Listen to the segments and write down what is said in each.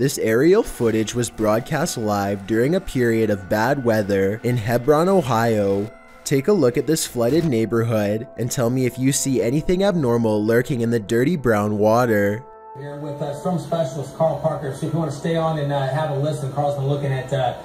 This aerial footage was broadcast live during a period of bad weather in Hebron, Ohio. Take a look at this flooded neighborhood and tell me if you see anything abnormal lurking in the dirty brown water. Here with uh, storm specialist Carl Parker. So if you want to stay on and uh, have a listen, Carl's been looking at. Uh,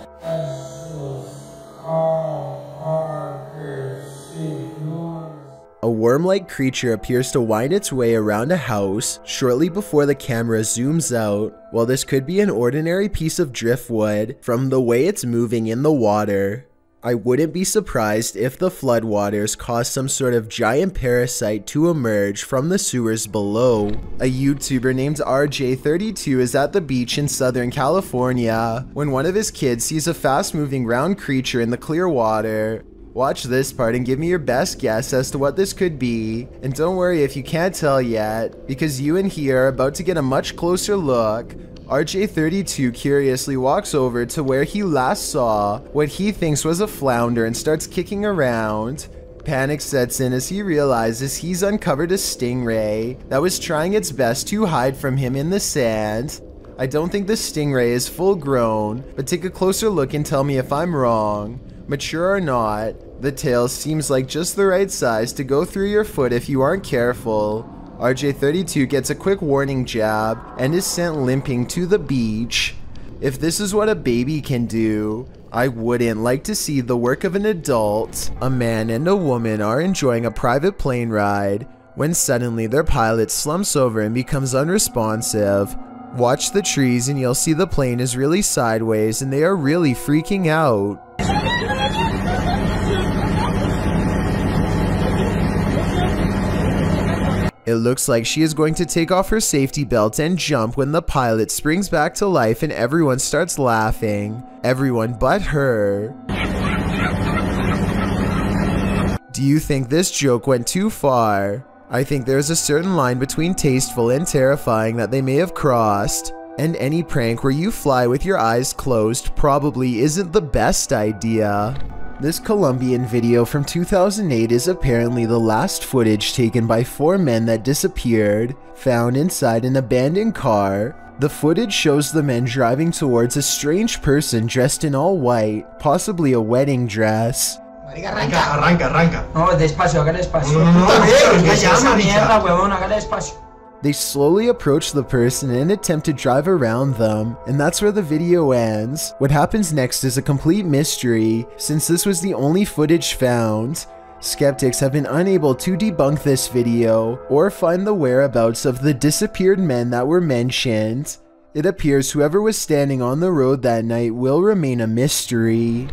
a worm-like creature appears to wind its way around a house shortly before the camera zooms out. While this could be an ordinary piece of driftwood from the way it's moving in the water, I wouldn't be surprised if the floodwaters caused some sort of giant parasite to emerge from the sewers below. A YouTuber named RJ32 is at the beach in Southern California when one of his kids sees a fast moving round creature in the clear water. Watch this part and give me your best guess as to what this could be. And don't worry if you can't tell yet, because you and he are about to get a much closer look. RJ32 curiously walks over to where he last saw what he thinks was a flounder and starts kicking around. Panic sets in as he realizes he's uncovered a stingray that was trying its best to hide from him in the sand. I don't think the stingray is full grown, but take a closer look and tell me if I'm wrong. Mature or not, the tail seems like just the right size to go through your foot if you aren't careful. RJ32 gets a quick warning jab and is sent limping to the beach. If this is what a baby can do, I wouldn't like to see the work of an adult. A man and a woman are enjoying a private plane ride when suddenly their pilot slumps over and becomes unresponsive. Watch the trees and you'll see the plane is really sideways and they are really freaking out. It looks like she is going to take off her safety belt and jump when the pilot springs back to life and everyone starts laughing. Everyone but her. Do you think this joke went too far? I think there's a certain line between tasteful and terrifying that they may have crossed. And any prank where you fly with your eyes closed probably isn't the best idea. This Colombian video from 2008 is apparently the last footage taken by four men that disappeared, found inside an abandoned car. The footage shows the men driving towards a strange person dressed in all white, possibly a wedding dress. Arranca, arranca, arranca. No, despacio, hágale despacio. No, no, no, Puta, no, ¿qué no, es ya, esa marica. mierda, huevón? Hágale despacio. They slowly approach the person and attempt to drive around them, and that's where the video ends. What happens next is a complete mystery, since this was the only footage found. Skeptics have been unable to debunk this video or find the whereabouts of the disappeared men that were mentioned. It appears whoever was standing on the road that night will remain a mystery.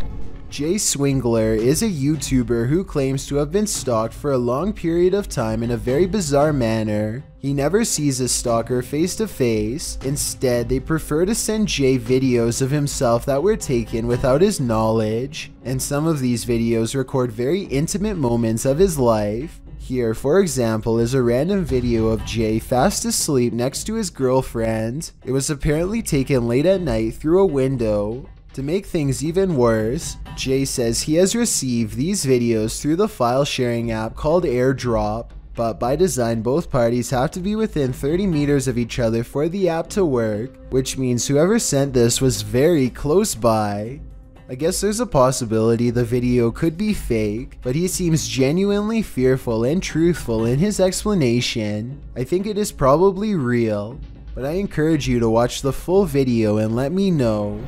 Jay Swingler is a YouTuber who claims to have been stalked for a long period of time in a very bizarre manner. He never sees a stalker face to face. Instead, they prefer to send Jay videos of himself that were taken without his knowledge. And some of these videos record very intimate moments of his life. Here, for example, is a random video of Jay fast asleep next to his girlfriend. It was apparently taken late at night through a window. To make things even worse, Jay says he has received these videos through the file sharing app called AirDrop, but by design both parties have to be within 30 meters of each other for the app to work, which means whoever sent this was very close by. I guess there's a possibility the video could be fake, but he seems genuinely fearful and truthful in his explanation. I think it is probably real, but I encourage you to watch the full video and let me know.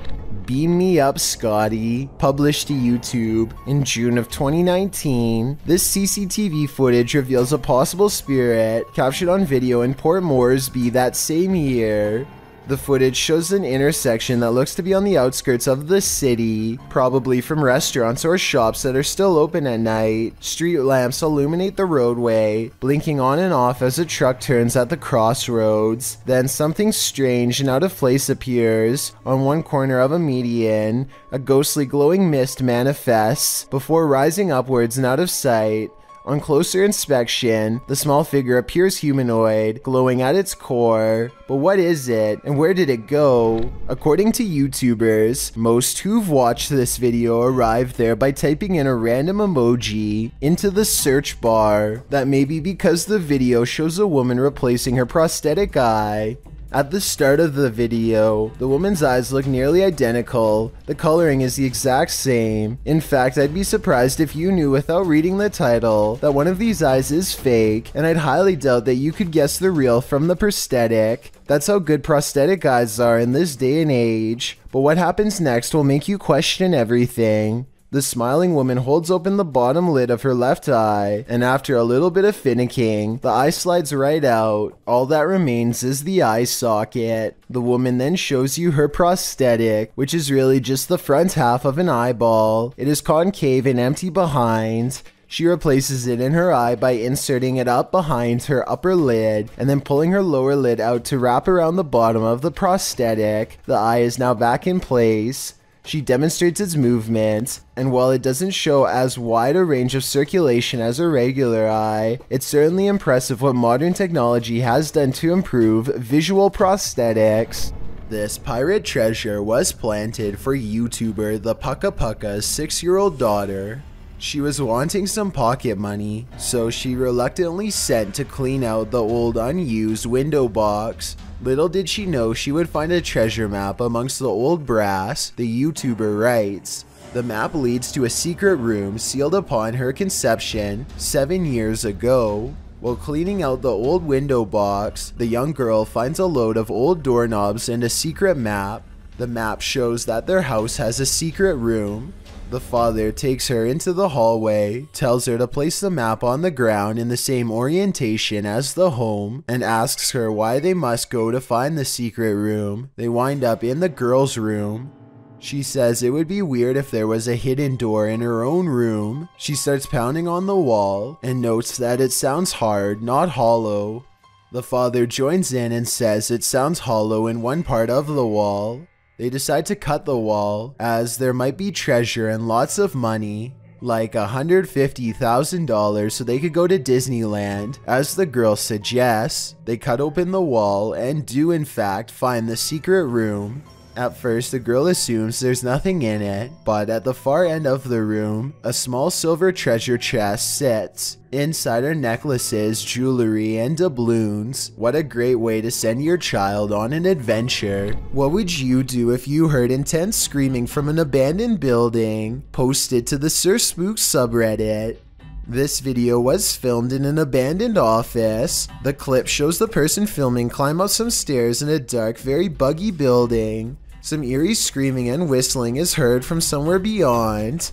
Beam Me Up Scotty, published to YouTube in June of 2019. This CCTV footage reveals a possible spirit captured on video in Port Moresby that same year. The footage shows an intersection that looks to be on the outskirts of the city, probably from restaurants or shops that are still open at night. Street lamps illuminate the roadway, blinking on and off as a truck turns at the crossroads. Then something strange and out of place appears on one corner of a median. A ghostly glowing mist manifests before rising upwards and out of sight. On closer inspection, the small figure appears humanoid, glowing at its core. But what is it, and where did it go? According to YouTubers, most who've watched this video arrived there by typing in a random emoji into the search bar. That may be because the video shows a woman replacing her prosthetic eye. At the start of the video, the woman's eyes look nearly identical. The coloring is the exact same. In fact, I'd be surprised if you knew without reading the title that one of these eyes is fake, and I'd highly doubt that you could guess the real from the prosthetic. That's how good prosthetic eyes are in this day and age. But what happens next will make you question everything. The smiling woman holds open the bottom lid of her left eye, and after a little bit of finicking, the eye slides right out. All that remains is the eye socket. The woman then shows you her prosthetic, which is really just the front half of an eyeball. It is concave and empty behind. She replaces it in her eye by inserting it up behind her upper lid and then pulling her lower lid out to wrap around the bottom of the prosthetic. The eye is now back in place. She demonstrates its movement, and while it doesn't show as wide a range of circulation as a regular eye, it's certainly impressive what modern technology has done to improve visual prosthetics. This pirate treasure was planted for YouTuber the Pucka Pucka's 6 year old daughter. She was wanting some pocket money, so she reluctantly sent to clean out the old unused window box. Little did she know she would find a treasure map amongst the old brass, the YouTuber writes. The map leads to a secret room sealed upon her conception seven years ago. While cleaning out the old window box, the young girl finds a load of old doorknobs and a secret map. The map shows that their house has a secret room. The father takes her into the hallway, tells her to place the map on the ground in the same orientation as the home, and asks her why they must go to find the secret room. They wind up in the girl's room. She says it would be weird if there was a hidden door in her own room. She starts pounding on the wall and notes that it sounds hard, not hollow. The father joins in and says it sounds hollow in one part of the wall. They decide to cut the wall as there might be treasure and lots of money, like $150,000 so they could go to Disneyland. As the girl suggests, they cut open the wall and do in fact find the secret room. At first, the girl assumes there's nothing in it, but at the far end of the room, a small silver treasure chest sits. Inside are necklaces, jewelry, and doubloons. What a great way to send your child on an adventure. What would you do if you heard intense screaming from an abandoned building? Post it to the Sir Spook subreddit. This video was filmed in an abandoned office. The clip shows the person filming climb up some stairs in a dark, very buggy building. Some eerie screaming and whistling is heard from somewhere beyond.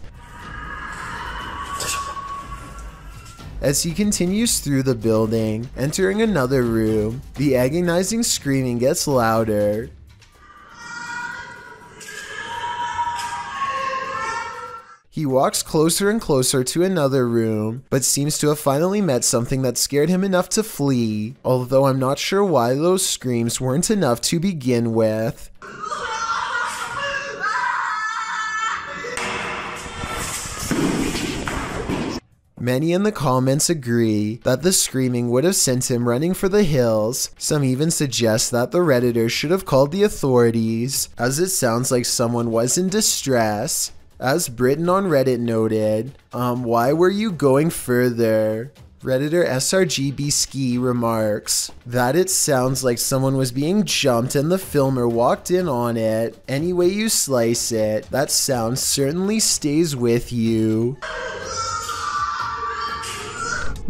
As he continues through the building, entering another room, the agonizing screaming gets louder. He walks closer and closer to another room, but seems to have finally met something that scared him enough to flee, although I'm not sure why those screams weren't enough to begin with. Many in the comments agree that the screaming would have sent him running for the hills. Some even suggest that the Redditor should have called the authorities, as it sounds like someone was in distress. As Britain on Reddit noted, um, why were you going further? Redditor SRGB Ski remarks that it sounds like someone was being jumped and the filmer walked in on it. Any way you slice it, that sound certainly stays with you.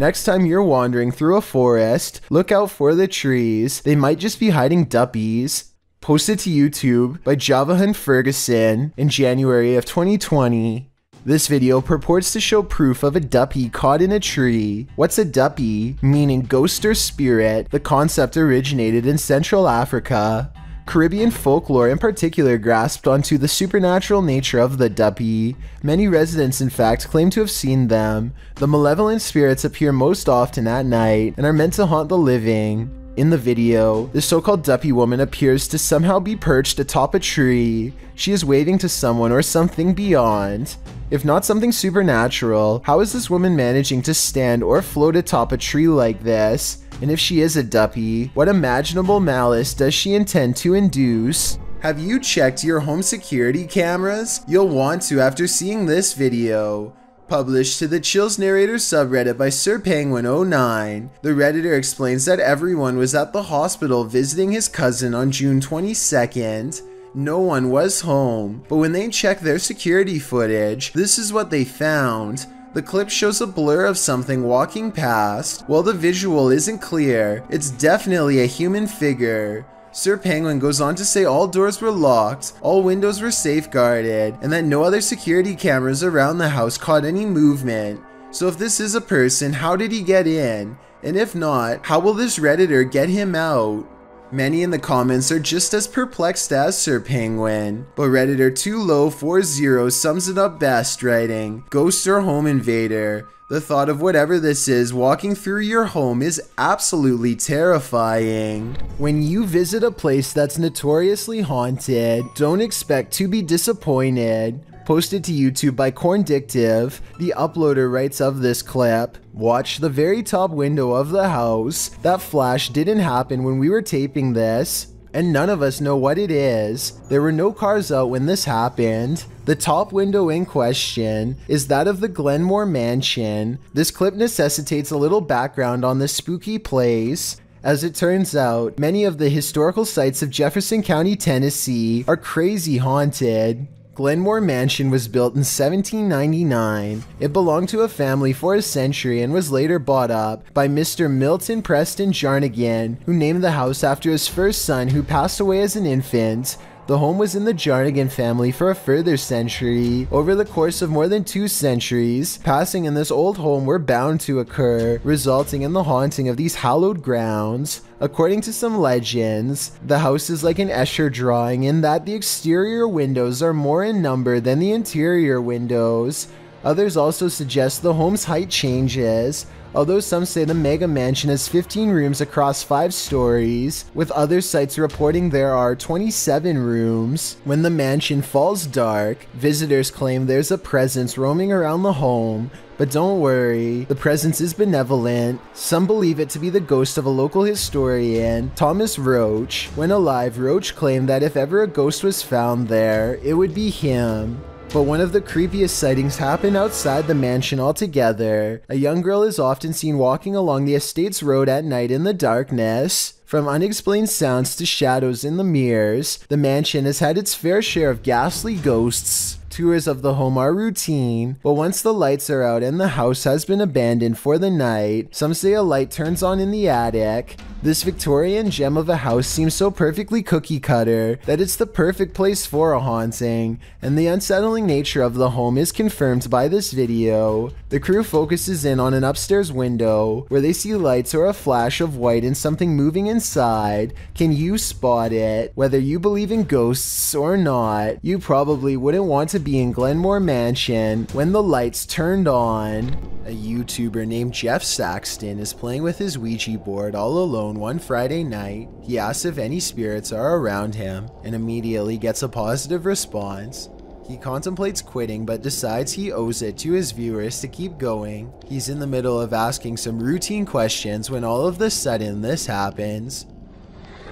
Next time you're wandering through a forest, look out for the trees. They might just be hiding duppies. Posted to YouTube by Javahan Ferguson in January of 2020. This video purports to show proof of a duppy caught in a tree. What's a duppy? Meaning ghost or spirit. The concept originated in Central Africa. Caribbean folklore in particular grasped onto the supernatural nature of the Duppy. Many residents, in fact, claim to have seen them. The malevolent spirits appear most often at night and are meant to haunt the living. In the video, the so-called Duppy woman appears to somehow be perched atop a tree. She is waving to someone or something beyond. If not something supernatural, how is this woman managing to stand or float atop a tree like this? And if she is a duppy, what imaginable malice does she intend to induce? Have you checked your home security cameras? You'll want to after seeing this video. Published to the Chills Narrator subreddit by Sir Penguin09, the Redditor explains that everyone was at the hospital visiting his cousin on June 22nd. No one was home, but when they checked their security footage, this is what they found. The clip shows a blur of something walking past. While the visual isn't clear, it's definitely a human figure. Sir Penguin goes on to say all doors were locked, all windows were safeguarded, and that no other security cameras around the house caught any movement. So if this is a person, how did he get in? And if not, how will this redditor get him out? Many in the comments are just as perplexed as Sir Penguin, but redditor 2low40 sums it up best writing, Ghosts or home invader. The thought of whatever this is walking through your home is absolutely terrifying. When you visit a place that's notoriously haunted, don't expect to be disappointed. Posted to YouTube by Corndictive, the uploader writes of this clip, Watch the very top window of the house. That flash didn't happen when we were taping this, and none of us know what it is. There were no cars out when this happened. The top window in question is that of the Glenmore Mansion. This clip necessitates a little background on this spooky place. As it turns out, many of the historical sites of Jefferson County, Tennessee are crazy haunted. Glenmore Mansion was built in 1799. It belonged to a family for a century and was later bought up by Mr. Milton Preston Jarnagin, who named the house after his first son who passed away as an infant. The home was in the Jarnagin family for a further century. Over the course of more than two centuries, passing in this old home were bound to occur, resulting in the haunting of these hallowed grounds. According to some legends, the house is like an Escher drawing in that the exterior windows are more in number than the interior windows. Others also suggest the home's height changes, although some say the mega mansion has 15 rooms across 5 stories, with other sites reporting there are 27 rooms. When the mansion falls dark, visitors claim there's a presence roaming around the home, but don't worry, the presence is benevolent. Some believe it to be the ghost of a local historian, Thomas Roach. When alive, Roach claimed that if ever a ghost was found there, it would be him. But one of the creepiest sightings happened outside the mansion altogether. A young girl is often seen walking along the estate's road at night in the darkness. From unexplained sounds to shadows in the mirrors, the mansion has had its fair share of ghastly ghosts. Tours of the home are routine, but once the lights are out and the house has been abandoned for the night, some say a light turns on in the attic. This Victorian gem of a house seems so perfectly cookie cutter that it's the perfect place for a haunting, and the unsettling nature of the home is confirmed by this video. The crew focuses in on an upstairs window where they see lights or a flash of white and something moving inside. Can you spot it? Whether you believe in ghosts or not, you probably wouldn't want to be in Glenmore Mansion when the lights turned on. A YouTuber named Jeff Saxton is playing with his Ouija board all alone one Friday night. He asks if any spirits are around him and immediately gets a positive response. He contemplates quitting but decides he owes it to his viewers to keep going. He's in the middle of asking some routine questions when all of a sudden this happens.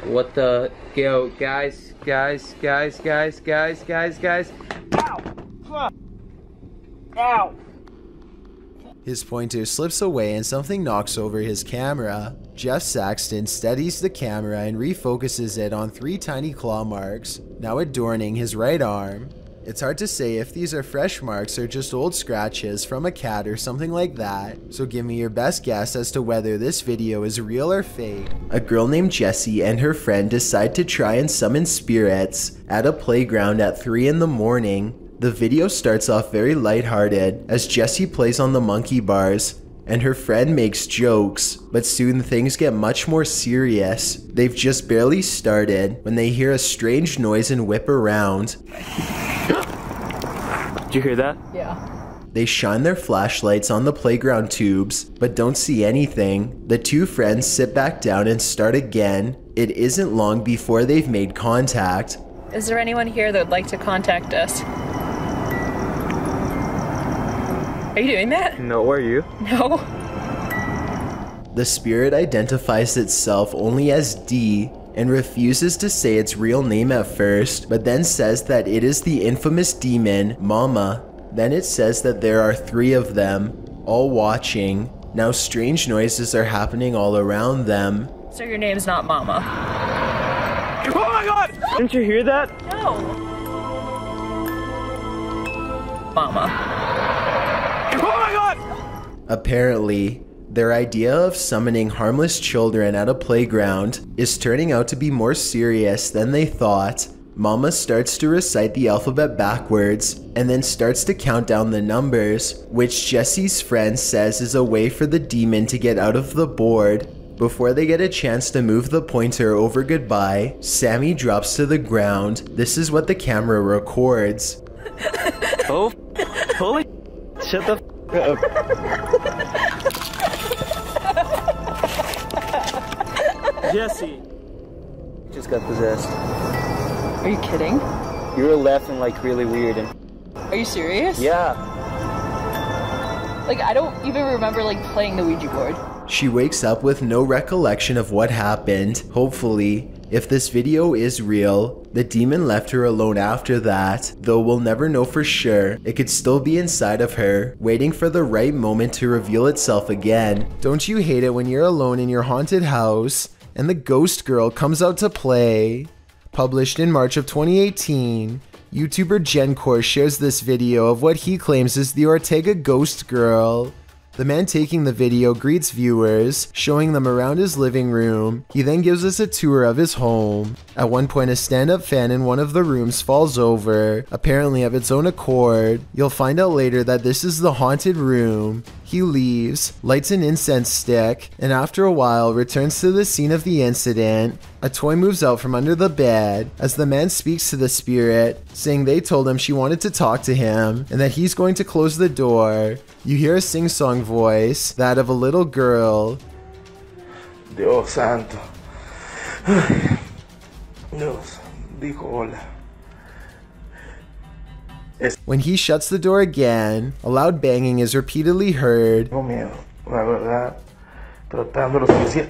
What the go guys guys guys guys guys guys guys Ow! Ow! His pointer slips away and something knocks over his camera. Jeff Saxton steadies the camera and refocuses it on three tiny claw marks, now adorning his right arm. It's hard to say if these are fresh marks or just old scratches from a cat or something like that, so give me your best guess as to whether this video is real or fake. A girl named Jessie and her friend decide to try and summon spirits at a playground at 3 in the morning. The video starts off very lighthearted as Jessie plays on the monkey bars and her friend makes jokes, but soon things get much more serious. They've just barely started when they hear a strange noise and whip around. Did you hear that? Yeah. They shine their flashlights on the playground tubes, but don't see anything. The two friends sit back down and start again. It isn't long before they've made contact. Is there anyone here that would like to contact us? Are you doing that? No, are you? No. The spirit identifies itself only as D and refuses to say its real name at first, but then says that it is the infamous demon Mama. Then it says that there are three of them, all watching. Now strange noises are happening all around them. So your name's not Mama. Oh my god! Didn't you hear that? No. Mama. Oh my god! Apparently, their idea of summoning harmless children at a playground is turning out to be more serious than they thought. Mama starts to recite the alphabet backwards and then starts to count down the numbers, which Jesse's friend says is a way for the demon to get out of the board. Before they get a chance to move the pointer over goodbye, Sammy drops to the ground. This is what the camera records. Oh, holy! Shut the f- up. Jesse. Just got possessed. Are you kidding? You were laughing like really weird and Are you serious? yeah. Like I don't even remember like playing the Ouija board. She wakes up with no recollection of what happened. Hopefully, if this video is real, the demon left her alone after that, though we'll never know for sure. It could still be inside of her, waiting for the right moment to reveal itself again. Don't you hate it when you're alone in your haunted house and the ghost girl comes out to play? Published in March of 2018, YouTuber Gencor shares this video of what he claims is the Ortega ghost girl. The man taking the video greets viewers, showing them around his living room. He then gives us a tour of his home. At one point, a stand up fan in one of the rooms falls over, apparently of its own accord. You'll find out later that this is the haunted room. He leaves, lights an incense stick, and after a while returns to the scene of the incident. A toy moves out from under the bed as the man speaks to the spirit, saying they told him she wanted to talk to him and that he's going to close the door. You hear a sing song voice, that of a little girl. Dios santo. Dios, dijo hola. When he shuts the door again, a loud banging is repeatedly heard. Oh, Tengo miedo, la verdad. Tratando lo suficiente.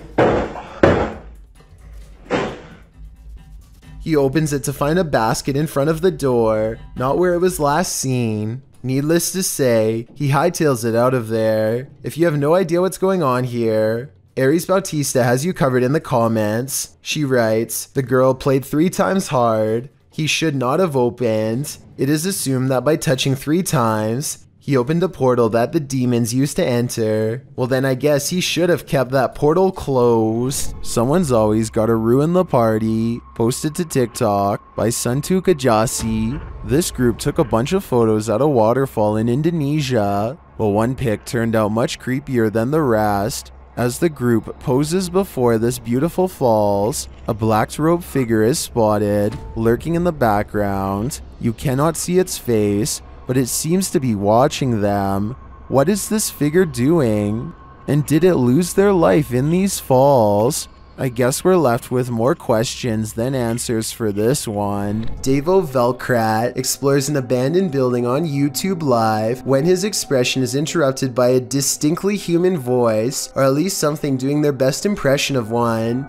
He opens it to find a basket in front of the door, not where it was last seen. Needless to say, he hightails it out of there. If you have no idea what's going on here, Aries Bautista has you covered in the comments. She writes, The girl played three times hard. He should not have opened. It is assumed that by touching three times, he opened a portal that the demons used to enter. Well, then I guess he should have kept that portal closed. Someone's always gotta ruin the party. Posted to TikTok by Suntuk Ajasi. This group took a bunch of photos at a waterfall in Indonesia. Well, one pic turned out much creepier than the rest. As the group poses before this beautiful falls, a black robed figure is spotted, lurking in the background. You cannot see its face, but it seems to be watching them. What is this figure doing? And did it lose their life in these falls? I guess we're left with more questions than answers for this one. Davo Velkrat explores an abandoned building on YouTube Live when his expression is interrupted by a distinctly human voice, or at least something doing their best impression of one.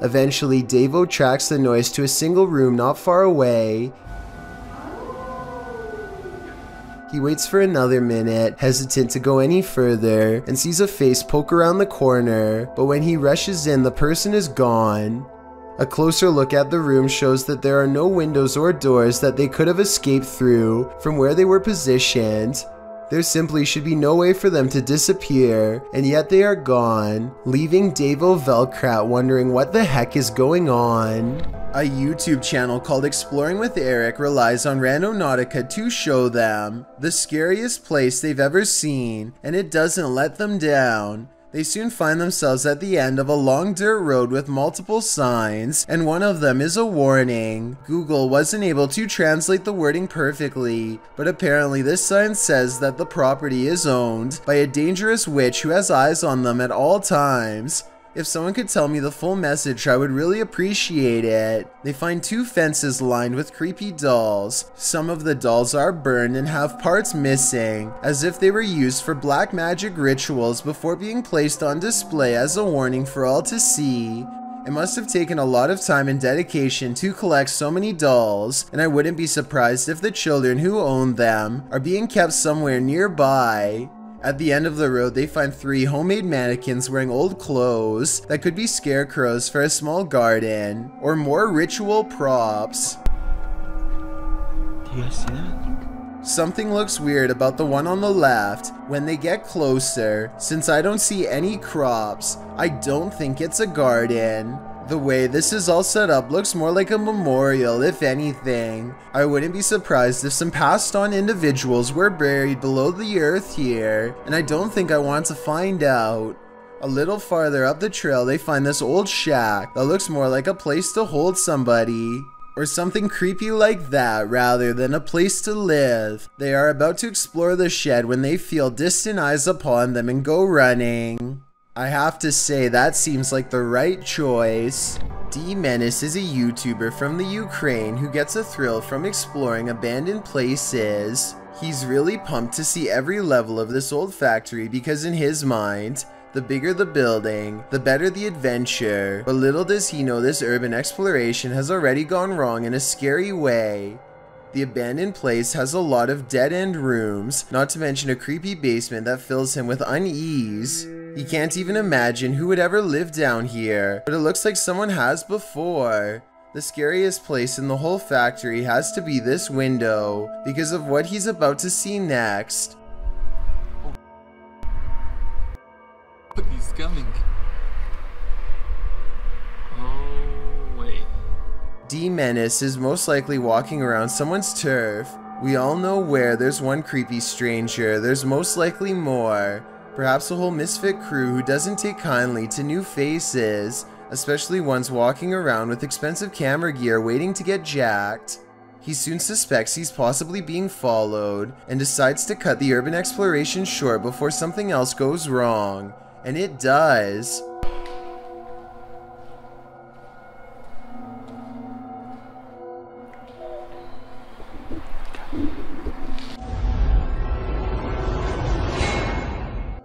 Eventually, Davo tracks the noise to a single room not far away. He waits for another minute, hesitant to go any further, and sees a face poke around the corner, but when he rushes in, the person is gone. A closer look at the room shows that there are no windows or doors that they could have escaped through from where they were positioned. There simply should be no way for them to disappear, and yet they are gone, leaving Davo Velkrat wondering what the heck is going on. A YouTube channel called Exploring with Eric relies on Randonautica to show them the scariest place they've ever seen, and it doesn't let them down. They soon find themselves at the end of a long dirt road with multiple signs, and one of them is a warning. Google wasn't able to translate the wording perfectly, but apparently this sign says that the property is owned by a dangerous witch who has eyes on them at all times. If someone could tell me the full message, I would really appreciate it. They find two fences lined with creepy dolls. Some of the dolls are burned and have parts missing, as if they were used for black magic rituals before being placed on display as a warning for all to see. It must have taken a lot of time and dedication to collect so many dolls, and I wouldn't be surprised if the children who owned them are being kept somewhere nearby. At the end of the road, they find three homemade mannequins wearing old clothes that could be scarecrows for a small garden, or more ritual props. Do you guys see that? Something looks weird about the one on the left. When they get closer, since I don't see any crops, I don't think it's a garden. The way this is all set up looks more like a memorial, if anything. I wouldn't be surprised if some passed on individuals were buried below the earth here, and I don't think I want to find out. A little farther up the trail, they find this old shack that looks more like a place to hold somebody. Or something creepy like that rather than a place to live. They are about to explore the shed when they feel distant eyes upon them and go running. I have to say that seems like the right choice. D Menace is a YouTuber from the Ukraine who gets a thrill from exploring abandoned places. He's really pumped to see every level of this old factory because in his mind, the bigger the building, the better the adventure. But little does he know this urban exploration has already gone wrong in a scary way. The abandoned place has a lot of dead-end rooms, not to mention a creepy basement that fills him with unease. He can't even imagine who would ever live down here, but it looks like someone has before. The scariest place in the whole factory has to be this window, because of what he's about to see next. But he's coming. Oh, wait. D Menace is most likely walking around someone's turf. We all know where there's one creepy stranger, there's most likely more. Perhaps a whole misfit crew who doesn't take kindly to new faces, especially ones walking around with expensive camera gear waiting to get jacked. He soon suspects he's possibly being followed and decides to cut the urban exploration short before something else goes wrong. And it does.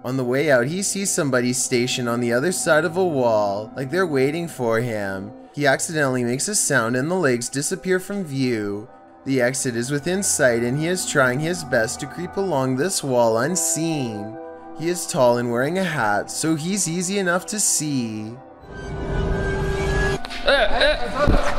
On the way out, he sees somebody stationed on the other side of a wall, like they're waiting for him. He accidentally makes a sound and the legs disappear from view. The exit is within sight and he is trying his best to creep along this wall unseen. He is tall and wearing a hat, so he's easy enough to see. Eh, eh.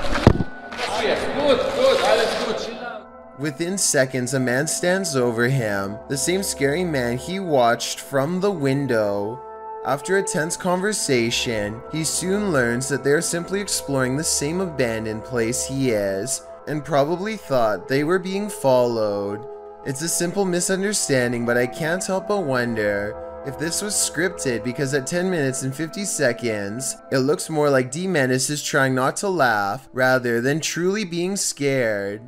Within seconds, a man stands over him, the same scary man he watched from the window. After a tense conversation, he soon learns that they are simply exploring the same abandoned place he is, and probably thought they were being followed. It's a simple misunderstanding, but I can't help but wonder if this was scripted because at 10 minutes and 50 seconds, it looks more like D Menace is trying not to laugh rather than truly being scared.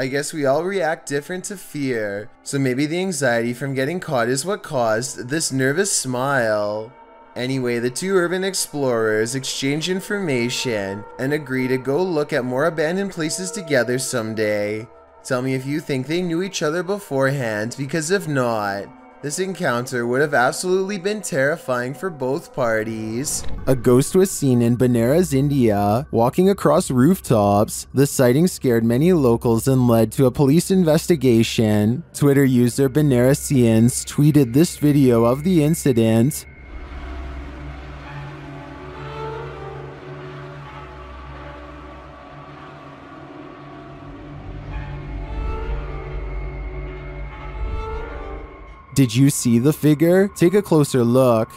I guess we all react different to fear, so maybe the anxiety from getting caught is what caused this nervous smile. Anyway, the two urban explorers exchange information and agree to go look at more abandoned places together someday. Tell me if you think they knew each other beforehand, because if not, this encounter would have absolutely been terrifying for both parties. A ghost was seen in Benares, India, walking across rooftops. The sighting scared many locals and led to a police investigation. Twitter user Benaresians tweeted this video of the incident. Did you see the figure? Take a closer look.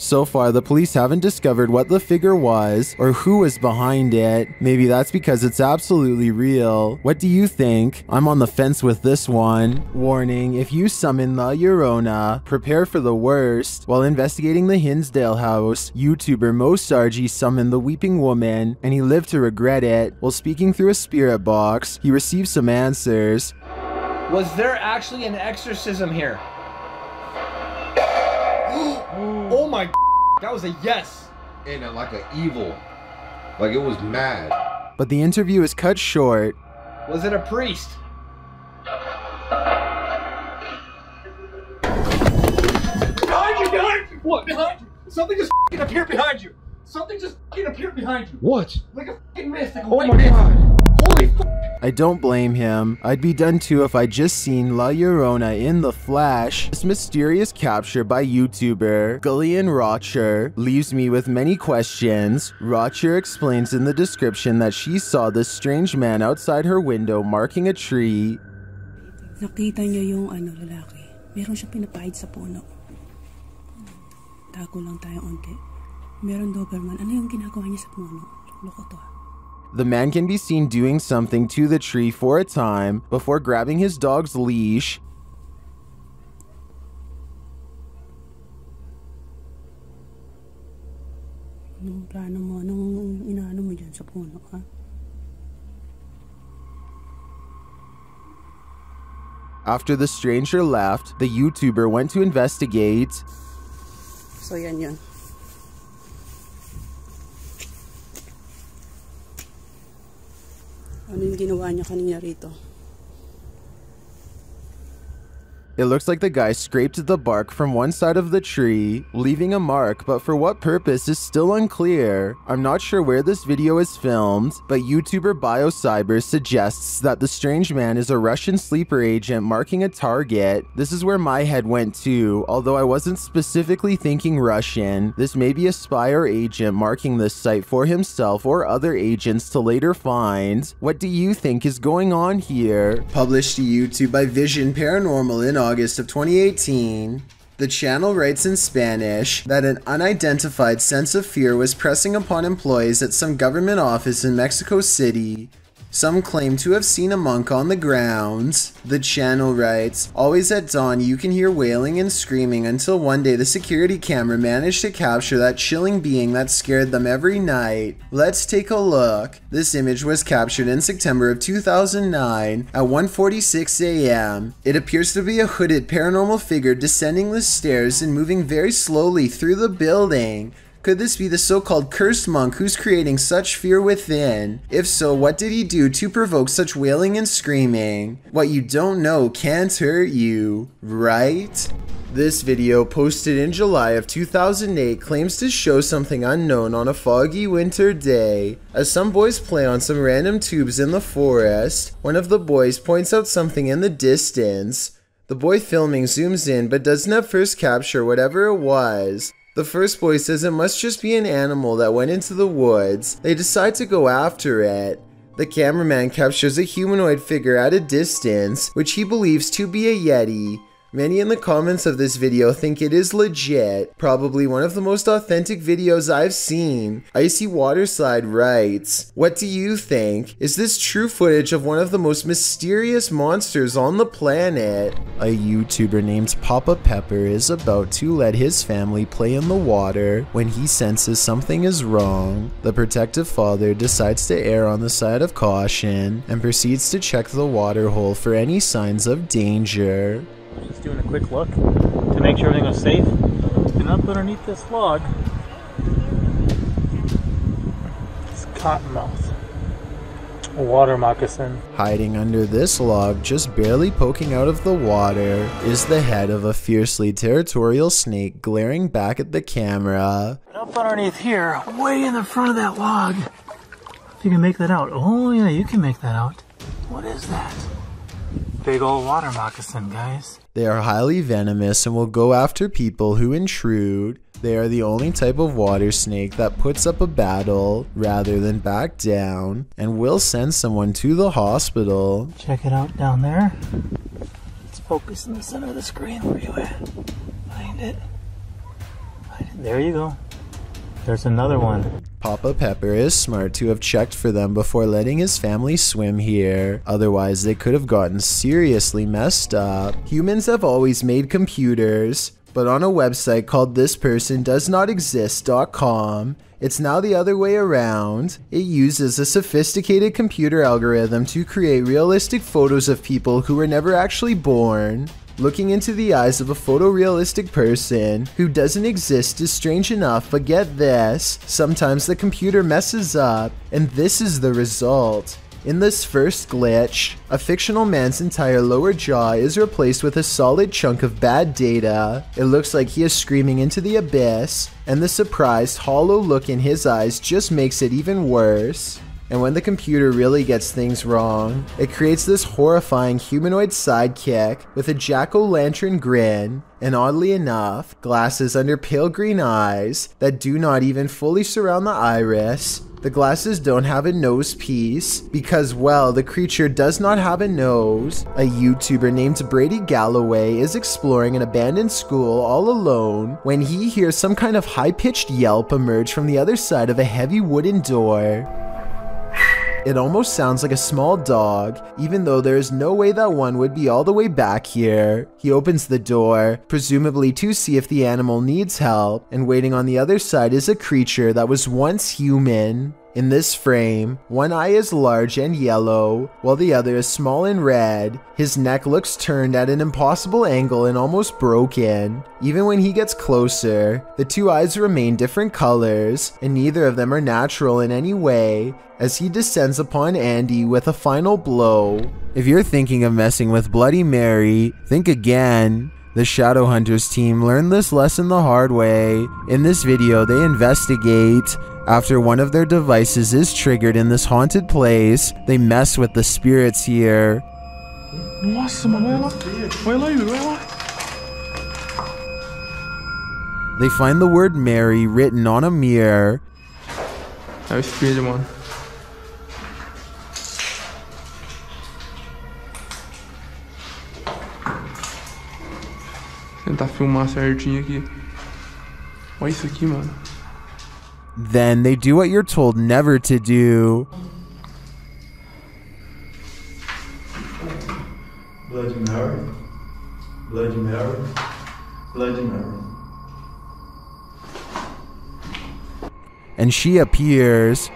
So far, the police haven't discovered what the figure was or who was behind it. Maybe that's because it's absolutely real. What do you think? I'm on the fence with this one. Warning, if you summon La Llorona, prepare for the worst. While investigating the Hinsdale house, YouTuber Moe Sargi summoned the Weeping Woman, and he lived to regret it. While speaking through a spirit box, he received some answers. Was there actually an exorcism here? Mm. Oh my, that was a yes. And a, like an evil, like it was mad. But the interview is cut short. Was it a priest? Behind you, behind you! What? Behind you! Something just appeared behind you! Something just appeared behind you! What? Like a mist, like a oh my mist. god! Holy I don't blame him. I'd be done too if I'd just seen La Llorona in the flash. This mysterious capture by YouTuber Gullian Rocher leaves me with many questions. Rocher explains in the description that she saw this strange man outside her window marking a tree. Nakita niya yung ano, lalaki. Meron siyang pinapahid sa puno. Tago lang tayo onti. Meron Doberman. Ano yung ginagawa niya sa puno? Loko to ah. The man can be seen doing something to the tree for a time before grabbing his dog's leash. After the stranger left, the YouTuber went to investigate. So, yan yan. Ano yung ginawa niya kanina rito? It looks like the guy scraped the bark from one side of the tree, leaving a mark, but for what purpose is still unclear. I'm not sure where this video is filmed, but YouTuber BioCyber suggests that the strange man is a Russian sleeper agent marking a target. This is where my head went to, although I wasn't specifically thinking Russian. This may be a spy or agent marking this site for himself or other agents to later find. What do you think is going on here? Published to YouTube by Vision Paranormal in August of 2018. The channel writes in Spanish that an unidentified sense of fear was pressing upon employees at some government office in Mexico City. Some claim to have seen a monk on the grounds. The channel writes, Always at dawn, you can hear wailing and screaming until one day the security camera managed to capture that chilling being that scared them every night. Let's take a look. This image was captured in September of 2009 at 1:46 a.m. It appears to be a hooded paranormal figure descending the stairs and moving very slowly through the building. Could this be the so called cursed monk who's creating such fear within? If so, what did he do to provoke such wailing and screaming? What you don't know can't hurt you, right? This video, posted in July of 2008, claims to show something unknown on a foggy winter day. As some boys play on some random tubes in the forest, one of the boys points out something in the distance. The boy filming zooms in but doesn't at first capture whatever it was. The first boy says it must just be an animal that went into the woods. They decide to go after it. The cameraman captures a humanoid figure at a distance, which he believes to be a Yeti. Many in the comments of this video think it is legit, probably one of the most authentic videos I've seen. Icy Waterslide writes, What do you think? Is this true footage of one of the most mysterious monsters on the planet? A YouTuber named Papa Pepper is about to let his family play in the water when he senses something is wrong. The protective father decides to err on the side of caution and proceeds to check the water hole for any signs of danger. Just doing a quick look to make sure everything was safe. And up underneath this log, it's cottonmouth, a water moccasin. Hiding under this log, just barely poking out of the water, is the head of a fiercely territorial snake glaring back at the camera. And up underneath here, way in the front of that log, if you can make that out. Oh yeah, you can make that out. What is that? Big old water moccasin, guys. They are highly venomous and will go after people who intrude. They are the only type of water snake that puts up a battle rather than back down and will send someone to the hospital. Check it out down there. Let's focus in the center of the screen. Where you at? Find it. Find it. There you go. There's another one. Papa Pepper is smart to have checked for them before letting his family swim here, otherwise they could have gotten seriously messed up. Humans have always made computers, but on a website called thispersondoesnotexist.com, it's now the other way around. It uses a sophisticated computer algorithm to create realistic photos of people who were never actually born. Looking into the eyes of a photorealistic person who doesn't exist is strange enough, but get this sometimes the computer messes up, and this is the result. In this first glitch, a fictional man's entire lower jaw is replaced with a solid chunk of bad data. It looks like he is screaming into the abyss, and the surprised, hollow look in his eyes just makes it even worse. And when the computer really gets things wrong, it creates this horrifying humanoid sidekick with a jack o' lantern grin, and oddly enough, glasses under pale green eyes that do not even fully surround the iris. The glasses don't have a nose piece because, well, the creature does not have a nose. A YouTuber named Brady Galloway is exploring an abandoned school all alone when he hears some kind of high pitched yelp emerge from the other side of a heavy wooden door. It almost sounds like a small dog, even though there is no way that one would be all the way back here. He opens the door, presumably to see if the animal needs help, and waiting on the other side is a creature that was once human. In this frame, one eye is large and yellow, while the other is small and red. His neck looks turned at an impossible angle and almost broken. Even when he gets closer, the two eyes remain different colors, and neither of them are natural in any way, as he descends upon Andy with a final blow. If you're thinking of messing with Bloody Mary, think again. The Shadowhunters team learned this lesson the hard way. In this video, they investigate. After one of their devices is triggered in this haunted place, they mess with the spirits here. They find the word Mary written on a mirror. Tentar filmar certinho aqui. Olha isso aqui, mano. Then they do what you're told never to do. Bloody Mary. Bloody Mary. Bloody Mary. And she appears.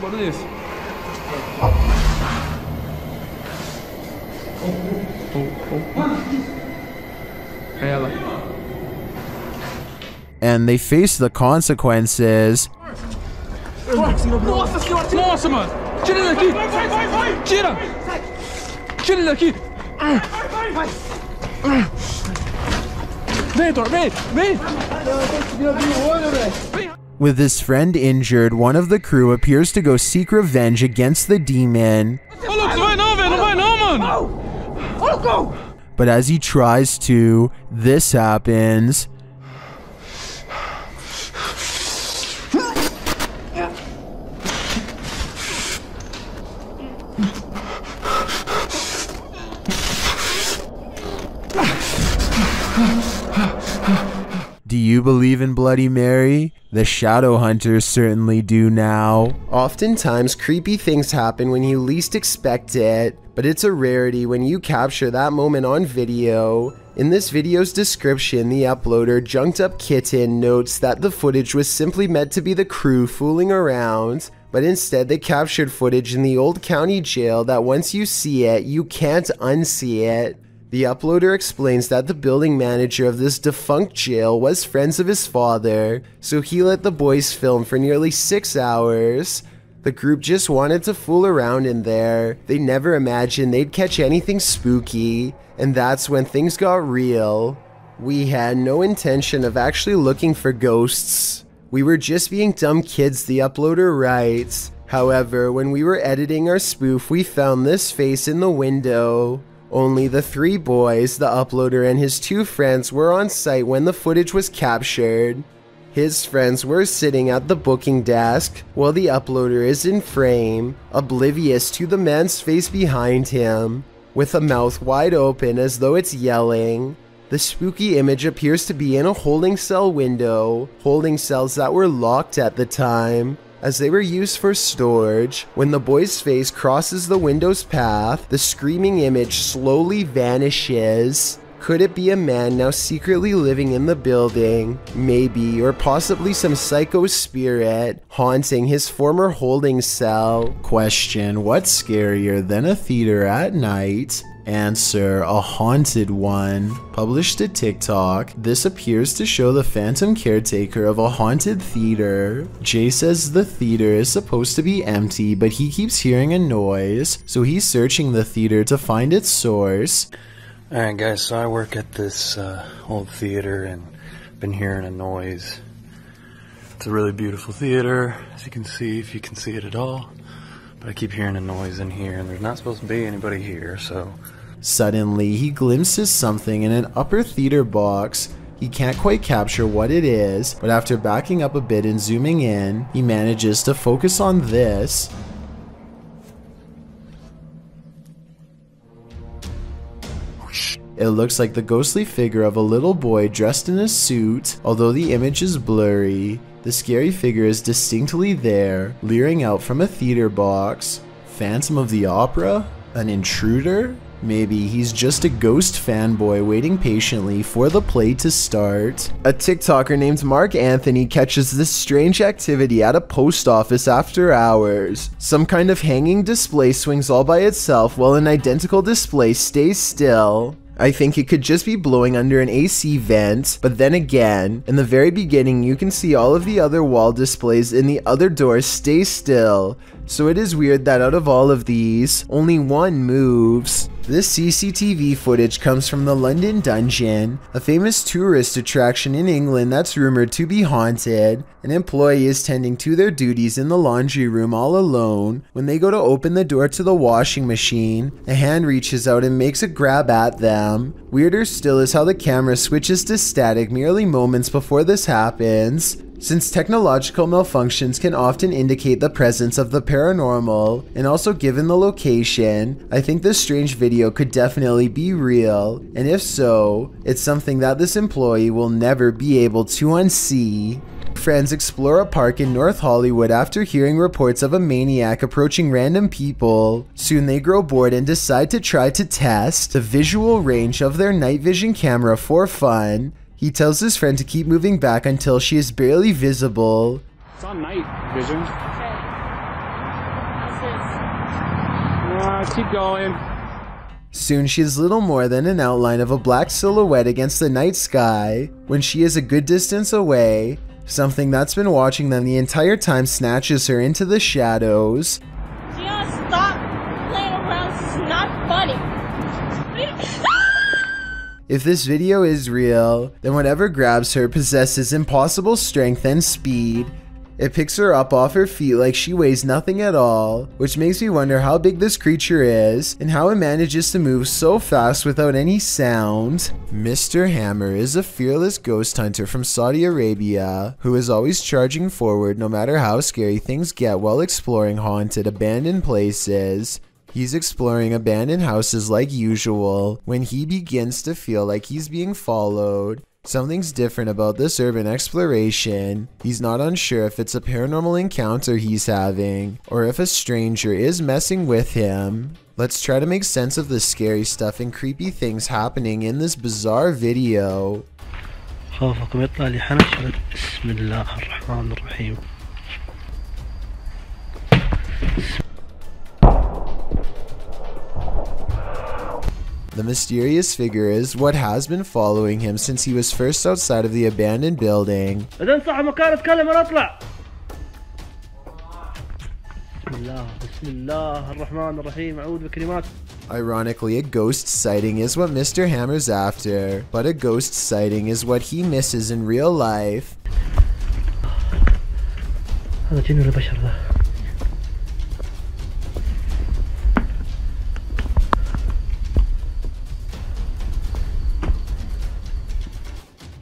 Bora nesse. Oh, oh. É ela. And they face the consequences. With his friend injured, one of the crew appears to go seek revenge against the demon. But as he tries to, this happens. Do you believe in Bloody Mary? The shadow hunters certainly do now. Oftentimes, creepy things happen when you least expect it, but it's a rarity when you capture that moment on video. In this video's description, the uploader Junked Up Kitten notes that the footage was simply meant to be the crew fooling around, but instead they captured footage in the old county jail that once you see it, you can't unsee it. The uploader explains that the building manager of this defunct jail was friends of his father, so he let the boys film for nearly six hours. The group just wanted to fool around in there. They never imagined they'd catch anything spooky, and that's when things got real. We had no intention of actually looking for ghosts. We were just being dumb kids, the uploader writes. However, when we were editing our spoof, we found this face in the window. Only the three boys, the uploader, and his two friends were on site when the footage was captured. His friends were sitting at the booking desk while the uploader is in frame, oblivious to the man's face behind him, with a mouth wide open as though it's yelling. The spooky image appears to be in a holding cell window, holding cells that were locked at the time as they were used for storage. When the boy's face crosses the window's path, the screaming image slowly vanishes. Could it be a man now secretly living in the building? Maybe, or possibly some psycho spirit haunting his former holding cell? Question What's scarier than a theater at night? Answer, a haunted one. Published to TikTok, this appears to show the phantom caretaker of a haunted theater. Jay says the theater is supposed to be empty, but he keeps hearing a noise, so he's searching the theater to find its source. Alright guys, so I work at this uh, old theater and been hearing a noise. It's a really beautiful theater, as you can see, if you can see it at all. But I keep hearing a noise in here, and there's not supposed to be anybody here, so Suddenly, he glimpses something in an upper theater box. He can't quite capture what it is, but after backing up a bit and zooming in, he manages to focus on this. It looks like the ghostly figure of a little boy dressed in a suit, although the image is blurry. The scary figure is distinctly there, leering out from a theater box. Phantom of the Opera? An intruder? Maybe he's just a ghost fanboy waiting patiently for the play to start. A TikToker named Mark Anthony catches this strange activity at a post office after hours. Some kind of hanging display swings all by itself while an identical display stays still. I think it could just be blowing under an AC vent, but then again, in the very beginning you can see all of the other wall displays in the other doors stay still, so it is weird that out of all of these, only one moves. This CCTV footage comes from the London Dungeon, a famous tourist attraction in England that's rumored to be haunted. An employee is tending to their duties in the laundry room all alone. When they go to open the door to the washing machine, a hand reaches out and makes a grab at them. Weirder still is how the camera switches to static merely moments before this happens. Since technological malfunctions can often indicate the presence of the paranormal, and also given the location, I think this strange video could definitely be real, and if so, it's something that this employee will never be able to unsee. Friends explore a park in North Hollywood after hearing reports of a maniac approaching random people. Soon they grow bored and decide to try to test the visual range of their night vision camera for fun. He tells his friend to keep moving back until she is barely visible. It's on night vision. Uh, keep going. Soon she is little more than an outline of a black silhouette against the night sky. When she is a good distance away, something that's been watching them the entire time snatches her into the shadows. If this video is real, then whatever grabs her possesses impossible strength and speed. It picks her up off her feet like she weighs nothing at all, which makes me wonder how big this creature is and how it manages to move so fast without any sound. Mr. Hammer is a fearless ghost hunter from Saudi Arabia who is always charging forward no matter how scary things get while exploring haunted abandoned places. He's exploring abandoned houses like usual when he begins to feel like he's being followed. Something's different about this urban exploration. He's not unsure if it's a paranormal encounter he's having or if a stranger is messing with him. Let's try to make sense of the scary stuff and creepy things happening in this bizarre video. خوفكم يطلع لي حنشرة بسم الله الرحمن الرحيم The mysterious figure is what has been following him since he was first outside of the abandoned building. بعدين صح مكان اتكلم انا اطلع بسم الله بسم الله الرحمن الرحيم اعوذ بكلمات Ironically, a ghost sighting is what Mr. Hammer's after, but a ghost sighting is what he misses in real life. هذا جن ولا بشر ذا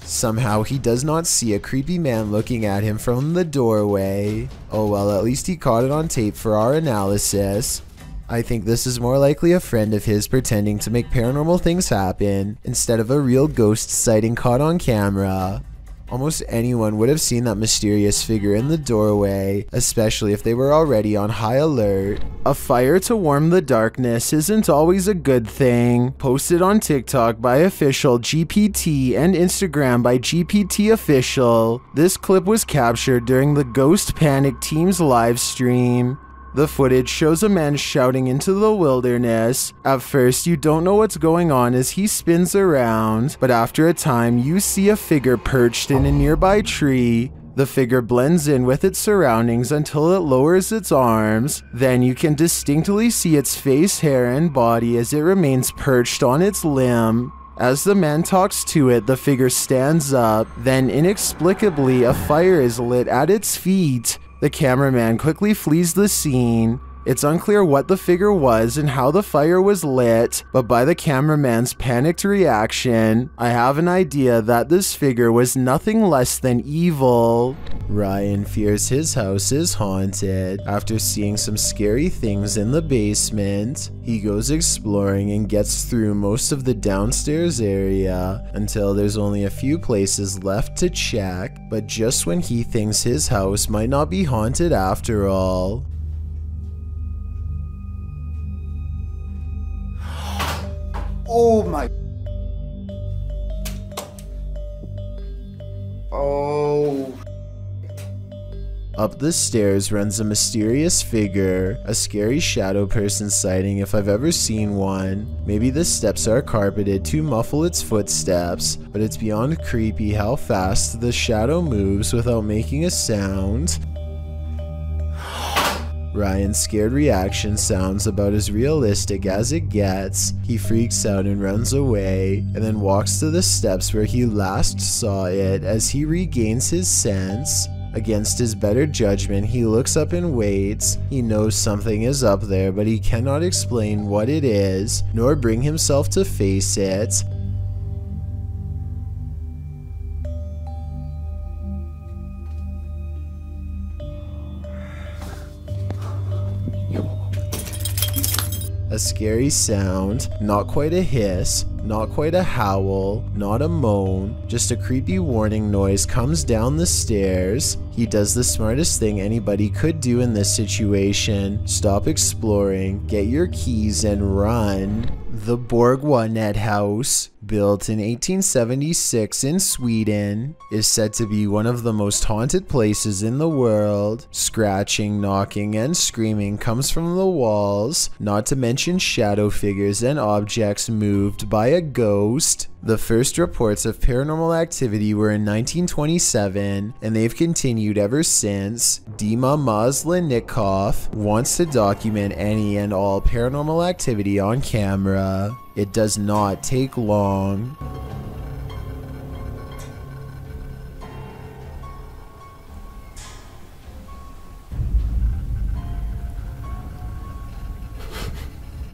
Somehow he does not see a creepy man looking at him from the doorway. Oh well, at least he caught it on tape for our analysis. I think this is more likely a friend of his pretending to make paranormal things happen instead of a real ghost sighting caught on camera. Almost anyone would have seen that mysterious figure in the doorway, especially if they were already on high alert. A fire to warm the darkness isn't always a good thing. Posted on TikTok by official GPT and Instagram by GPT official. This clip was captured during the Ghost Panic team's live stream. The footage shows a man shouting into the wilderness. At first, you don't know what's going on as he spins around, but after a time, you see a figure perched in a nearby tree. The figure blends in with its surroundings until it lowers its arms. Then you can distinctly see its face, hair, and body as it remains perched on its limb. As the man talks to it, the figure stands up. Then, inexplicably, a fire is lit at its feet. The cameraman quickly flees the scene. It's unclear what the figure was and how the fire was lit, but by the cameraman's panicked reaction, I have an idea that this figure was nothing less than evil. Ryan fears his house is haunted. After seeing some scary things in the basement, he goes exploring and gets through most of the downstairs area until there's only a few places left to check, but just when he thinks his house might not be haunted after all, Oh my. Oh. Up the stairs runs a mysterious figure, a scary shadow person sighting if I've ever seen one. Maybe the steps are carpeted to muffle its footsteps, but it's beyond creepy how fast the shadow moves without making a sound. Ryan's scared reaction sounds about as realistic as it gets. He freaks out and runs away, and then walks to the steps where he last saw it as he regains his sense. Against his better judgment, he looks up and waits. He knows something is up there, but he cannot explain what it is, nor bring himself to face it. A scary sound, not quite a hiss, not quite a howl, not a moan, just a creepy warning noise comes down the stairs. He does the smartest thing anybody could do in this situation stop exploring, get your keys, and run. The Borgvattnet House, built in 1876 in Sweden, is said to be one of the most haunted places in the world. Scratching, knocking, and screaming comes from the walls, not to mention shadow figures and objects moved by a ghost. The first reports of paranormal activity were in 1927, and they've continued ever since. Dima Maslennikov wants to document any and all paranormal activity on camera. It does not take long.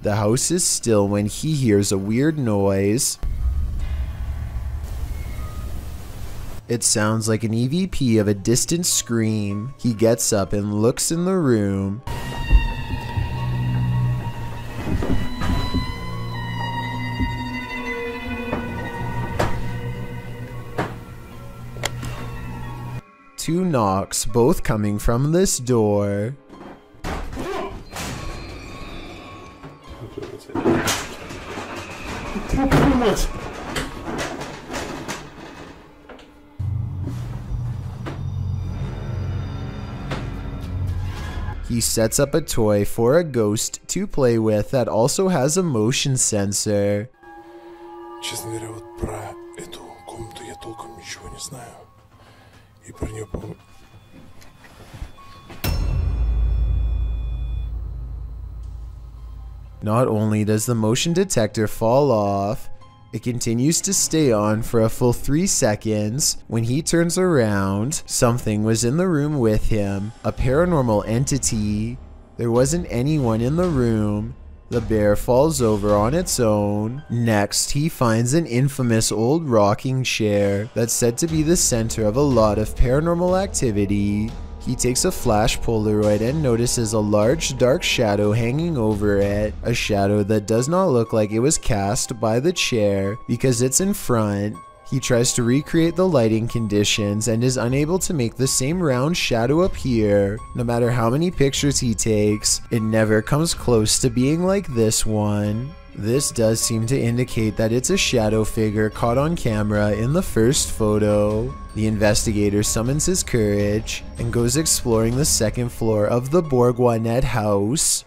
The house is still when he hears a weird noise. It sounds like an EVP of a distant scream. He gets up and looks in the room. Two knocks, both coming from this door. He sets up a toy for a ghost to play with that also has a motion sensor. Честно говоря, вот про эту комнату я толком ничего не знаю. И про нее, по Not only does the motion detector fall off, it continues to stay on for a full 3 seconds. When he turns around, something was in the room with him, a paranormal entity. There wasn't anyone in the room. the bear falls over on its own. Next, he finds an infamous old rocking chair that's said to be the center of a lot of paranormal activity. He takes a flash Polaroid and notices a large dark shadow hanging over it, a shadow that does not look like it was cast by the chair because it's in front. He tries to recreate the lighting conditions and is unable to make the same round shadow appear. No matter how many pictures he takes, it never comes close to being like this one. This does seem to indicate that it's a shadow figure caught on camera in the first photo. The investigator summons his courage and goes exploring the second floor of the Borgvattnet house.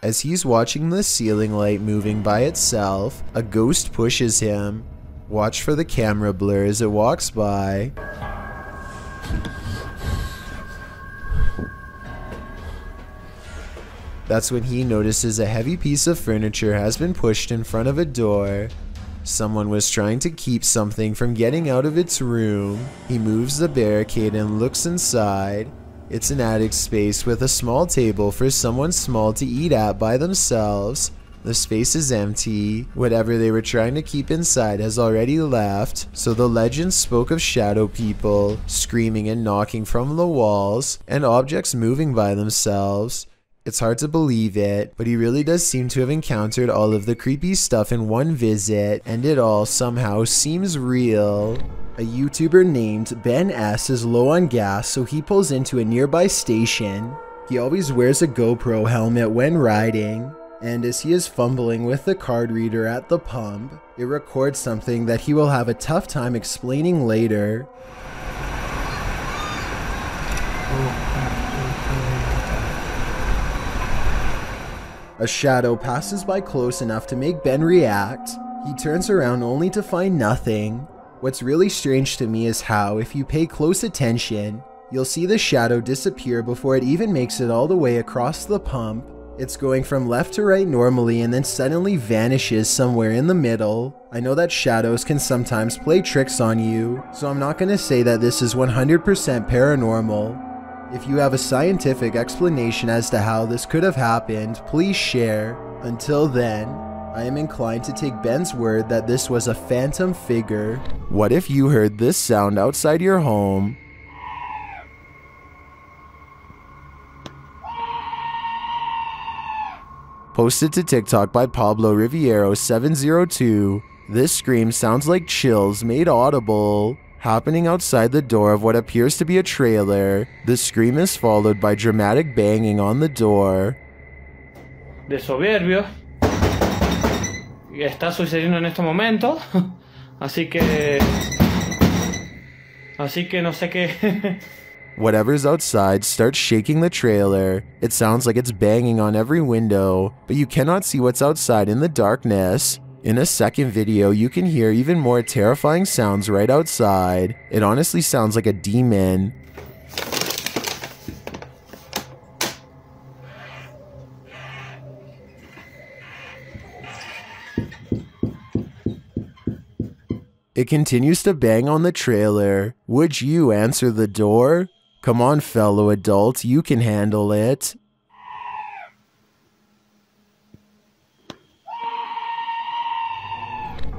As he's watching the ceiling light moving by itself, a ghost pushes him. Watch for the camera blur as it walks by. That's when he notices a heavy piece of furniture has been pushed in front of a door. Someone was trying to keep something from getting out of its room. He moves the barricade and looks inside. It's an attic space with a small table for someone small to eat at by themselves. The space is empty. Whatever they were trying to keep inside has already left, so the legend spoke of shadow people screaming and knocking from the walls and objects moving by themselves. It's hard to believe it, but he really does seem to have encountered all of the creepy stuff in one visit, and it all somehow seems real. A YouTuber named Ben S is low on gas, so he pulls into a nearby station. He always wears a GoPro helmet when riding, and as he is fumbling with the card reader at the pump, it records something that he will have a tough time explaining later. A shadow passes by close enough to make Ben react. He turns around only to find nothing. What's really strange to me is how, if you pay close attention, you'll see the shadow disappear before it even makes it all the way across the pump. It's going from left to right normally and then suddenly vanishes somewhere in the middle. I know that shadows can sometimes play tricks on you, so I'm not going to say that this is 100% paranormal. If you have a scientific explanation as to how this could have happened, please share. Until then, I am inclined to take Ben's word that this was a phantom figure. What if you heard this sound outside your home? Posted to TikTok by Pablo Riviero702, this scream sounds like chills made audible. Happening outside the door of what appears to be a trailer, the scream is followed by dramatic banging on the door. De soberbio. Está sucediendo en este momento. Así que. Así que no sé qué. Whatever's outside starts shaking the trailer. It sounds like it's banging on every window, but you cannot see what's outside in the darkness. In a second video, you can hear even more terrifying sounds right outside. It honestly sounds like a demon. It continues to bang on the trailer. Would you answer the door? Come on, fellow adult, you can handle it.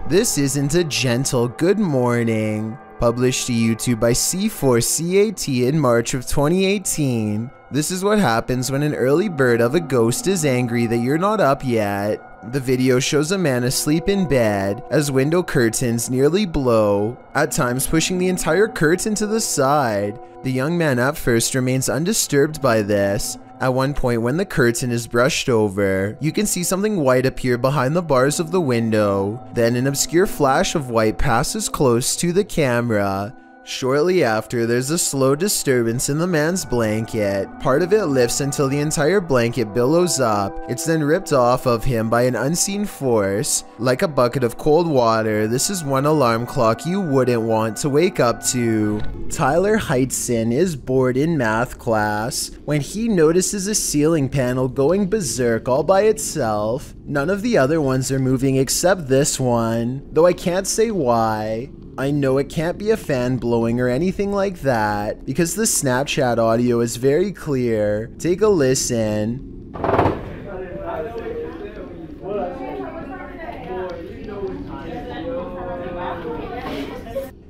This isn't a gentle good morning. Published to YouTube by C4CAT in March of 2018. This is what happens when an early bird of a ghost is angry that you're not up yet. The video shows a man asleep in bed as window curtains nearly blow, at times pushing the entire curtain to the side. The young man at first remains undisturbed by this. At one point when the curtain is brushed over, you can see something white appear behind the bars of the window. Then an obscure flash of white passes close to the camera. Shortly after, there's a slow disturbance in the man's blanket. Part of it lifts until the entire blanket billows up. It's then ripped off of him by an unseen force. Like a bucket of cold water, this is one alarm clock you wouldn't want to wake up to. Tyler Heitzen is bored in math class when he notices a ceiling panel going berserk all by itself. None of the other ones are moving except this one, though I can't say why. I know it can't be a fan blowing or anything like that because the Snapchat audio is very clear. Take a listen.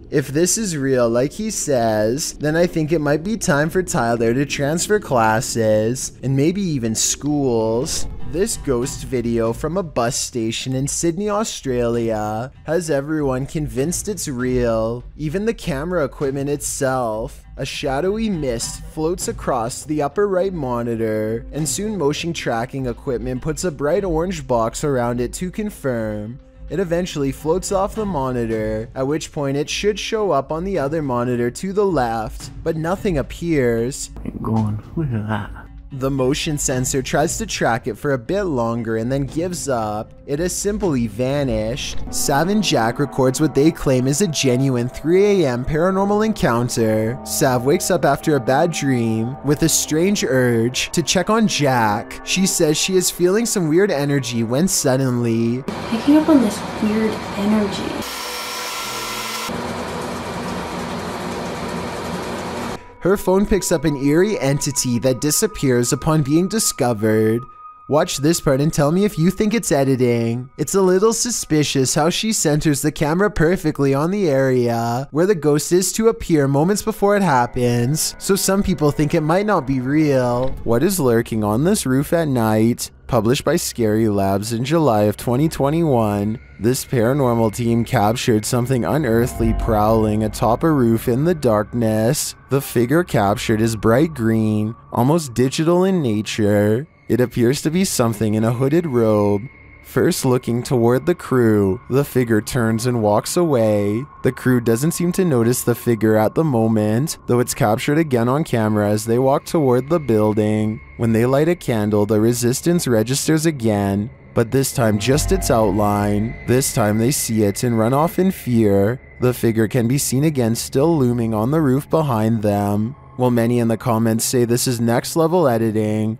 If this is real, like he says, then I think it might be time for Tyler to transfer classes and maybe even schools. This ghost video from a bus station in Sydney, Australia has everyone convinced it's real. Even the camera equipment itself. A shadowy mist floats across the upper right monitor, and soon motion tracking equipment puts a bright orange box around it to confirm. It eventually floats off the monitor, at which point it should show up on the other monitor to the left, but nothing appears. Ain't Going, look at that. The motion sensor tries to track it for a bit longer and then gives up. It has simply vanished. Sav and Jack records what they claim is a genuine 3am paranormal encounter. Sav wakes up after a bad dream with a strange urge to check on Jack. She says she is feeling some weird energy when suddenly Picking up on this weird energy. Her phone picks up an eerie entity that disappears upon being discovered. Watch this part and tell me if you think it's editing. It's a little suspicious how she centers the camera perfectly on the area where the ghost is to appear moments before it happens, so some people think it might not be real. What is lurking on this roof at night? Published by Scary Labs in July of 2021, this paranormal team captured something unearthly prowling atop a roof in the darkness. The figure captured is bright green, almost digital in nature. It appears to be something in a hooded robe. First looking toward the crew, the figure turns and walks away. The crew doesn't seem to notice the figure at the moment, though it's captured again on camera as they walk toward the building. When they light a candle, the resistance registers again, but this time just its outline. This time they see it and run off in fear. The figure can be seen again still looming on the roof behind them. While many in the comments say this is next level editing,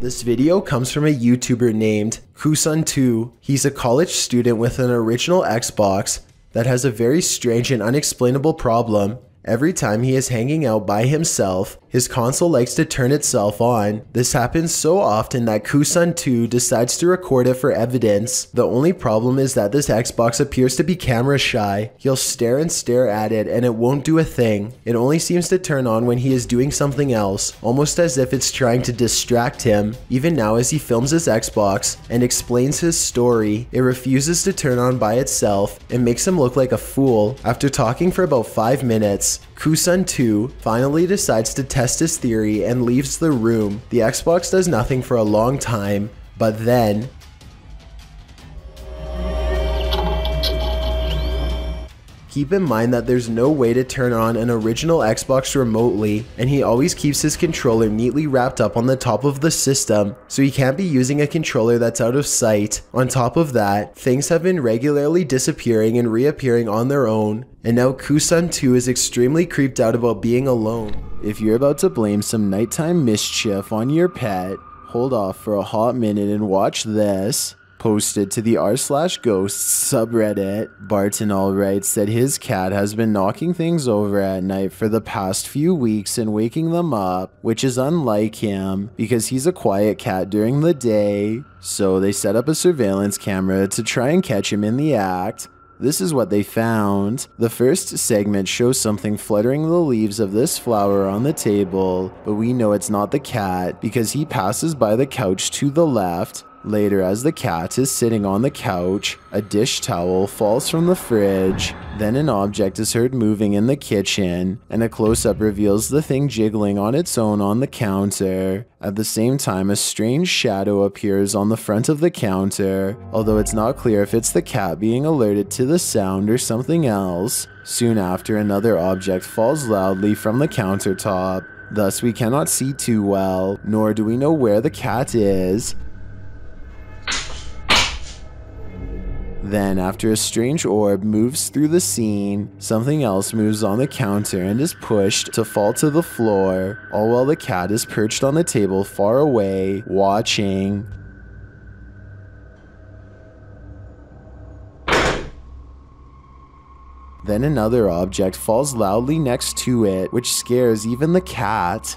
This video comes from a YouTuber named Kusun2. He's a college student with an original Xbox that has a very strange and unexplainable problem. Every time he is hanging out by himself, his console likes to turn itself on. This happens so often that Kusun2 decides to record it for evidence. The only problem is that this Xbox appears to be camera shy. He'll stare and stare at it and it won't do a thing. It only seems to turn on when he is doing something else, almost as if it's trying to distract him. Even now as he films his Xbox and explains his story, it refuses to turn on by itself and makes him look like a fool. After talking for about 5 minutes, Kusun2 finally decides to test his theory and leaves the room. The Xbox does nothing for a long time, but then Keep in mind that there's no way to turn on an original Xbox remotely, and he always keeps his controller neatly wrapped up on the top of the system, so he can't be using a controller that's out of sight. On top of that, things have been regularly disappearing and reappearing on their own, and now Kusun 2 is extremely creeped out about being alone. If you're about to blame some nighttime mischief on your pet, hold off for a hot minute and watch this. Posted to the r slash ghosts subreddit, Barton Alright said his cat has been knocking things over at night for the past few weeks and waking them up, which is unlike him because he's a quiet cat during the day. So they set up a surveillance camera to try and catch him in the act. This is what they found. The first segment shows something fluttering the leaves of this flower on the table, but we know it's not the cat because he passes by the couch to the left. Later, as the cat is sitting on the couch, a dish towel falls from the fridge. Then an object is heard moving in the kitchen, and a close up reveals the thing jiggling on its own on the counter. At the same time, a strange shadow appears on the front of the counter, although it's not clear if it's the cat being alerted to the sound or something else. Soon after, another object falls loudly from the countertop. Thus, we cannot see too well, nor do we know where the cat is. Then, after a strange orb moves through the scene, something else moves on the counter and is pushed to fall to the floor, all while the cat is perched on the table far away, watching. Then another object falls loudly next to it, which scares even the cat.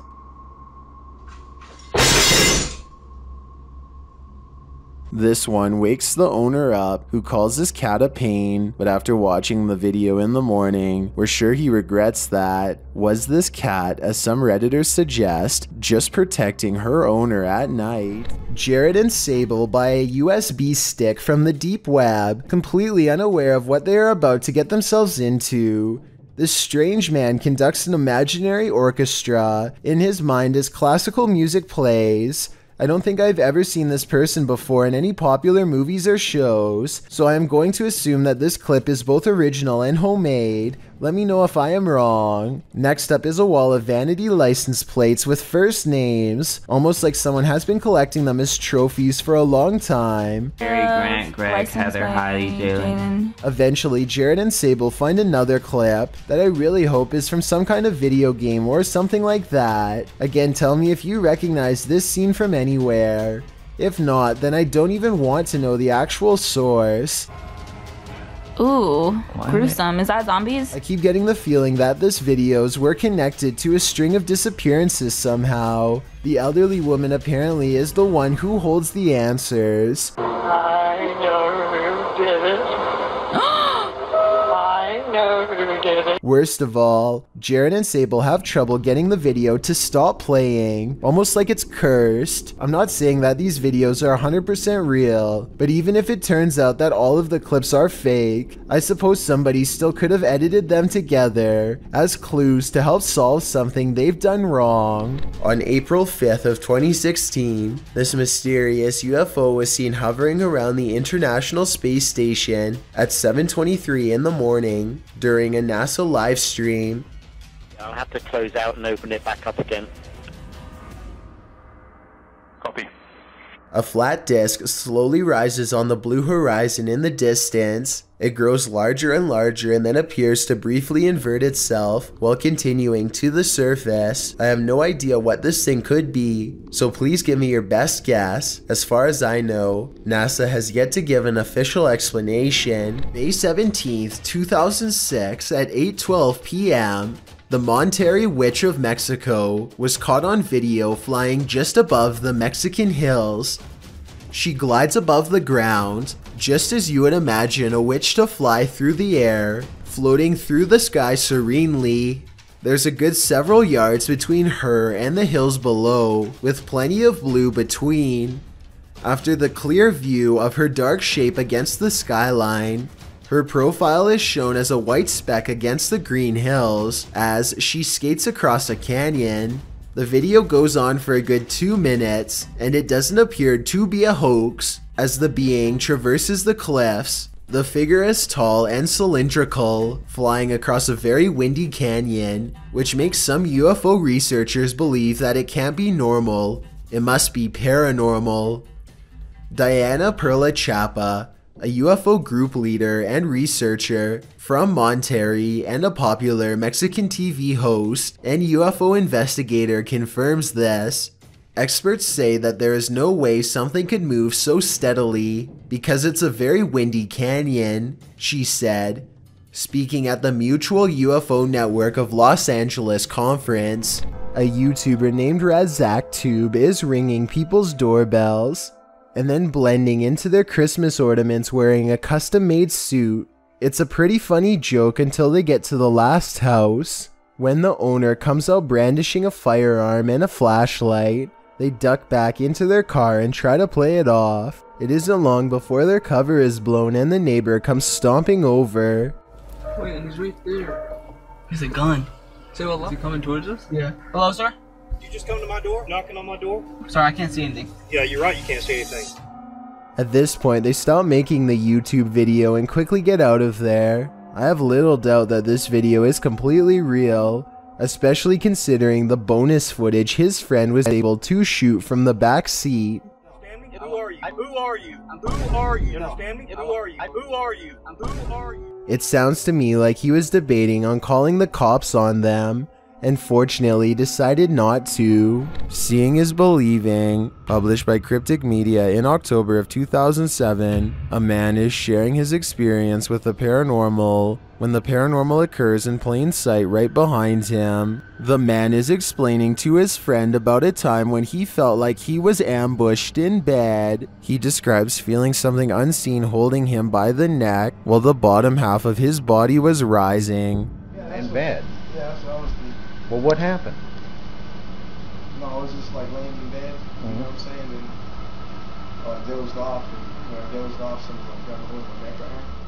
This one wakes the owner up, who calls his cat a pain, but after watching the video in the morning, we're sure he regrets that. Was this cat, as some redditors suggest, just protecting her owner at night? Jared and Sable buy a USB stick from the deep web, completely unaware of what they are about to get themselves into. This strange man conducts an imaginary orchestra in his mind as classical music plays. I don't think I've ever seen this person before in any popular movies or shows, so I am going to assume that this clip is both original and homemade. Let me know if I am wrong. Next up is a wall of vanity license plates with first names, almost like someone has been collecting them as trophies for a long time. Gary, Grant, Greg, Heather, Heidi, Jalen. Eventually, Jared and Sable find another clip that I really hope is from some kind of video game or something like that. Again, tell me if you recognize this scene from anywhere. If not, then I don't even want to know the actual source. Ooh, gruesome. Is that zombies? I keep getting the feeling that this videos were connected to a string of disappearances somehow. The elderly woman apparently is the one who holds the answers. I know who did it. I know who did it. Worst of all, Jared and Sable have trouble getting the video to stop playing, almost like it's cursed. I'm not saying that these videos are 100% real, but even if it turns out that all of the clips are fake, I suppose somebody still could have edited them together as clues to help solve something they've done wrong. On April 5th of 2016, this mysterious UFO was seen hovering around the International Space Station at 7:23 in the morning during a NASA live stream. I'll have to close out and open it back up again. A flat disk slowly rises on the blue horizon in the distance. It grows larger and larger and then appears to briefly invert itself while continuing to the surface. I have no idea what this thing could be, so please give me your best guess. As far as I know, NASA has yet to give an official explanation. May 17th, 2006 at 8:12 p.m. The Monterrey Witch of Mexico was caught on video flying just above the Mexican hills. She glides above the ground, just as you would imagine a witch to fly through the air, floating through the sky serenely. There's a good several yards between her and the hills below, with plenty of blue between. After the clear view of her dark shape against the skyline, her profile is shown as a white speck against the green hills as she skates across a canyon. The video goes on for a good 2 minutes, and it doesn't appear to be a hoax as the being traverses the cliffs. The figure is tall and cylindrical, flying across a very windy canyon, which makes some UFO researchers believe that it can't be normal, it must be paranormal. Diana Perla Chapa, a UFO group leader and researcher from Monterrey and a popular Mexican TV host and UFO investigator confirms this. Experts say that there is no way something could move so steadily because it's a very windy canyon, she said. Speaking at the Mutual UFO Network of Los Angeles conference, a YouTuber named RazakTube is ringing people's doorbells and then blending into their Christmas ornaments wearing a custom made suit. It's a pretty funny joke until they get to the last house. When the owner comes out brandishing a firearm and a flashlight, they duck back into their car and try to play it off. It isn't long before their cover is blown and the neighbor comes stomping over. Wait, he's right there. He's a gun. Say hello. Is he coming towards us? Yeah. Hello, sir? You just come to my door, knocking on my door? Sorry, I can't see anything. Yeah, you're right, you can't see anything. At this point, they stop making the YouTube video and quickly get out of there. I have little doubt that this video is completely real, especially considering the bonus footage his friend was able to shoot from the back seat. Who are you? Who are you? Who are you? You understand me? Who are you? Who are you? Who are you? It sounds to me like he was debating on calling the cops on them, and fortunately decided not to. Seeing is believing, published by Cryptic Media in October of 2007, a man is sharing his experience with the paranormal when the paranormal occurs in plain sight right behind him. The man is explaining to his friend about a time when he felt like he was ambushed in bed. He describes feeling something unseen holding him by the neck while the bottom half of his body was rising. In bed. Yeah, that's what I was thinking. Well, what happened? No, I was just like laying in bed, you know what I'm saying? And uh, dozed off, and when I dozed off, someone like got a hold of my neck right here.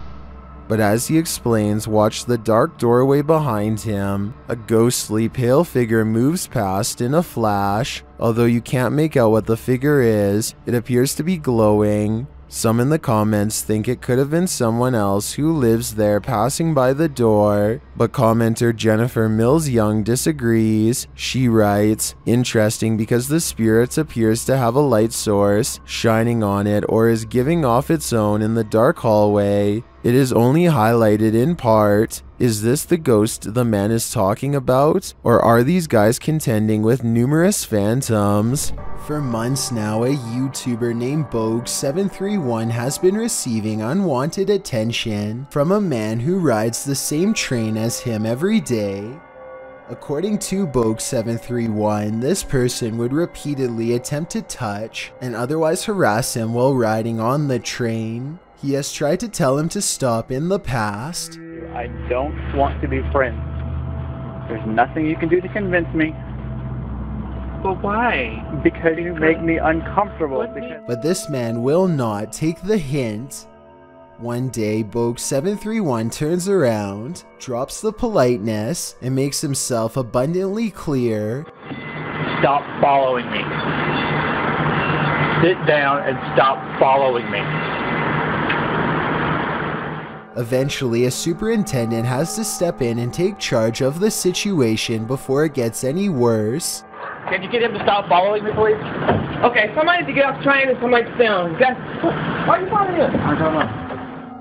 But as he explains, watch the dark doorway behind him. A ghostly pale figure moves past in a flash. Although you can't make out what the figure is, it appears to be glowing. Some in the comments think it could have been someone else who lives there passing by the door, but commenter Jennifer Mills Young disagrees. She writes, Interesting because the spirit appears to have a light source shining on it or is giving off its own in the dark hallway. It is only highlighted in part. Is this the ghost the man is talking about? Or are these guys contending with numerous phantoms? For months now, a YouTuber named Bogue731 has been receiving unwanted attention from a man who rides the same train as him every day. According to Bogue731, this person would repeatedly attempt to touch and otherwise harass him while riding on the train. He has tried to tell him to stop in the past. I don't want to be friends. There's nothing you can do to convince me. But why? Because you make me uncomfortable. Because But this man will not take the hint. One day, Bogue731 turns around, drops the politeness, and makes himself abundantly clear. stop following me. Sit down and stop following me. Eventually, a superintendent has to step in and take charge of the situation before it gets any worse. Can you get him to stop following me, please? Okay, somebody needs to get off the train and somebody sit down. Guys, why are you following us? I don't know.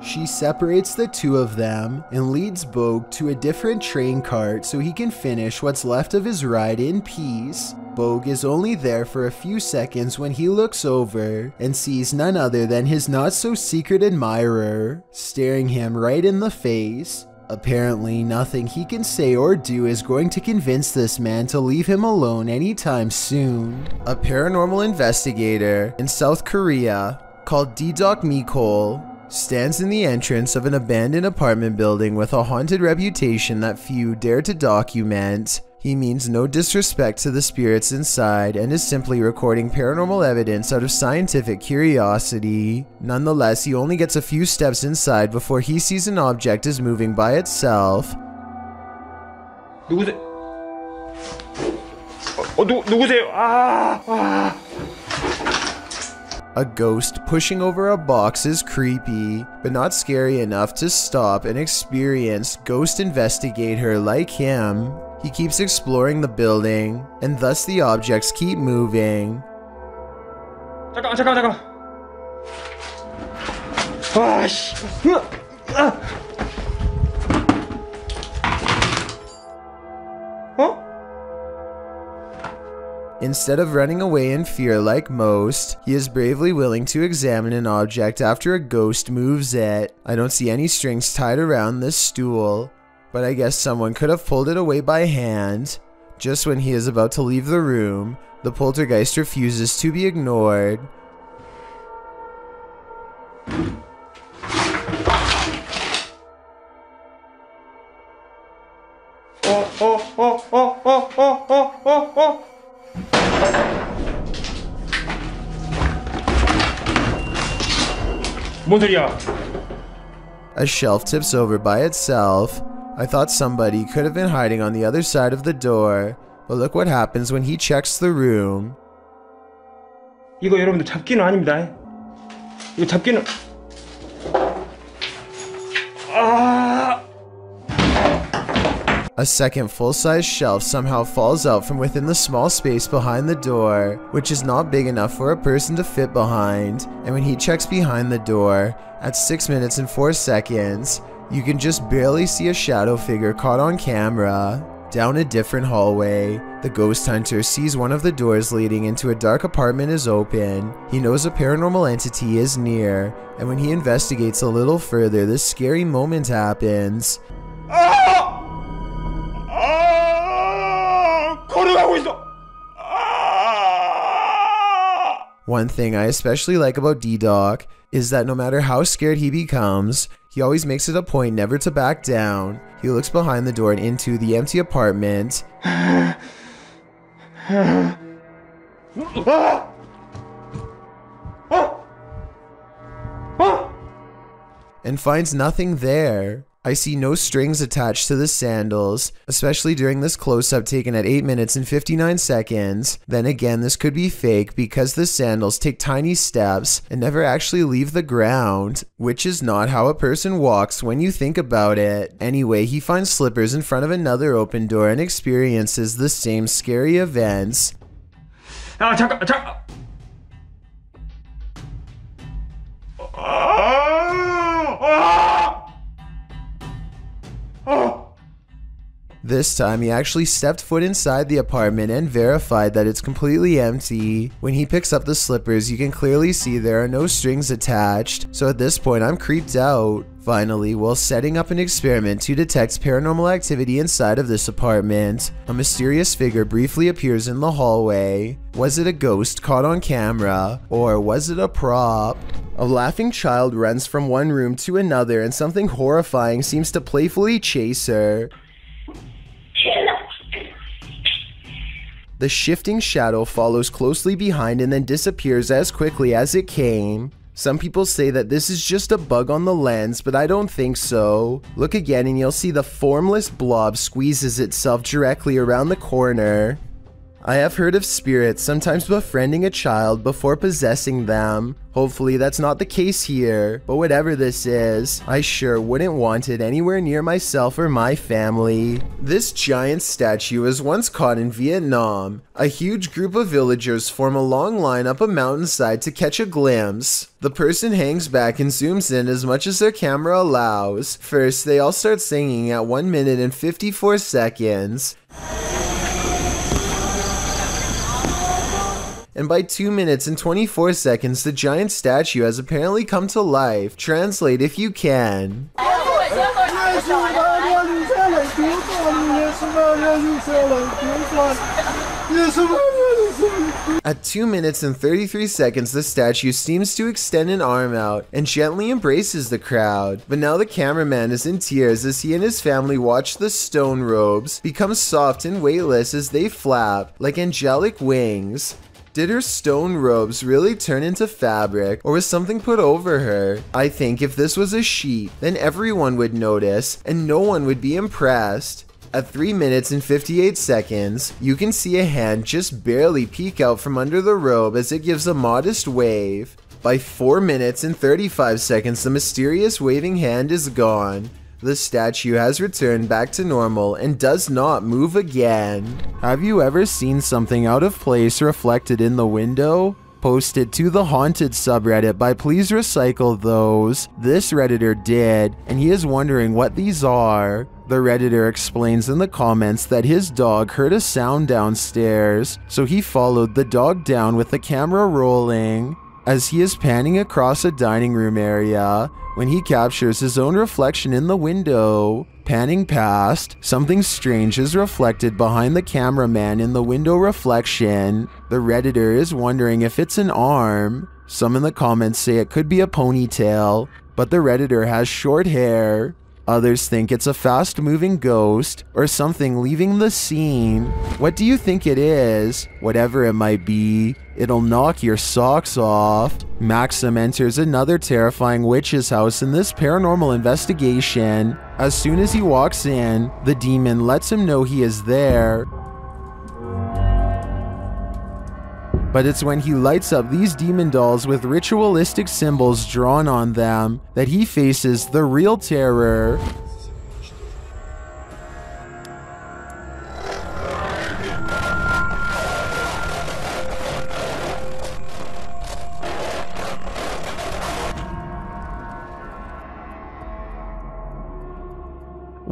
She separates the two of them and leads Bogue to a different train cart so he can finish what's left of his ride in peace. Bogue is only there for a few seconds when he looks over and sees none other than his not so secret admirer staring him right in the face. Apparently, nothing he can say or do is going to convince this man to leave him alone anytime soon. A paranormal investigator in South Korea called D-Doc Mikol stands in the entrance of an abandoned apartment building with a haunted reputation that few dare to document. He means no disrespect to the spirits inside and is simply recording paranormal evidence out of scientific curiosity. Nonetheless, he only gets a few steps inside before he sees an object is moving by itself. 누구세요? 어, 누, 누구세요? 아, 아. A ghost pushing over a box is creepy, but not scary enough to stop an experienced ghost investigator like him. He keeps exploring the building, and thus the objects keep moving. Oh, Instead of running away in fear like most, he is bravely willing to examine an object after a ghost moves it. I don't see any strings tied around this stool, but I guess someone could have pulled it away by hand. Just when he is about to leave the room, the poltergeist refuses to be ignored. Oh, oh, oh, 어, 어, 어, 어, 어, 어. 뭔 소리야? A shelf tips over by itself. I thought somebody could have been hiding on the other side of the door, but look what happens when he checks the room. 이거 여러분들 잡기는 아닙니다. 이거 잡기는 아. a second full-size shelf somehow falls out from within the small space behind the door, which is not big enough for a person to fit behind. And when he checks behind the door, at 6 minutes and 4 seconds, you can just barely see a shadow figure caught on camera. Down a different hallway, the ghost hunter sees one of the doors leading into a dark apartment is open. He knows a paranormal entity is near, and when he investigates a little further, this scary moment happens. 걸 One thing I especially like about D-Doc is that no matter how scared he becomes, he always makes it a point never to back down. He looks behind the door and into the empty apartment. and finds nothing there. I see no strings attached to the sandals, especially during this close-up taken at 8 minutes and 59 seconds. Then again, this could be fake because the sandals take tiny steps and never actually leave the ground, which is not how a person walks when you think about it. Anyway, he finds slippers in front of another open door and experiences the same scary events. Ah. Oh, oh, oh. 깐. This time, he actually stepped foot inside the apartment and verified that it's completely empty. When he picks up the slippers, you can clearly see there are no strings attached, so at this point, I'm creeped out. Finally, while setting up an experiment to detect paranormal activity inside of this apartment, a mysterious figure briefly appears in the hallway. Was it a ghost caught on camera, or was it a prop? A laughing child runs from one room to another and something horrifying seems to playfully chase her. The shifting shadow follows closely behind and then disappears as quickly as it came. Some people say that this is just a bug on the lens, but I don't think so. Look again and you'll see the formless blob squeezes itself directly around the corner. I have heard of spirits sometimes befriending a child before possessing them. Hopefully that's not the case here, but whatever this is, I sure wouldn't want it anywhere near myself or my family. This giant statue was once caught in Vietnam. A huge group of villagers form a long line up a mountainside to catch a glimpse. The person hangs back and zooms in as much as their camera allows. First, they all start singing at 1 minute and 54 seconds. And by 2 minutes and 24 seconds, the giant statue has apparently come to life. Translate if you can. At 2 minutes and 33 seconds, the statue seems to extend an arm out and gently embraces the crowd. But now the cameraman is in tears as he and his family watch the stone robes become soft and weightless as they flap like angelic wings. Did her stone robes really turn into fabric, or was something put over her? I think if this was a sheet, then everyone would notice, and no one would be impressed. At 3 minutes and 58 seconds, you can see a hand just barely peek out from under the robe as it gives a modest wave. By 4 minutes and 35 seconds, the mysterious waving hand is gone. The statue has returned back to normal and does not move again. Have you ever seen something out of place reflected in the window? Posted to the haunted subreddit by Please Recycle Those. This Redditor did, and he is wondering what these are. The Redditor explains in the comments that his dog heard a sound downstairs, so he followed the dog down with the camera rolling. As he is panning across a dining room area, when he captures his own reflection in the window, panning past, something strange is reflected behind the cameraman in the window reflection. The Redditor is wondering if it's an arm. Some in the comments say it could be a ponytail, but the Redditor has short hair. Others think it's a fast moving ghost or something leaving the scene. What do you think it is? Whatever it might be, it'll knock your socks off. Maxim enters another terrifying witch's house in this paranormal investigation. As soon as he walks in, the demon lets him know he is there. But it's when he lights up these demon dolls with ritualistic symbols drawn on them that he faces the real terror.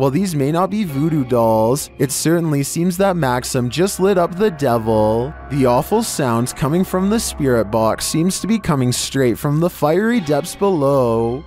While these may not be voodoo dolls, it certainly seems that Maxim just lit up the devil. The awful sounds coming from the spirit box seems to be coming straight from the fiery depths below.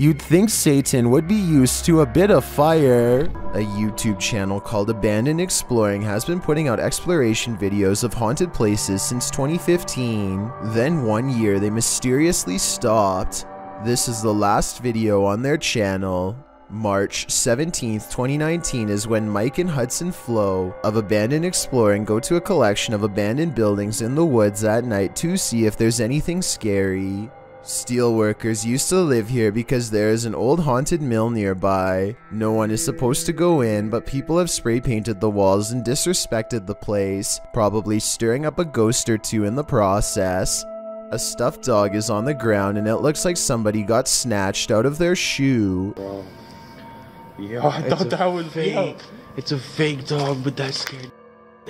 You'd think Satan would be used to a bit of fire. A YouTube channel called Abandoned Exploring has been putting out exploration videos of haunted places since 2015. Then one year they mysteriously stopped. This is the last video on their channel. March 17th, 2019 is when Mike and Hudson Flo of Abandoned Exploring go to a collection of abandoned buildings in the woods at night to see if there's anything scary. Steelworkers used to live here because there is an old haunted mill nearby. No one is supposed to go in, but people have spray painted the walls and disrespected the place, probably stirring up a ghost or two in the process. A stuffed dog is on the ground and it looks like somebody got snatched out of their shoe. Yo, I It's thought that was fake. yo, It's a fake dog, but that scared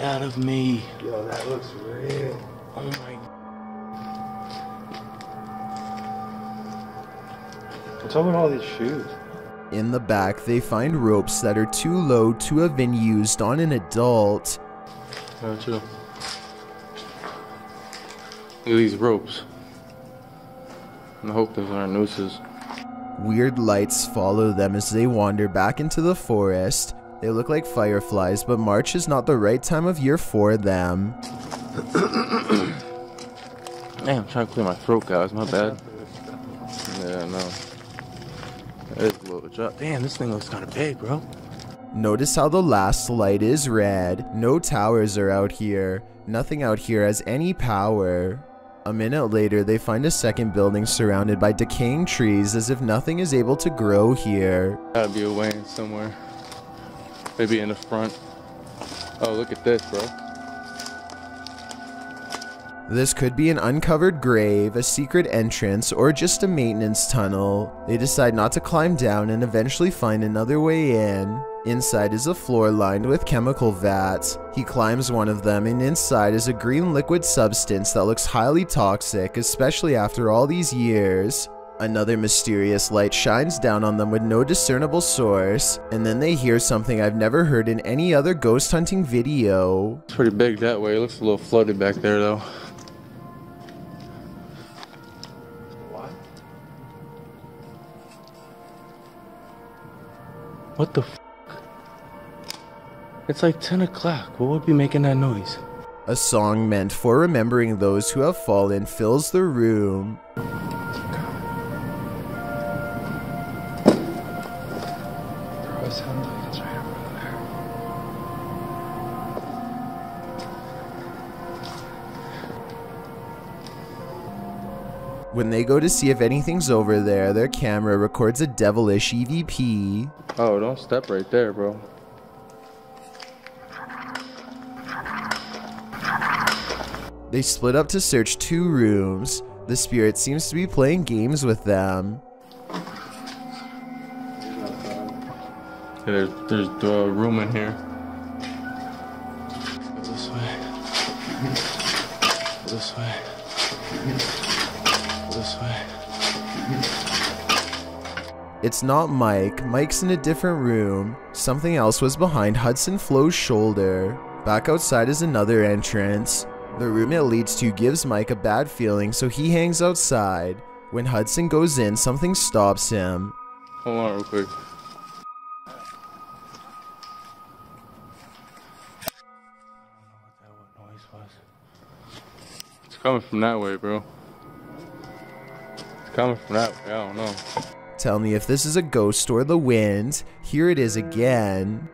out of me. Yo, that looks real. Oh my. What's up with all these shoes? In the back, they find ropes that are too low to have been used on an adult. Chill. Look at these ropes. I hope those aren't nooses. Weird lights follow them as they wander back into the forest. They look like fireflies, but March is not the right time of year for them. Damn, I'm trying to clear my throat, guys. My bad. Yeah, no. It's a little drop. Damn, this thing looks kind of big, bro. Notice how the last light is red. No towers are out here. Nothing out here has any power. A minute later, they find a second building surrounded by decaying trees as if nothing is able to grow here. Gotta be away in somewhere. Maybe in the front. Oh, look at this, bro. This could be an uncovered grave, a secret entrance, or just a maintenance tunnel. They decide not to climb down and eventually find another way in. Inside is a floor lined with chemical vats. He climbs one of them and inside is a green liquid substance that looks highly toxic, especially after all these years. Another mysterious light shines down on them with no discernible source, and then they hear something I've never heard in any other ghost hunting video. It's pretty big that way. It looks a little flooded back there, though. What the f? It's like 10 o'clock. What would be making that noise? A song meant for remembering those who have fallen fills the room. When they go to see if anything's over there, their camera records a devilish EVP. Oh, don't step right there, bro. They split up to search two rooms. The spirit seems to be playing games with them. Yeah, there's there's a room in here. Go this way. Go this way. It's not Mike. Mike's in a different room. Something else was behind Hudson Flo's shoulder. Back outside is another entrance. The room it leads to gives Mike a bad feeling, so he hangs outside. When Hudson goes in, something stops him. Hold on real quick. It's coming from that way, bro. It's coming from that way. I don't know. Tell me if this is a ghost or the wind. Here it is again.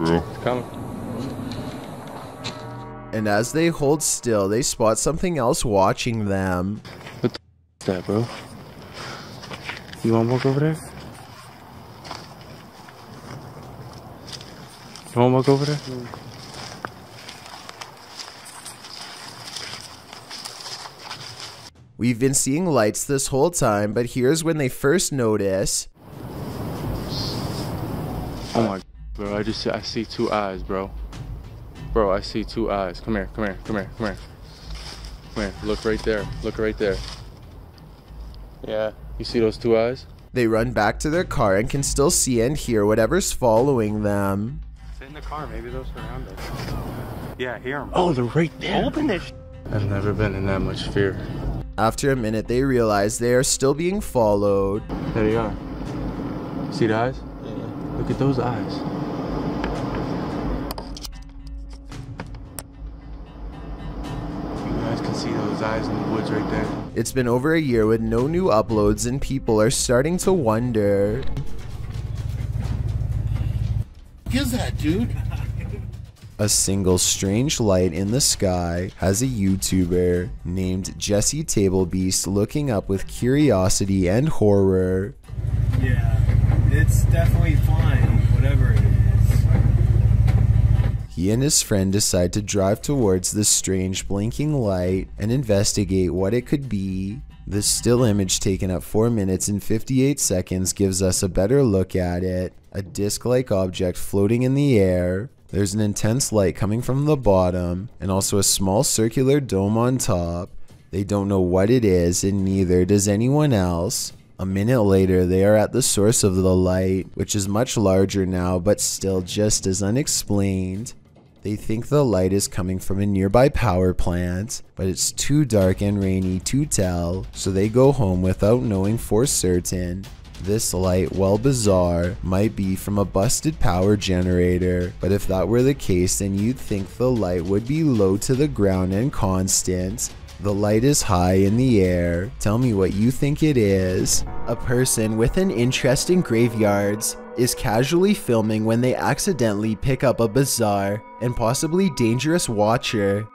It's coming. And as they hold still, they spot something else watching them. What the is that, bro? You wanna walk over there? You wanna walk over there? Mm. We've been seeing lights this whole time, but here's when they first notice. Oh my, bro! I just I see two eyes, bro. Bro, I see two eyes. Come here, come here, come here, come here. Come here, look right there. Look right there. Yeah, you see those two eyes? They run back to their car and can still see and hear whatever's following them. Sit in the car, maybe they'll surround us. Yeah, hear them. Oh, they're right there. Open this. I've never been in that much fear. After a minute, they realize they are still being followed. There they are. See the eyes? Yeah. Look at those eyes. You guys can see those eyes in the woods right there. It's been over a year with no new uploads, and people are starting to wonder. What is that, dude? A single strange light in the sky has a YouTuber named Jesse Table Beast looking up with curiosity and horror. Yeah, it's definitely flying, whatever it is. He and his friend decide to drive towards this strange blinking light and investigate what it could be. The still image taken at 4 minutes and 58 seconds gives us a better look at it. A disc-like object floating in the air. There's an intense light coming from the bottom and also a small circular dome on top. They don't know what it is and neither does anyone else. A minute later, they are at the source of the light, which is much larger now but still just as unexplained. They think the light is coming from a nearby power plant, but it's too dark and rainy to tell, so they go home without knowing for certain. This light, while bizarre, might be from a busted power generator, but if that were the case then you'd think the light would be low to the ground and constant. The light is high in the air. Tell me what you think it is. A person with an interest in graveyards is casually filming when they accidentally pick up a bizarre and possibly dangerous watcher.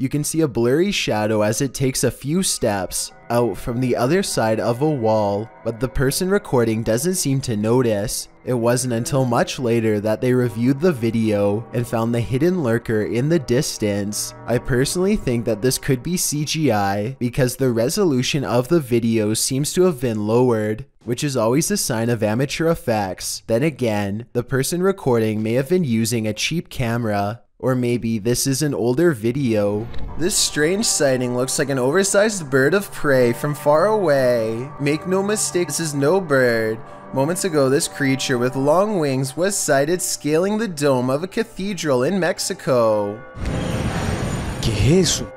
You can see a blurry shadow as it takes a few steps out from the other side of a wall, but the person recording doesn't seem to notice. It wasn't until much later that they reviewed the video and found the hidden lurker in the distance. I personally think that this could be CGI because the resolution of the video seems to have been lowered, which is always a sign of amateur effects. Then again, the person recording may have been using a cheap camera. Or maybe this is an older video. This strange sighting looks like an oversized bird of prey from far away. Make no mistake, this is no bird. Moments ago, this creature with long wings was sighted scaling the dome of a cathedral in Mexico.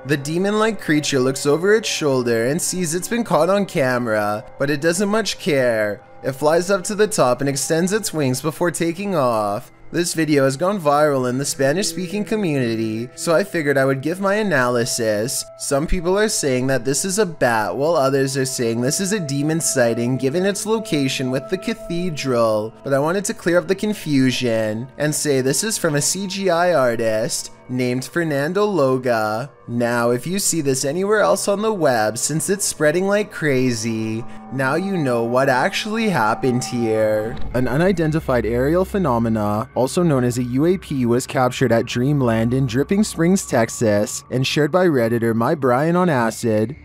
The demon-like creature looks over its shoulder and sees it's been caught on camera, but it doesn't much care. It flies up to the top and extends its wings before taking off. This video has gone viral in the Spanish speaking community, so I figured I would give my analysis. Some people are saying that this is a bat, while others are saying this is a demon sighting given its location with the cathedral. But I wanted to clear up the confusion and say this is from a CGI artist named Fernando Loga. Now, if you see this anywhere else on the web, since it's spreading like crazy, now you know what actually happened here. An unidentified aerial phenomena, also known as a UAP, was captured at Dreamland in Dripping Springs, Texas, and shared by Redditor My Brian on Acid.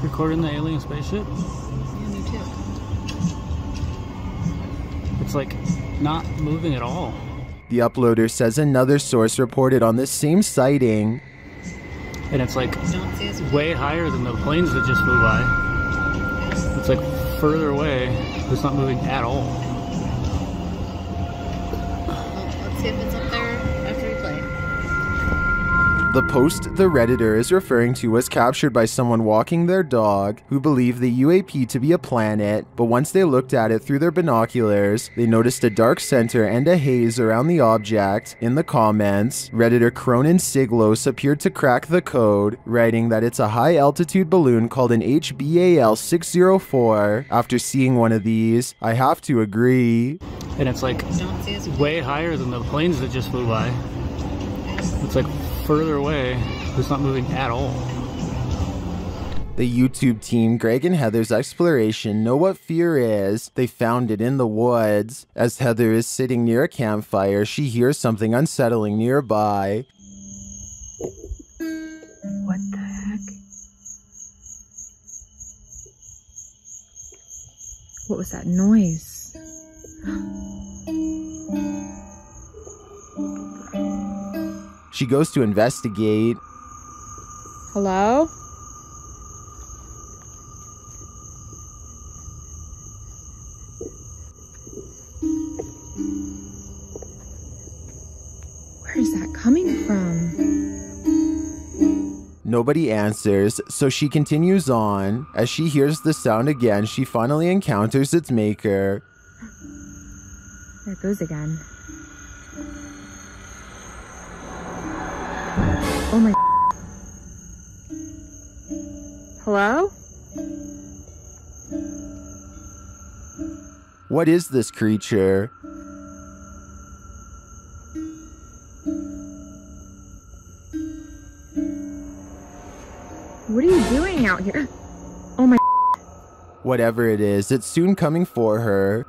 Recording the alien spaceship? It's like not moving at all. The uploader says another source reported on this same sighting. And it's like way higher than the planes that just flew by. It's like further away. It's not moving at all. Let's see if it's up there after we play. The post the Redditor is referring to was captured by someone walking their dog who believed the UAP to be a planet, but once they looked at it through their binoculars, they noticed a dark center and a haze around the object. In the comments, Redditor Cronin Siglos appeared to crack the code, writing that it's a high altitude balloon called an HBAL 604. After seeing one of these, I have to agree. And it's like way higher than the planes that just flew by. It's like further away. It's not moving at all. The YouTube team, Greg and Heather's exploration, know what fear is. They found it in the woods. As Heather is sitting near a campfire, she hears something unsettling nearby. What the heck? What was that noise? She goes to investigate. Hello? Where is that coming from? Nobody answers, so she continues on. As she hears the sound again, she finally encounters its maker. There it goes again. Oh my. Hello? What is this creature? What are you doing out here? Oh my. Whatever it is, it's soon coming for her.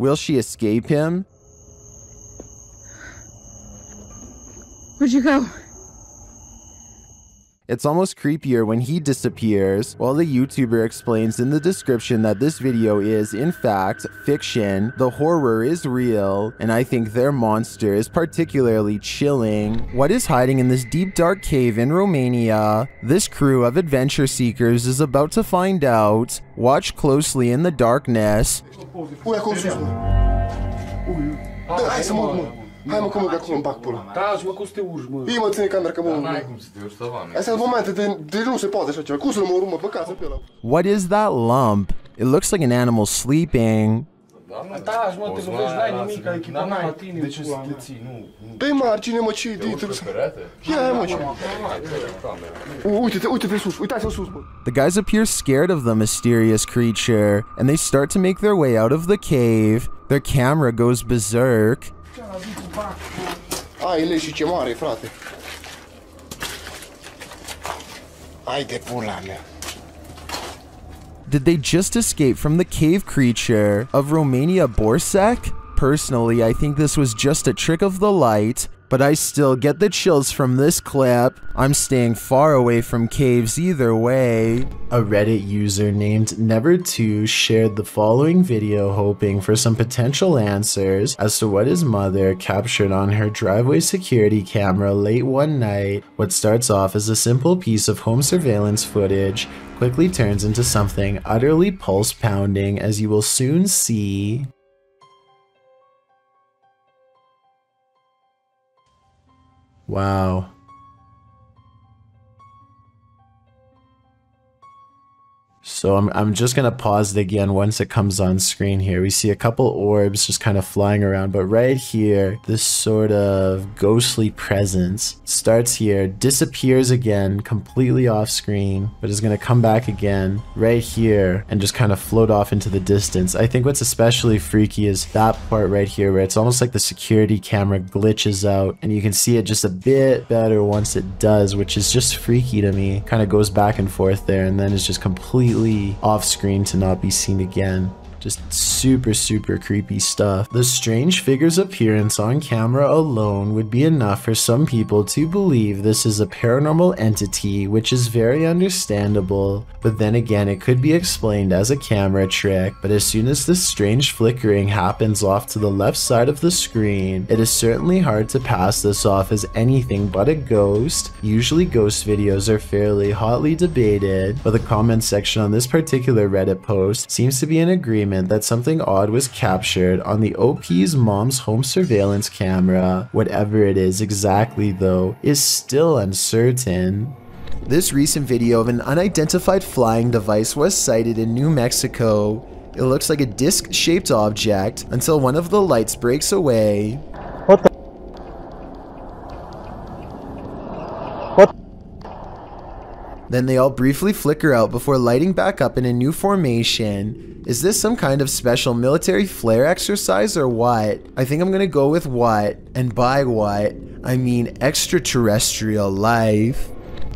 Will she escape him? Where'd you go? It's almost creepier when he disappears, while the YouTuber explains in the description that this video is, in fact, fiction, the horror is real, and I think their monster is particularly chilling. What is hiding in this deep dark cave in Romania? This crew of adventure seekers is about to find out. Watch closely in the darkness. Ui, acolo sus, mă. Dă, hai mă urc, mă. Hai mă, că mă, de acolo îmi bag pula. Taci, mă, cum să te urci, mă? Ii, mă, ține camera, că mă urc. N-ai cum să te urci, Tavane. Astea sunt momente de, de nu se poate așa ceva. Cum să nu mă urc, mă, pe casă, pe ăla. What is that lump? It looks like an animal sleeping. Taci, mă, te lovești, n-ai nimic, ai echipament la tine, De ce să pula te mea. ții? Nu, nu. Dă-i mă, ce Te e urci pe perete? Ia, mă, ce Hai, dă camera. Uite-te, uite-te sus, uitați-vă sus, mă. The guys appear scared of the mysterious creature, and they start to make their way out of the cave. Their camera goes berserk. Ai, și ce mare, frate. Pula mea. Did they just escape from the cave creature of Romania Borsec? Personally, I think this was just a trick of the light, but I still get the chills from this clip. I'm staying far away from caves either way. A Reddit user named Never2 shared the following video hoping for some potential answers as to what his mother captured on her driveway security camera late one night. What starts off as a simple piece of home surveillance footage quickly turns into something utterly pulse pounding, as you will soon see. Wow. So I'm, I'm just going to pause it again once it comes on screen here. We see a couple orbs just kind of flying around, but right here, this sort of ghostly presence starts here, disappears again, completely off screen, but is going to come back again right here and just kind of float off into the distance. I think what's especially freaky is that part right here where it's almost like the security camera glitches out and you can see it just a bit better once it does, which is just freaky to me. Kind of goes back and forth there and then is just completely off screen to not be seen again. Just super, super creepy stuff. The strange figure's appearance on camera alone would be enough for some people to believe this is a paranormal entity, which is very understandable. But then again, it could be explained as a camera trick. But as soon as this strange flickering happens off to the left side of the screen, it is certainly hard to pass this off as anything but a ghost. Usually, ghost videos are fairly hotly debated, but the comment section on this particular Reddit post seems to be in agreement that something odd was captured on the OP's mom's home surveillance camera. Whatever it is exactly, though, is still uncertain. This recent video of an unidentified flying device was sighted in New Mexico. It looks like a disc shaped object until one of the lights breaks away. What the? Then they all briefly flicker out before lighting back up in a new formation. Is this some kind of special military flare exercise or what? I think I'm gonna go with what, and by what, I mean extraterrestrial life.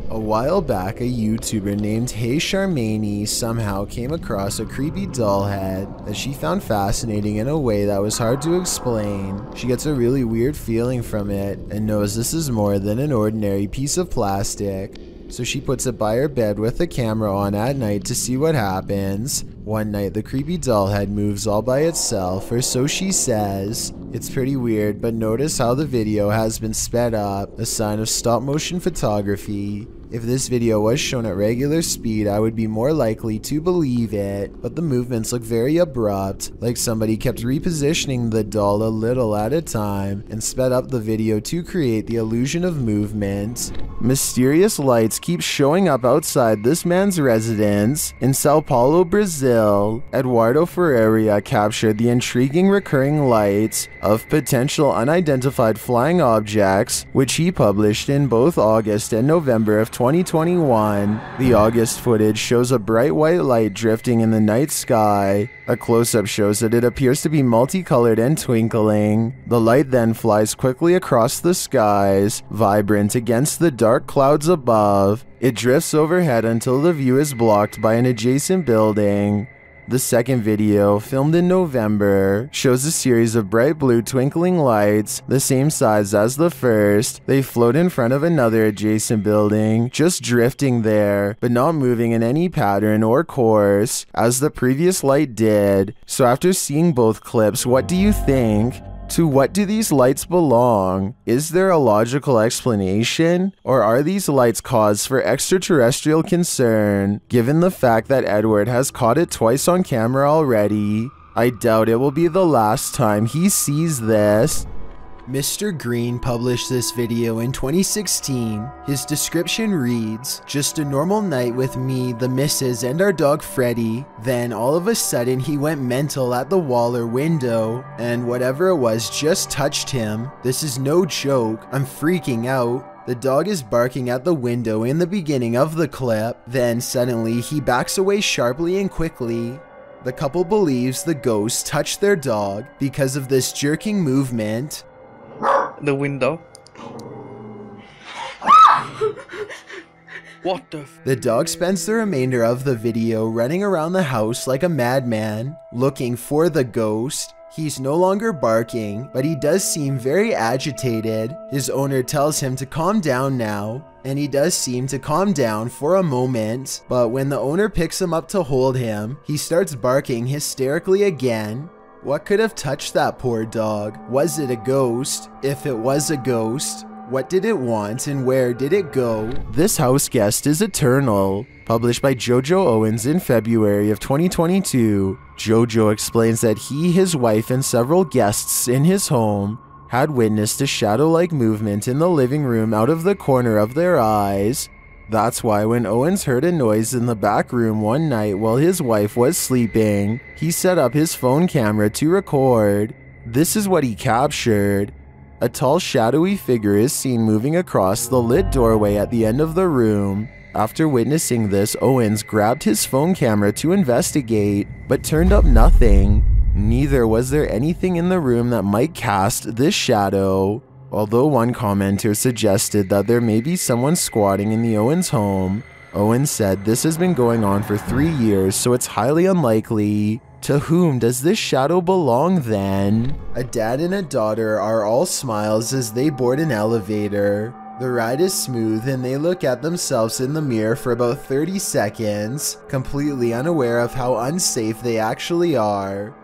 A while back, a YouTuber named Hey Charmaine somehow came across a creepy doll head that she found fascinating in a way that was hard to explain. She gets a really weird feeling from it and knows this is more than an ordinary piece of plastic. So she puts it by her bed with the camera on at night to see what happens. One night, the creepy doll head moves all by itself, or so she says. It's pretty weird, but notice how the video has been sped up, a sign of stop motion photography. If this video was shown at regular speed, I would be more likely to believe it, but the movements look very abrupt, like somebody kept repositioning the doll a little at a time and sped up the video to create the illusion of movement. Mysterious lights keep showing up outside this man's residence in Sao Paulo, Brazil. Eduardo Ferreira captured the intriguing recurring lights of potential unidentified flying objects, which he published in both August and November of 2021. The August footage shows a bright white light drifting in the night sky. A close up shows that it appears to be multicolored and twinkling. The light then flies quickly across the skies, vibrant against the dark clouds above. It drifts overhead until the view is blocked by an adjacent building. The second video, filmed in November, shows a series of bright blue twinkling lights, the same size as the first. They float in front of another adjacent building, just drifting there, but not moving in any pattern or course, as the previous light did. So after seeing both clips, what do you think? To what do these lights belong? Is there a logical explanation? Or are these lights cause for extraterrestrial concern, given the fact that Edward has caught it twice on camera already? I doubt it will be the last time he sees this. Mr. Green published this video in 2016. His description reads, Just a normal night with me, the missus, and our dog Freddy. Then all of a sudden he went mental at the wall or window, and whatever it was just touched him. This is no joke, I'm freaking out. The dog is barking at the window in the beginning of the clip, then suddenly he backs away sharply and quickly. The couple believes the ghost touched their dog because of this jerking movement. The window. What the The dog spends the remainder of the video running around the house like a madman, looking for the ghost. He's no longer barking, but he does seem very agitated. His owner tells him to calm down now, and he does seem to calm down for a moment. But when the owner picks him up to hold him, he starts barking hysterically again. What could have touched that poor dog? Was it a ghost? If it was a ghost, what did it want and where did it go? This house guest is eternal. Published by Jojo Owens in February of 2022, Jojo explains that he, his wife, and several guests in his home had witnessed a shadow like movement in the living room out of the corner of their eyes. That's why when Owens heard a noise in the back room one night while his wife was sleeping, he set up his phone camera to record. This is what he captured. A tall, shadowy figure is seen moving across the lit doorway at the end of the room. After witnessing this, Owens grabbed his phone camera to investigate, but turned up nothing. Neither was there anything in the room that might cast this shadow. Although one commenter suggested that there may be someone squatting in the Owens home, Owens said this has been going on for three years, so it's highly unlikely. To whom does this shadow belong then? A dad and a daughter are all smiles as they board an elevator. The ride is smooth and they look at themselves in the mirror for about 30 seconds, completely unaware of how unsafe they actually are.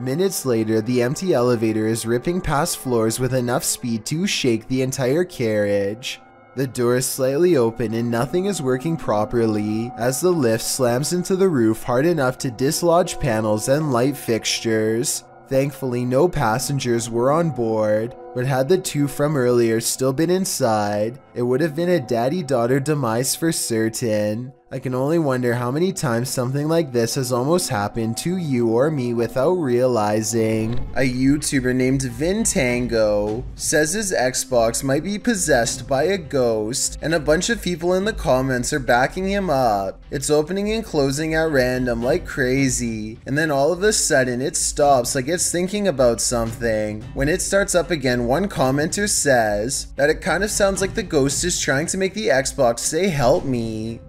Minutes later, the empty elevator is ripping past floors with enough speed to shake the entire carriage. The door is slightly open and nothing is working properly as the lift slams into the roof hard enough to dislodge panels and light fixtures. Thankfully, no passengers were on board, but had the two from earlier still been inside, it would have been a daddy daughter demise for certain. I can only wonder how many times something like this has almost happened to you or me without realizing. A YouTuber named Vintango says his Xbox might be possessed by a ghost, and a bunch of people in the comments are backing him up. It's opening and closing at random like crazy, and then all of a sudden it stops like it's thinking about something. When it starts up again one commenter says that it kind of sounds like the ghost is trying to make the Xbox say help me.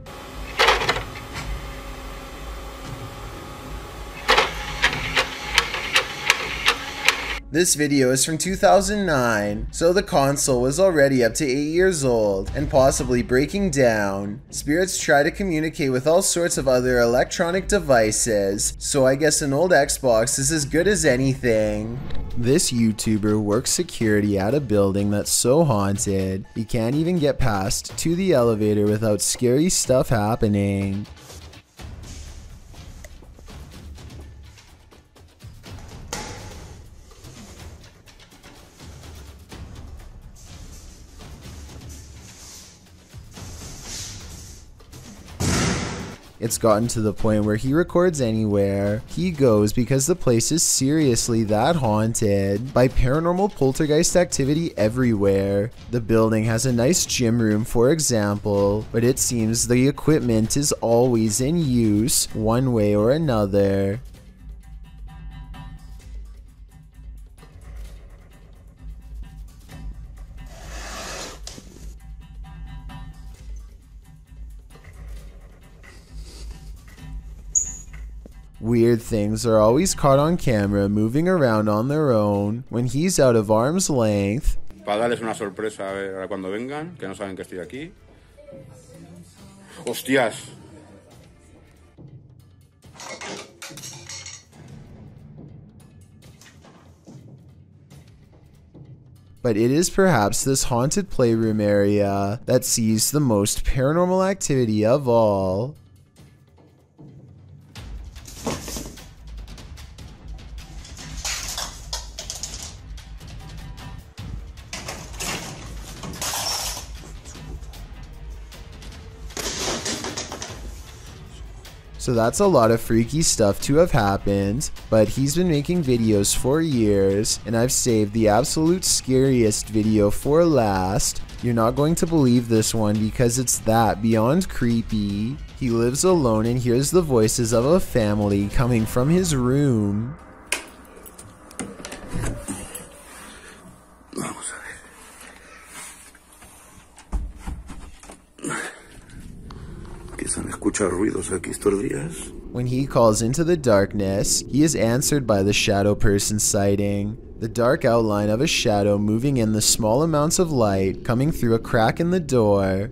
This video is from 2009, so the console was already up to 8 years old and possibly breaking down. Spirits try to communicate with all sorts of other electronic devices, so I guess an old Xbox is as good as anything. This YouTuber works security at a building that's so haunted, he can't even get past to the elevator without scary stuff happening. It's gotten to the point where he records anywhere he goes because the place is seriously that haunted by paranormal poltergeist activity everywhere. The building has a nice gym room, for example, but it seems the equipment is always in use one way or another. Weird things are always caught on camera moving around on their own when he's out of arm's length. Para darles una sorpresa a ver, cuando vengan, que no saben que estoy aquí. ¡Hostias! But it is perhaps this haunted playroom area that sees the most paranormal activity of all. So that's a lot of freaky stuff to have happened, but he's been making videos for years, and I've saved the absolute scariest video for last. You're not going to believe this one because it's that beyond creepy. He lives alone and hears the voices of a family coming from his room. Empiezan a escuchar ruidos aquí estos días. When he calls into the darkness, he is answered by the shadow person sighting. The dark outline of a shadow moving in the small amounts of light coming through a crack in the door.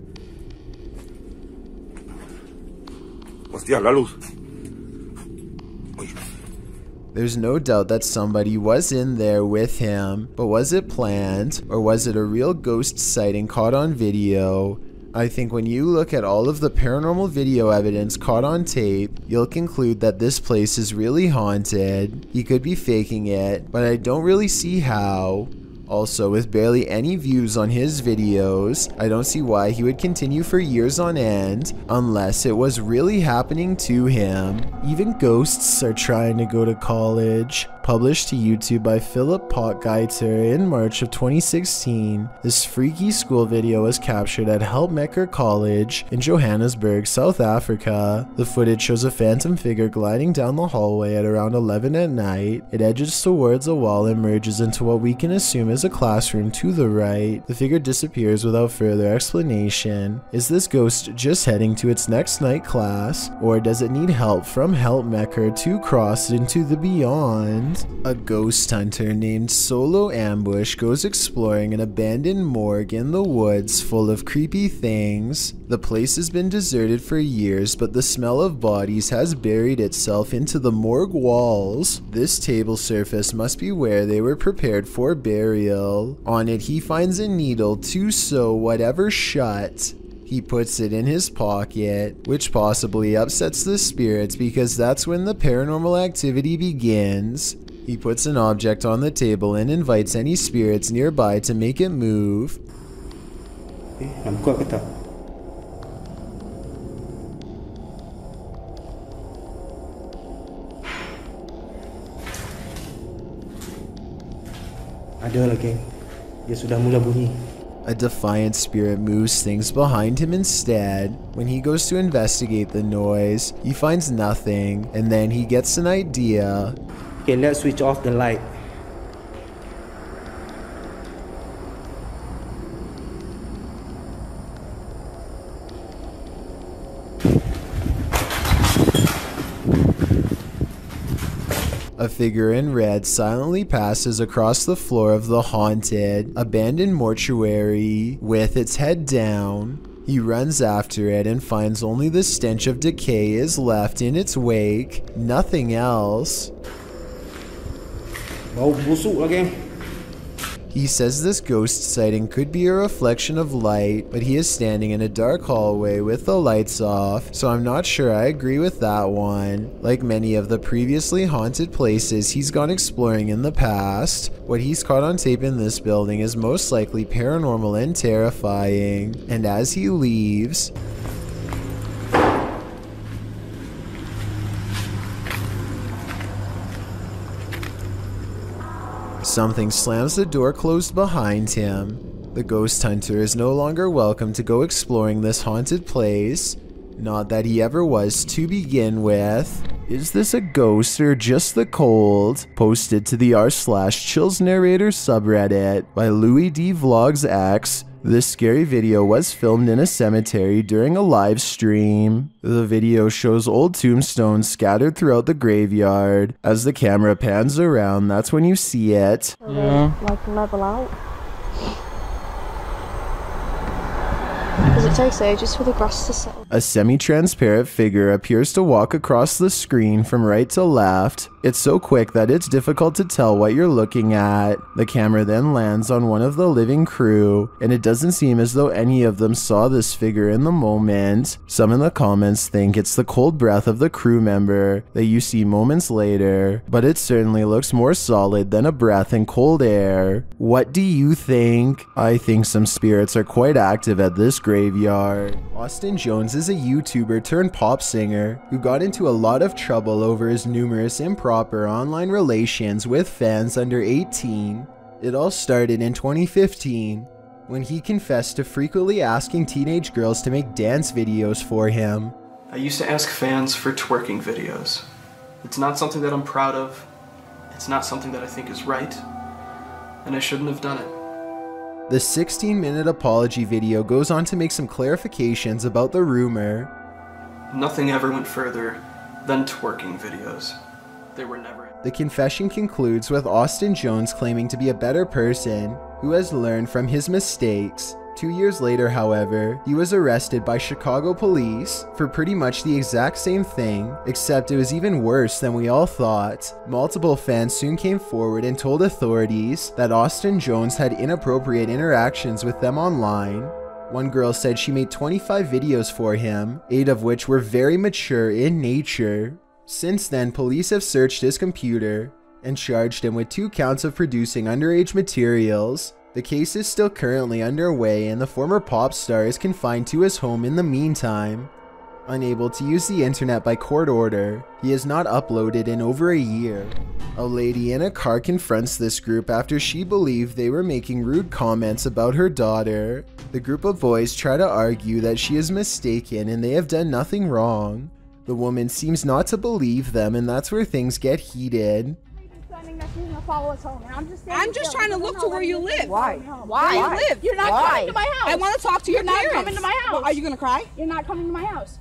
¡Hostia, la luz! There's no doubt that somebody was in there with him, but was it planned, or was it a real ghost sighting caught on video? I think when you look at all of the paranormal video evidence caught on tape, you'll conclude that this place is really haunted. He could be faking it, but I don't really see how. Also, with barely any views on his videos, I don't see why he would continue for years on end, unless it was really happening to him. Even ghosts are trying to go to college. Published to YouTube by Philip Potgieter in March of 2016, this freaky school video was captured at Helpmaker College in Johannesburg, South Africa. The footage shows a phantom figure gliding down the hallway at around 11 at night. It edges towards a wall and merges into what we can assume is a classroom to the right. The figure disappears without further explanation. Is this ghost just heading to its next night class, or does it need help from Helpmaker to cross into the beyond? A ghost hunter named Solo Ambush goes exploring an abandoned morgue in the woods full of creepy things. The place has been deserted for years, but the smell of bodies has buried itself into the morgue walls. This table surface must be where they were prepared for burial. On it, he finds a needle to sew whatever shut. He puts it in his pocket, which possibly upsets the spirits because that's when the paranormal activity begins. He puts an object on the table and invites any spirits nearby to make it move. Nampak ke tak? Ada lagi. Dia sudah mula bunyi. A defiant spirit moves things behind him instead. When he goes to investigate the noise, he finds nothing, and then he gets an idea okay let's switch off the light A figure in red silently passes across the floor of the haunted, abandoned mortuary with its head down. He runs after it and finds only the stench of decay is left in its wake, nothing else. He says this ghost sighting could be a reflection of light, but he is standing in a dark hallway with the lights off, so I'm not sure I agree with that one. Like many of the previously haunted places he's gone exploring in the past, what he's caught on tape in this building is most likely paranormal and terrifying. And as he leaves, Something slams the door closed behind him. The ghost hunter is no longer welcome to go exploring this haunted place. Not that he ever was to begin with. Is this a ghost or just the cold? Posted to the r slash chills narrator subreddit by Louis D Vlogs X. This scary video was filmed in a cemetery during a live stream. The video shows old tombstones scattered throughout the graveyard. As the camera pans around, that's when you see it. Yeah. Like level out. Because it takes ages for the grass to settle. A semi transparent figure appears to walk across the screen from right to left. It's so quick that it's difficult to tell what you're looking at. The camera then lands on one of the living crew, and it doesn't seem as though any of them saw this figure in the moment. Some in the comments think it's the cold breath of the crew member that you see moments later, but it certainly looks more solid than a breath in cold air. What do you think? I think some spirits are quite active at this graveyard. Austin Jones is a YouTuber turned pop singer who got into a lot of trouble over his numerous improper online relations with fans under 18. It all started in 2015 when he confessed to frequently asking teenage girls to make dance videos for him. I used to ask fans for twerking videos. It's not something that I'm proud of. It's not something that I think is right. And I shouldn't have done it. The 16 minute apology video goes on to make some clarifications about the rumor. Nothing ever went further than twerking videos. Were never. The confession concludes with Austin Jones claiming to be a better person who has learned from his mistakes. Two years later, however, he was arrested by Chicago police for pretty much the exact same thing, except it was even worse than we all thought. Multiple fans soon came forward and told authorities that Austin Jones had inappropriate interactions with them online. One girl said she made 25 videos for him, 8 of which were very mature in nature. Since then, police have searched his computer and charged him with two counts of producing underage materials. The case is still currently underway and the former pop star is confined to his home in the meantime. Unable to use the internet by court order, he has not uploaded in over a year. A lady in a car confronts this group after she believed they were making rude comments about her daughter. The group of boys try to argue that she is mistaken and they have done nothing wrong. The woman seems not to believe them, and that's where things get heated. I'm just trying to look to where you live. Why? Why? Why? you live. You're not Why? coming to my house. I want to talk to your You're not parents. coming to my house. Are you gonna cry? You're not coming to my house.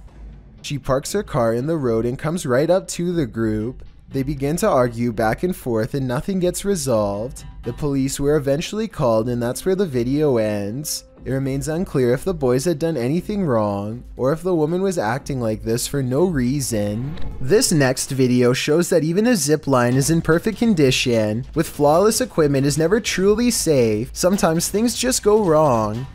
She parks her car in the road and comes right up to the group. They begin to argue back and forth and nothing gets resolved. The police were eventually called and that's where the video ends. It remains unclear if the boys had done anything wrong or if the woman was acting like this for no reason. This next video shows that even a zip line is in perfect condition. With flawless equipment is never truly safe. Sometimes things just go wrong.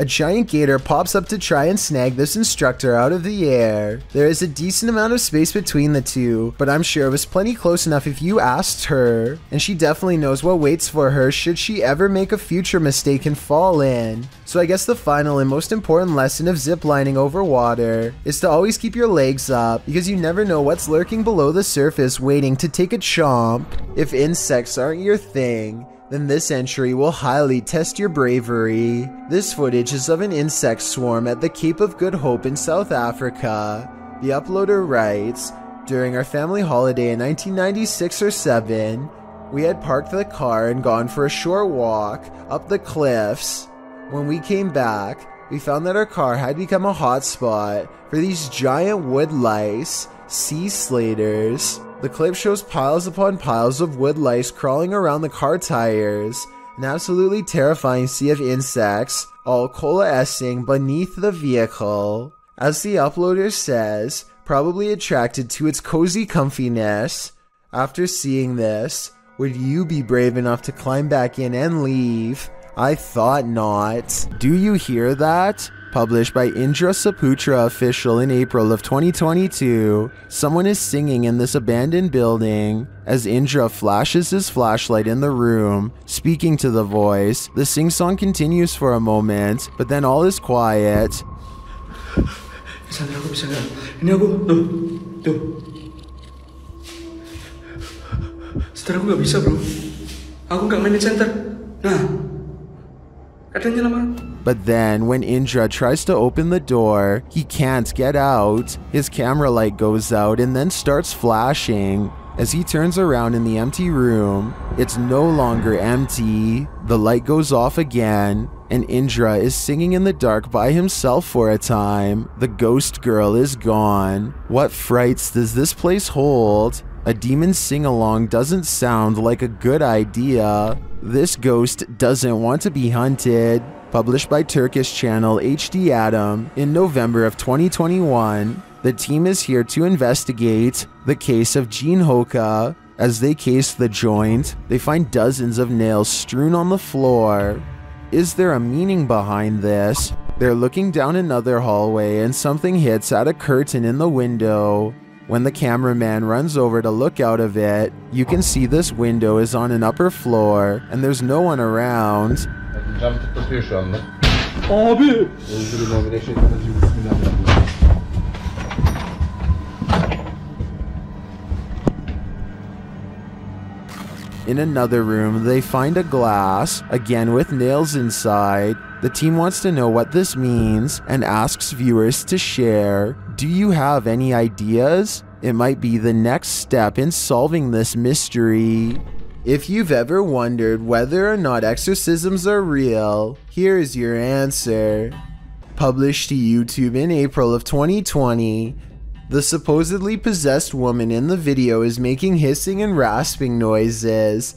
A giant gator pops up to try and snag this instructor out of the air. There is a decent amount of space between the two, but I'm sure it was plenty close enough if you asked her. And she definitely knows what waits for her should she ever make a future mistake and fall in. So I guess the final and most important lesson of ziplining over water is to always keep your legs up because you never know what's lurking below the surface waiting to take a chomp. If insects aren't your thing, then this entry will highly test your bravery. This footage is of an insect swarm at the Cape of Good Hope in South Africa. The uploader writes, During our family holiday in 1996 or 7, we had parked the car and gone for a short walk up the cliffs. When we came back, we found that our car had become a hotspot for these giant wood lice, sea slaters. The clip shows piles upon piles of wood lice crawling around the car tires, an absolutely terrifying sea of insects, all coalescing beneath the vehicle. As the uploader says, probably attracted to its cozy comfiness. After seeing this, would you be brave enough to climb back in and leave? I thought not. Do you hear that? Published by Indra Saputra official in April of 2022. Someone is singing in this abandoned building. As Indra flashes his flashlight in the room, speaking to the voice, the sing song continues for a moment, but then all is quiet. Bro. Center. Nah, katanya lama. But then, when Indra tries to open the door, he can't get out. His camera light goes out and then starts flashing. As he turns around in the empty room, it's no longer empty. The light goes off again, and Indra is singing in the dark by himself for a time. The ghost girl is gone. What frights does this place hold? A demon sing along doesn't sound like a good idea. This ghost doesn't want to be hunted. Published by Turkish channel HD Adam in November of 2021, the team is here to investigate the case of Jean Hoka. As they case the joint, they find dozens of nails strewn on the floor. Is there a meaning behind this? They're looking down another hallway and something hits at a curtain in the window. When the cameraman runs over to look out of it, you can see this window is on an upper floor and there's no one around. Cam tıklatıyor şu anda. Abi. In another room, they find a glass, again with nails inside. The team wants to know what this means and asks viewers to share. Do you have any ideas? It might be the next step in solving this mystery. If you've ever wondered whether or not exorcisms are real, here is your answer. Published to YouTube in April of 2020, the supposedly possessed woman in the video is making hissing and rasping noises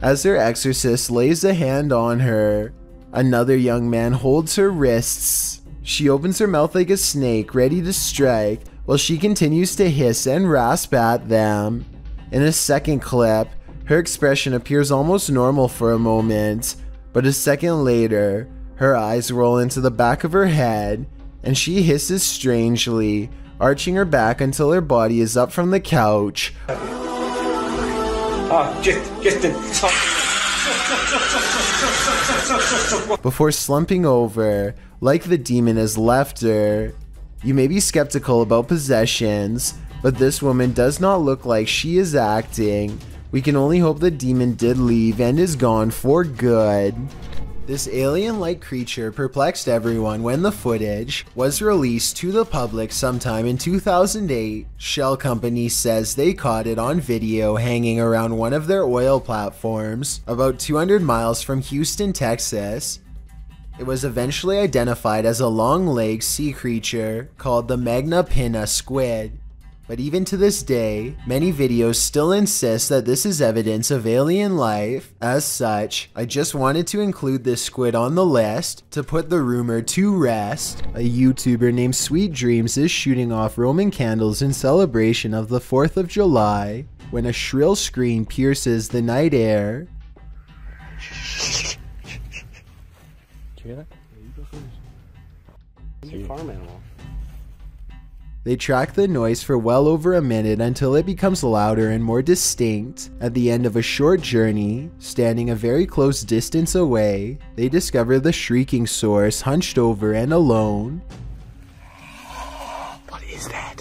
as her exorcist lays a hand on her. Another young man holds her wrists. She opens her mouth like a snake, ready to strike, while she continues to hiss and rasp at them. In a second clip, her expression appears almost normal for a moment, but a second later, her eyes roll into the back of her head and she hisses strangely, arching her back until her body is up from the couch. Ah, just, just Before slumping over, like the demon has left her. You may be skeptical about possessions, but this woman does not look like she is acting. We can only hope the demon did leave and is gone for good. This alien like creature perplexed everyone when the footage was released to the public sometime in 2008. Shell Company says they caught it on video hanging around one of their oil platforms about 200 miles from Houston, Texas. It was eventually identified as a long legged sea creature called the Magnapinna squid. But even to this day, many videos still insist that this is evidence of alien life. As such, I just wanted to include this squid on the list to put the rumor to rest. A YouTuber named Sweet Dreams is shooting off Roman candles in celebration of the 4th of July when a shrill scream pierces the night air. Did you hear that? It's a farm animal. They track the noise for well over a minute until it becomes louder and more distinct. At the end of a short journey, standing a very close distance away, they discover the shrieking source hunched over and alone. What is that?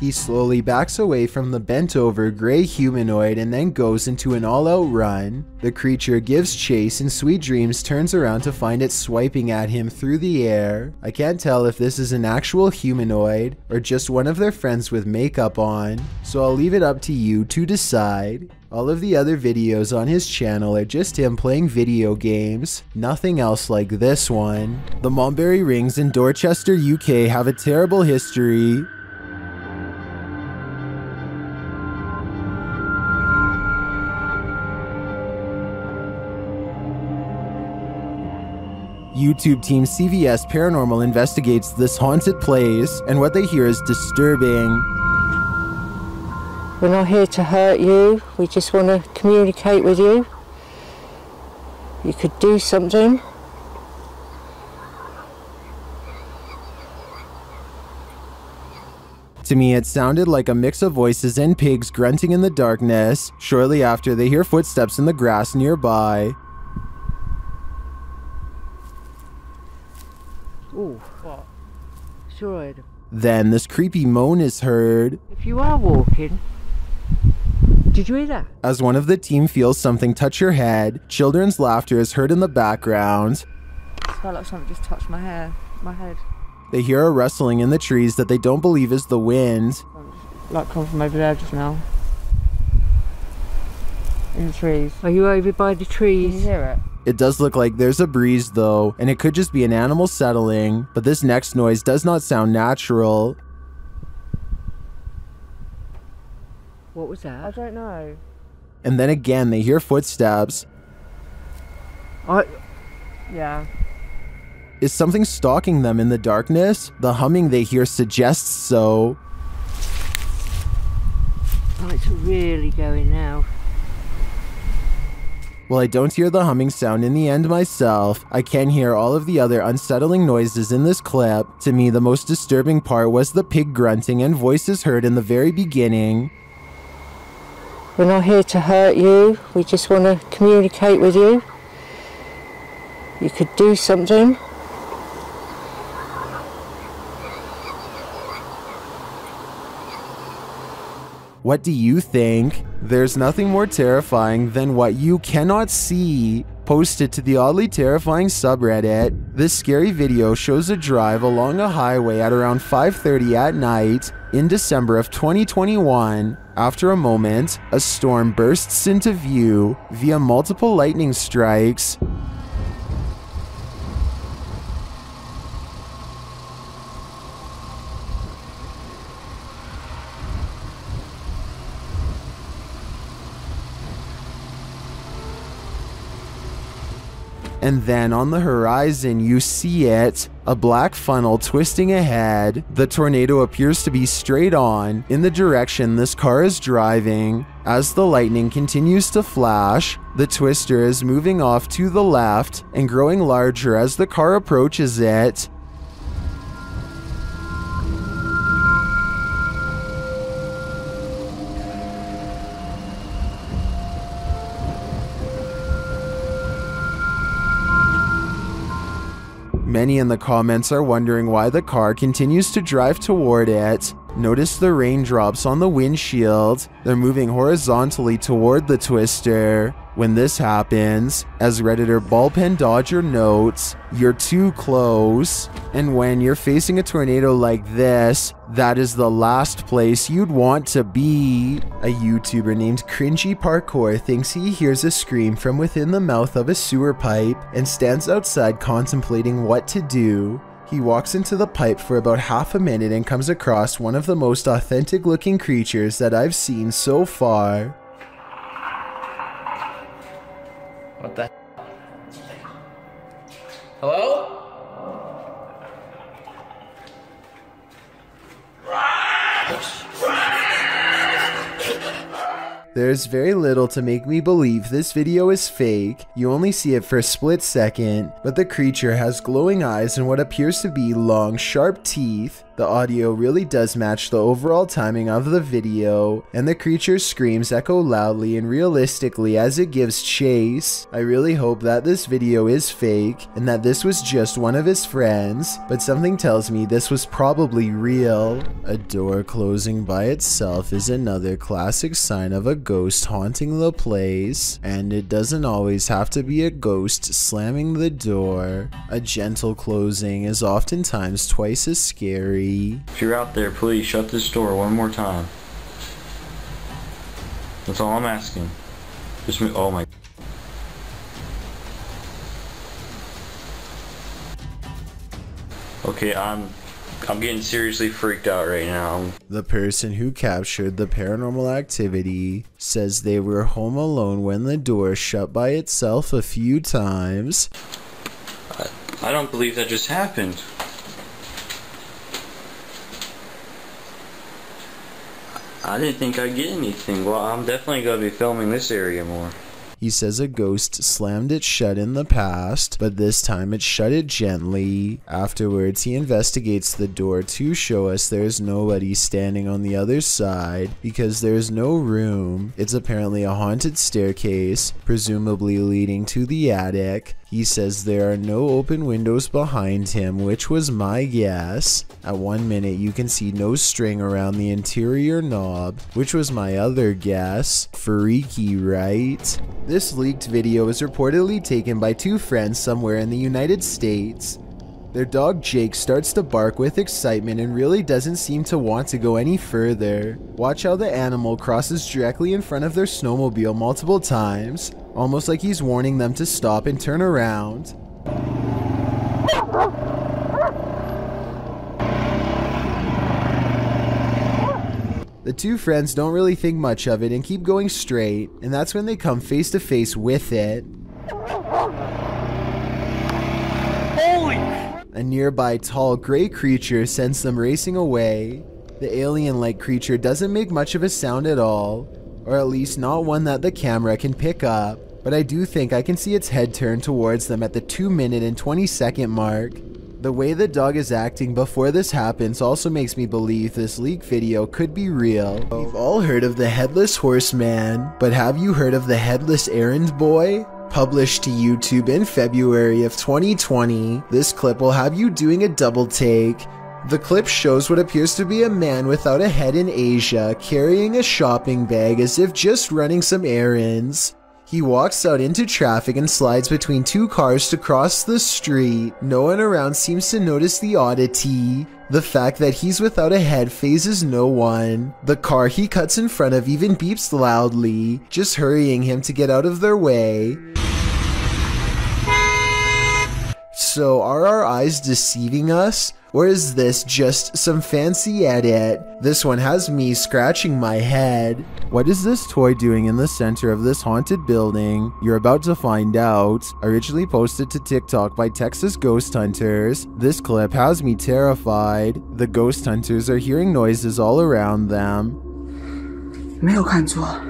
He slowly backs away from the bent over gray humanoid and then goes into an all out run. The creature gives chase and Sweet Dreams turns around to find it swiping at him through the air. I can't tell if this is an actual humanoid or just one of their friends with makeup on, so I'll leave it up to you to decide. All of the other videos on his channel are just him playing video games, nothing else like this one. The Maumbury Rings in Dorchester, UK have a terrible history. YouTube team CVS Paranormal investigates this haunted place, and what they hear is disturbing. We're not here to hurt you, we just want to communicate with you. You could do something. To me, it sounded like a mix of voices and pigs grunting in the darkness. Shortly after, they hear footsteps in the grass nearby. Oh, what? Sure. Then, this creepy moan is heard If you are walking, did you hear that? as one of the team feels something touch your head. Children's laughter is heard in the background. It felt like something just touched my hair, my head. They hear a rustling in the trees that they don't believe is the wind. Like come from over there just now. In the trees. Are you over by the trees? Can you hear it? It does look like there's a breeze though, and it could just be an animal settling, but this next noise does not sound natural. What was that? I don't know. And then again, they hear footsteps. I. Yeah. Is something stalking them in the darkness? The humming they hear suggests so. Oh, it's really going now. While I don't hear the humming sound in the end myself, I can hear all of the other unsettling noises in this clip. To me, the most disturbing part was the pig grunting and voices heard in the very beginning. We're not here to hurt you, we just want to communicate with you. You could do something. What do you think? There's nothing more terrifying than what you cannot see. Posted to the oddly terrifying subreddit, this scary video shows a drive along a highway at around 5:30 at night in December of 2021. After a moment, a storm bursts into view via multiple lightning strikes. And then on the horizon, you see it a black funnel twisting ahead. The tornado appears to be straight on in the direction this car is driving. As the lightning continues to flash, the twister is moving off to the left and growing larger as the car approaches it. Many in the comments are wondering why the car continues to drive toward it. Notice the raindrops on the windshield. They're moving horizontally toward the twister. When this happens, as Redditor Ballpen Dodger notes, you're too close. And when you're facing a tornado like this, that is the last place you'd want to be. A YouTuber named Cringy Parkour thinks he hears a scream from within the mouth of a sewer pipe and stands outside contemplating what to do. He walks into the pipe for about half a minute and comes across one of the most authentic looking creatures that I've seen so far. What the? Hello? There's very little to make me believe this video is fake. You only see it for a split second, but the creature has glowing eyes and what appears to be long, sharp teeth. The audio really does match the overall timing of the video, and the creature's screams echo loudly and realistically as it gives chase. I really hope that this video is fake, and that this was just one of his friends, but something tells me this was probably real. A door closing by itself is another classic sign of a ghost haunting the place, and it doesn't always have to be a ghost slamming the door. A gentle closing is oftentimes twice as scary. If you're out there, please shut this door one more time. That's all I'm asking. Just me. Oh my. Okay, I'm. I'm getting seriously freaked out right now. The person who captured the paranormal activity says they were home alone when the door shut by itself a few times. I, I don't believe that just happened. I didn't think I'd get anything. Well, I'm definitely going to be filming this area more. He says a ghost slammed it shut in the past, but this time it shut it gently. Afterwards, he investigates the door to show us there's nobody standing on the other side because there's no room. It's apparently a haunted staircase, presumably leading to the attic. He says there are no open windows behind him, which was my guess. At one minute, you can see no string around the interior knob, which was my other guess. Freaky, right? This leaked video is reportedly taken by two friends somewhere in the United States. Their dog Jake starts to bark with excitement and really doesn't seem to want to go any further. Watch how the animal crosses directly in front of their snowmobile multiple times, almost like he's warning them to stop and turn around. The two friends don't really think much of it and keep going straight, and that's when they come face to face with it. Holy! A nearby tall gray creature sends them racing away. The alien like creature doesn't make much of a sound at all, or at least not one that the camera can pick up, but I do think I can see its head turn towards them at the 2 minute and 20 second mark. The way the dog is acting before this happens also makes me believe this leak video could be real. We've all heard of the Headless Horseman, but have you heard of the Headless Errand Boy? Published to YouTube in February of 2020, this clip will have you doing a double take. The clip shows what appears to be a man without a head in Asia carrying a shopping bag as if just running some errands. He walks out into traffic and slides between two cars to cross the street. No one around seems to notice the oddity. The fact that he's without a head phases no one. The car he cuts in front of even beeps loudly, just hurrying him to get out of their way. So, are our eyes deceiving us? Or is this just some fancy edit? This one has me scratching my head. What is this toy doing in the center of this haunted building? You're about to find out. Originally posted to TikTok by Texas Ghost Hunters, this clip has me terrified. The ghost hunters are hearing noises all around them. 没有看错。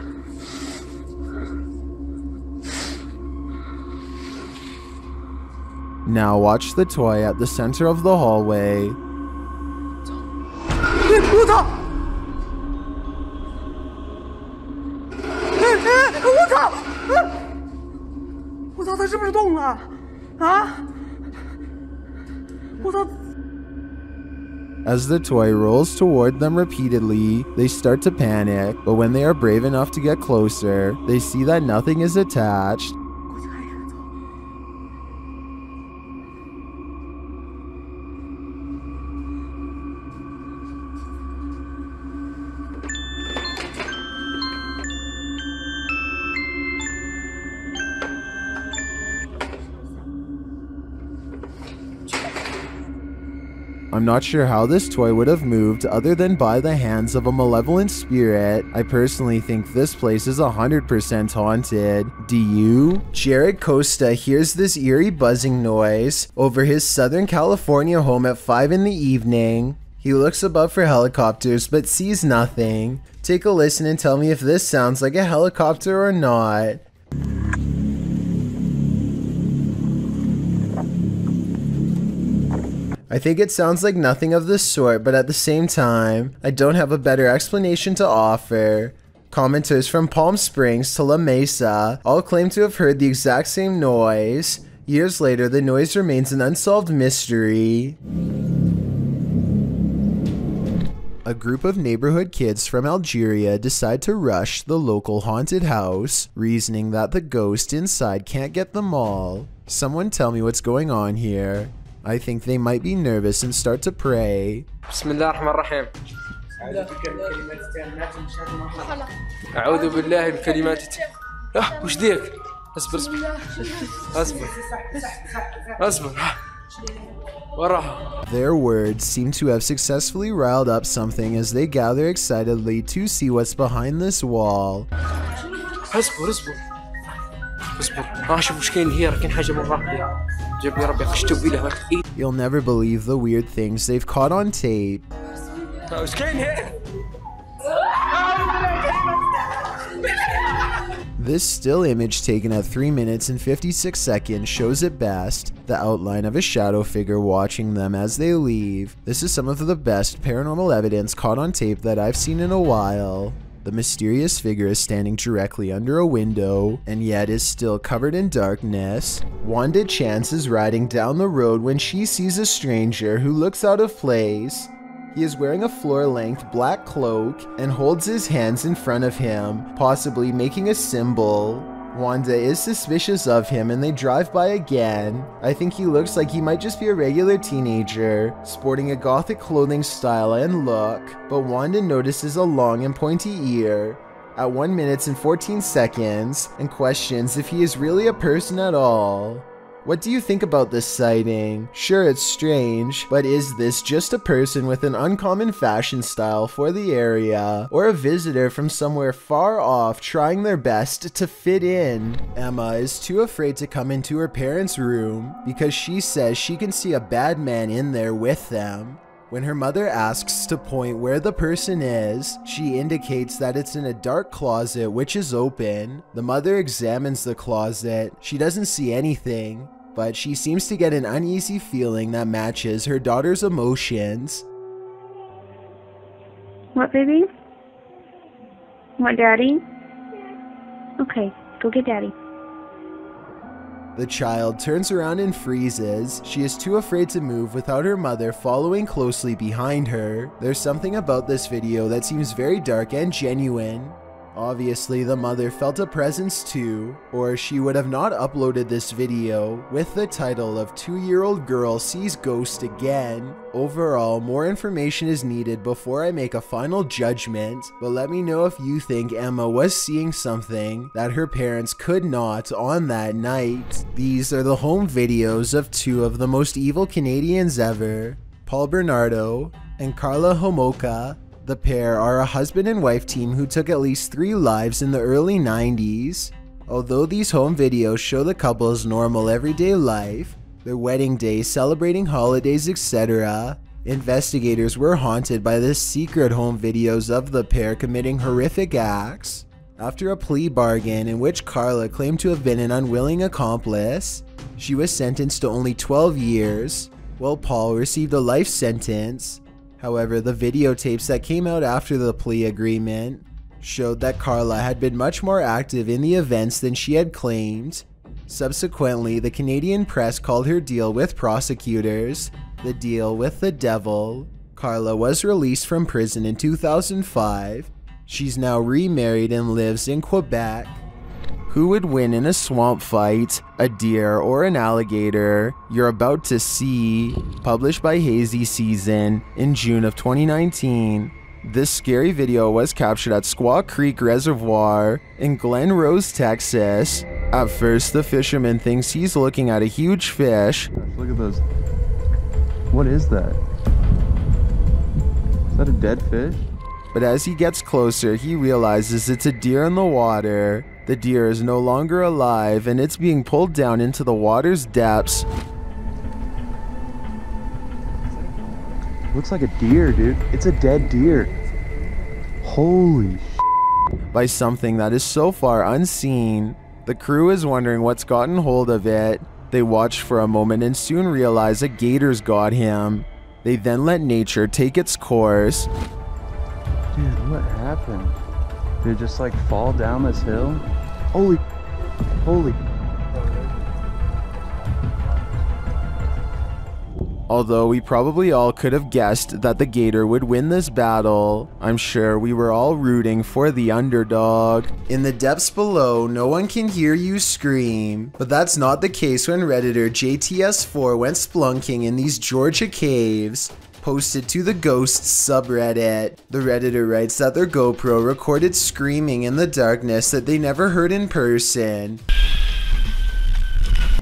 Now watch the toy at the center of the hallway. As the toy rolls toward them repeatedly, they start to panic, but when they are brave enough to get closer, they see that nothing is attached I'm not sure how this toy would have moved other than by the hands of a malevolent spirit. I personally think this place is 100% haunted. Do you? Jared Costa hears this eerie buzzing noise over his Southern California home at 5 in the evening. He looks above for helicopters but sees nothing. Take a listen and tell me if this sounds like a helicopter or not. I think it sounds like nothing of the sort, but at the same time, I don't have a better explanation to offer. Commenters from Palm Springs to La Mesa all claim to have heard the exact same noise. Years later, the noise remains an unsolved mystery. A group of neighborhood kids from Algeria decide to rush the local haunted house, reasoning that the ghost inside can't get them all. Someone tell me what's going on here. I think they might be nervous and start to pray. بسم الله الرحمن الرحيم أعوذ بالله بكلمات الت- آه وش ديك؟ اصبر اصبر اصبر اصبر وراها Their words seem to have successfully riled up something as they gather excitedly to see what's behind this wall. اصبر اصبر اصبر اه شوف وش كاين هي راه كاين حاجه من You'll never believe the weird things they've caught on tape. I was. This still image taken at 3 minutes and 56 seconds shows at best the outline of a shadow figure watching them as they leave. This is some of the best paranormal evidence caught on tape that I've seen in a while. The mysterious figure is standing directly under a window and yet is still covered in darkness. Wanda Chance is riding down the road when she sees a stranger who looks out of place. He is wearing a floor length black cloak and holds his hands in front of him, possibly making a symbol. Wanda is suspicious of him and they drive by again. I think he looks like he might just be a regular teenager, sporting a gothic clothing style and look, but Wanda notices a long and pointy ear at 1 minutes and 14 seconds and questions if he is really a person at all. What do you think about this sighting? Sure, it's strange, but is this just a person with an uncommon fashion style for the area, or a visitor from somewhere far off trying their best to fit in? Emma is too afraid to come into her parents' room because she says she can see a bad man in there with them. When her mother asks to point where the person is, she indicates that it's in a dark closet which is open. The mother examines the closet. She doesn't see anything, but she seems to get an uneasy feeling that matches her daughter's emotions. What, baby? What, daddy? Okay, go get daddy. The child turns around and freezes. She is too afraid to move without her mother following closely behind her. There's something about this video that seems very dark and genuine. Obviously, the mother felt a presence too, or she would have not uploaded this video with the title of 2-year-old girl sees ghost again. Overall, more information is needed before I make a final judgment, but let me know if you think Emma was seeing something that her parents could not on that night. These are the home videos of two of the most evil Canadians ever, Paul Bernardo and Karla Homolka. The pair are a husband and wife team who took at least three lives in the early 90s. Although these home videos show the couple's normal everyday life, their wedding day, celebrating holidays, etc., investigators were haunted by the secret home videos of the pair committing horrific acts. After a plea bargain in which Karla claimed to have been an unwilling accomplice, she was sentenced to only 12 years, while Paul received a life sentence. However, the videotapes that came out after the plea agreement showed that Karla had been much more active in the events than she had claimed. Subsequently, the Canadian press called her deal with prosecutors the deal with the devil. Karla was released from prison in 2005. She's now remarried and lives in Quebec. Who would win in a swamp fight, a deer or an alligator? You're about to see. Published by Hazy Season in June of 2019. This scary video was captured at Squaw Creek Reservoir in Glen Rose, Texas. At first, the fisherman thinks he's looking at a huge fish. Look at those. What is that? Is that a dead fish? But as he gets closer, he realizes it's a deer in the water. The deer is no longer alive and it's being pulled down into the water's depths. Looks like a deer, dude. It's a dead deer. Holy by something that is so far unseen. The crew is wondering what's gotten hold of it. They watch for a moment and soon realize a gator's got him. They then let nature take its course. Dude, what happened? It just like fall down this hill? Holy, holy. Although we probably all could have guessed that the Gator would win this battle, I'm sure we were all rooting for the underdog. In the depths below, no one can hear you scream, but that's not the case when Redditor JTS4 went splunking in these Georgia caves. Posted to the Ghosts subreddit. The Redditor writes that their GoPro recorded screaming in the darkness that they never heard in person.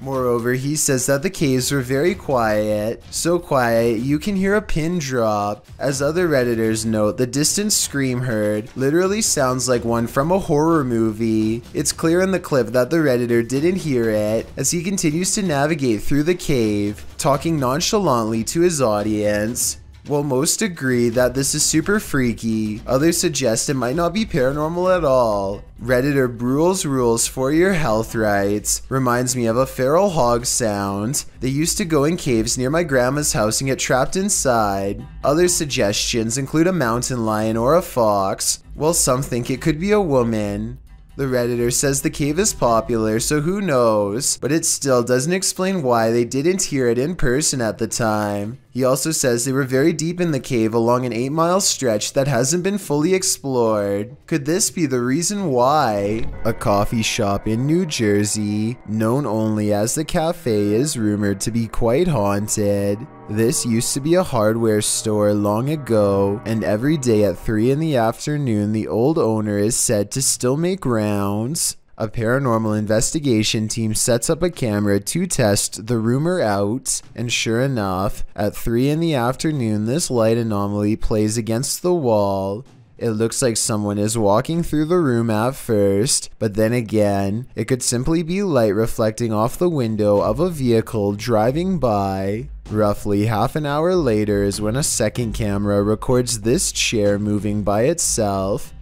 Moreover, he says that the caves were very quiet, so quiet you can hear a pin drop. As other redditors note, the distant scream heard literally sounds like one from a horror movie. It's clear in the clip that the redditor didn't hear it as he continues to navigate through the cave, talking nonchalantly to his audience. While most agree that this is super freaky, others suggest it might not be paranormal at all. Redditor Brule's Rules for Your Health writes, reminds me of a feral hog sound. They used to go in caves near my grandma's house and get trapped inside. Other suggestions include a mountain lion or a fox, while some think it could be a woman. The Redditor says the cave is popular, so who knows, but it still doesn't explain why they didn't hear it in person at the time. He also says they were very deep in the cave along an 8 mile stretch that hasn't been fully explored. Could this be the reason why? A coffee shop in New Jersey, known only as the cafe, is rumored to be quite haunted. This used to be a hardware store long ago, and every day at 3 in the afternoon, the old owner is said to still make rounds. A paranormal investigation team sets up a camera to test the rumor out, and sure enough, at 3 in the afternoon, this light anomaly plays against the wall. It looks like someone is walking through the room at first, but then again, it could simply be light reflecting off the window of a vehicle driving by. Roughly half an hour later is when a second camera records this chair moving by itself.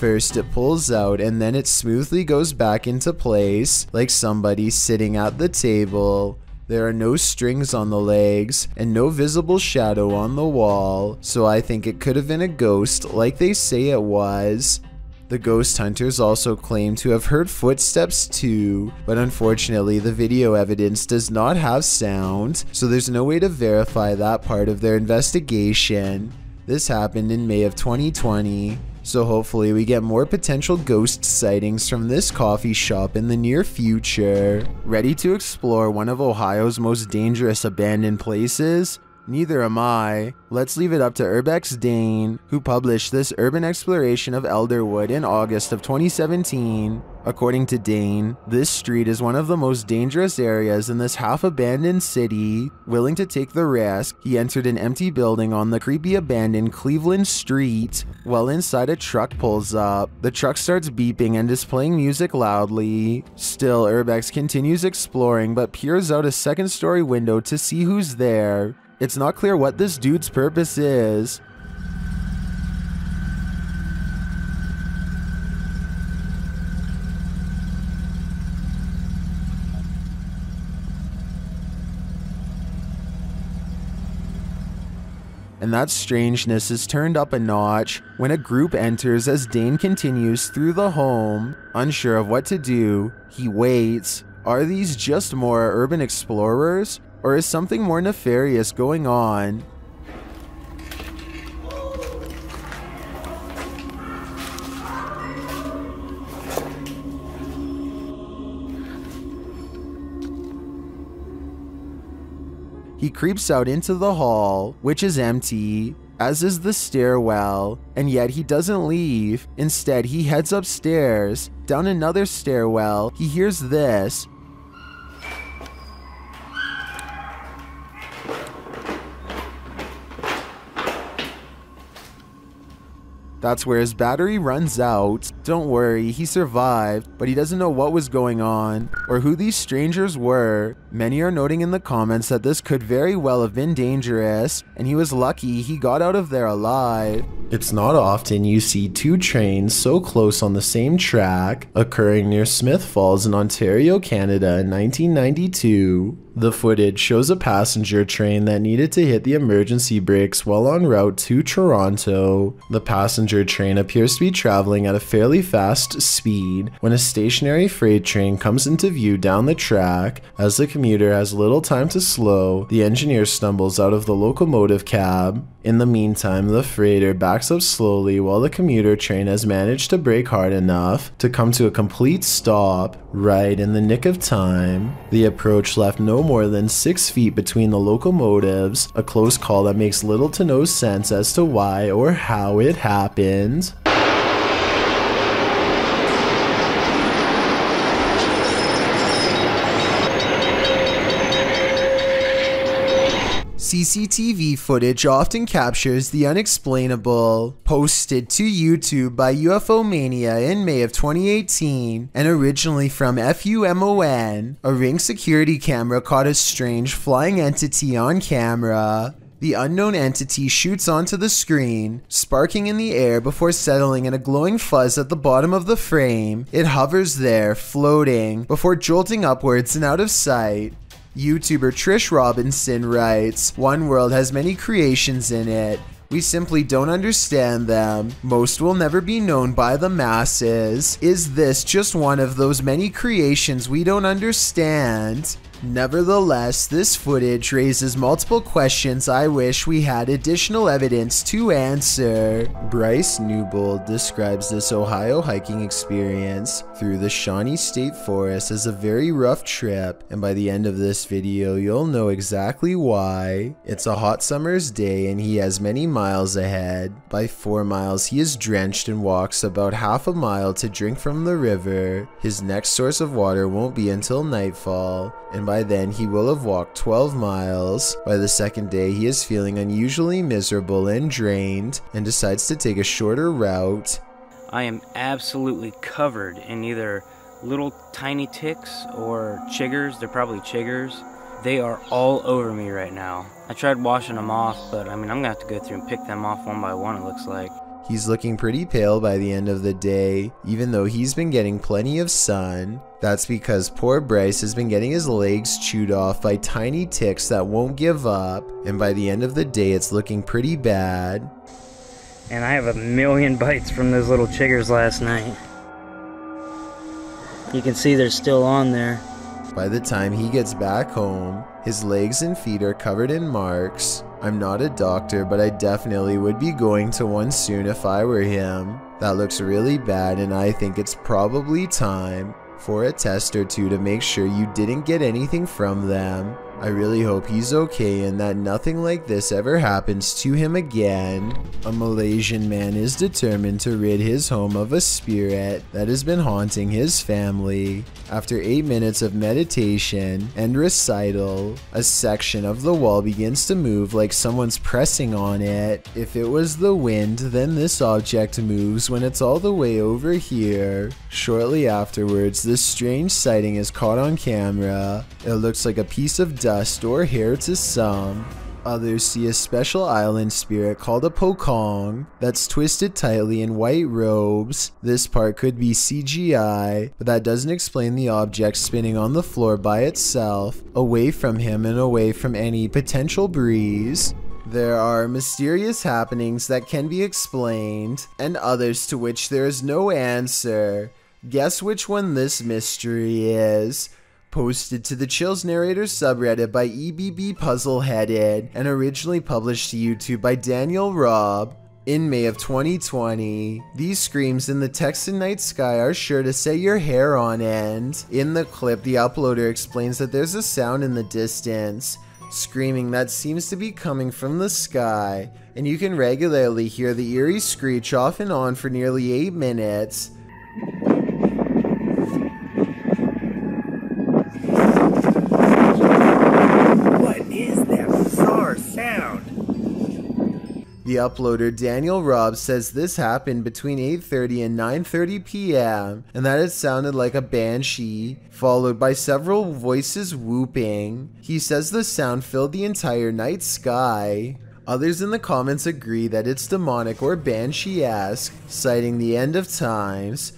First it pulls out and then it smoothly goes back into place like somebody sitting at the table. There are no strings on the legs and no visible shadow on the wall, so I think it could have been a ghost like they say it was. The ghost hunters also claim to have heard footsteps too, but unfortunately the video evidence does not have sound, so there's no way to verify that part of their investigation. This happened in May of 2020, so hopefully we get more potential ghost sightings from this coffee shop in the near future. Ready to explore one of Ohio's most dangerous abandoned places? Neither am I. Let's leave it up to Urbex Dane, who published this urban exploration of Elderwood in August of 2017. According to Dane, this street is one of the most dangerous areas in this half-abandoned city. Willing to take the risk, he entered an empty building on the creepy abandoned Cleveland Street. While inside a truck pulls up, the truck starts beeping and is playing music loudly. Still, Urbex continues exploring but peers out a second story window to see who's there. It's not clear what this dude's purpose is. And that strangeness is turned up a notch when a group enters as Dane continues through the home. Unsure of what to do, he waits. Are these just more urban explorers? Or is something more nefarious going on? He creeps out into the hall, which is empty, as is the stairwell, and yet he doesn't leave. Instead, he heads upstairs. Down another stairwell, he hears this That's where his battery runs out. Don't worry, he survived, but he doesn't know what was going on or who these strangers were. Many are noting in the comments that this could very well have been dangerous, and he was lucky he got out of there alive. It's not often you see two trains so close on the same track, occurring near Smith Falls in Ontario, Canada in 1992. The footage shows a passenger train that needed to hit the emergency brakes while en route to Toronto. The passenger train appears to be traveling at a fairly fast speed when a stationary freight train comes into view down the track. As the commuter has little time to slow, the engineer stumbles out of the locomotive cab. In the meantime, the freighter backs up slowly while the commuter train has managed to brake hard enough to come to a complete stop right in the nick of time. The approach left no more than 6 feet between the locomotives, a close call that makes little to no sense as to why or how it happened. CCTV footage often captures the unexplainable. Posted to YouTube by UFO Mania in May of 2018 and originally from FUMON, a ring security camera caught a strange flying entity on camera. The unknown entity shoots onto the screen, sparking in the air before settling in a glowing fuzz at the bottom of the frame. It hovers there, floating, before jolting upwards and out of sight. YouTuber Trish Robinson writes, One world has many creations in it. We simply don't understand them. Most will never be known by the masses. Is this just one of those many creations we don't understand? Nevertheless, this footage raises multiple questions I wish we had additional evidence to answer. Bryce Newbold describes this Ohio hiking experience through the Shawnee State Forest as a very rough trip, and by the end of this video, you'll know exactly why. It's a hot summer's day and he has many miles ahead. By 4 miles, he is drenched and walks about half a mile to drink from the river. His next source of water won't be until nightfall, and by then he will have walked 12 miles. By the second day, he is feeling unusually miserable and drained and decides to take a shorter route. I am absolutely covered in either little tiny ticks or chiggers. They're probably chiggers. They are all over me right now. I tried washing them off, but I mean, I'm gonna have to go through and pick them off one by one, it looks like. He's looking pretty pale by the end of the day, even though he's been getting plenty of sun. That's because poor Bryce has been getting his legs chewed off by tiny ticks that won't give up, and by the end of the day, it's looking pretty bad. And I have a million bites from those little chiggers last night. You can see they're still on there. By the time he gets back home, his legs and feet are covered in marks. I'm not a doctor, but I definitely would be going to one soon if I were him. That looks really bad, and I think it's probably time for a test or two to make sure you didn't get anything from them. I really hope he's okay and that nothing like this ever happens to him again. A Malaysian man is determined to rid his home of a spirit that has been haunting his family. After 8 minutes of meditation and recital, a section of the wall begins to move like someone's pressing on it. If it was the wind, then this object moves when it's all the way over here. Shortly afterwards, this strange sighting is caught on camera. It looks like a piece of dust or hair to some. Others see a special island spirit called a Pocong that's twisted tightly in white robes. This part could be CGI, but that doesn't explain the object spinning on the floor by itself, away from him and away from any potential breeze. There are mysterious happenings that can be explained, and others to which there is no answer. Guess which one this mystery is? Posted to the Chills Narrators subreddit by EBB Puzzleheaded and originally published to YouTube by Daniel Robb. In May of 2020, these screams in the Texan night sky are sure to set your hair on end. In the clip, the uploader explains that there's a sound in the distance, screaming that seems to be coming from the sky, and you can regularly hear the eerie screech off and on for nearly 8 minutes. What is that bizarre sound? The uploader Daniel Robb says this happened between 8:30 and 9:30 p.m. and that it sounded like a banshee followed by several voices whooping. He says the sound filled the entire night sky. Others in the comments agree that it's demonic or banshee-esque, citing the end of times.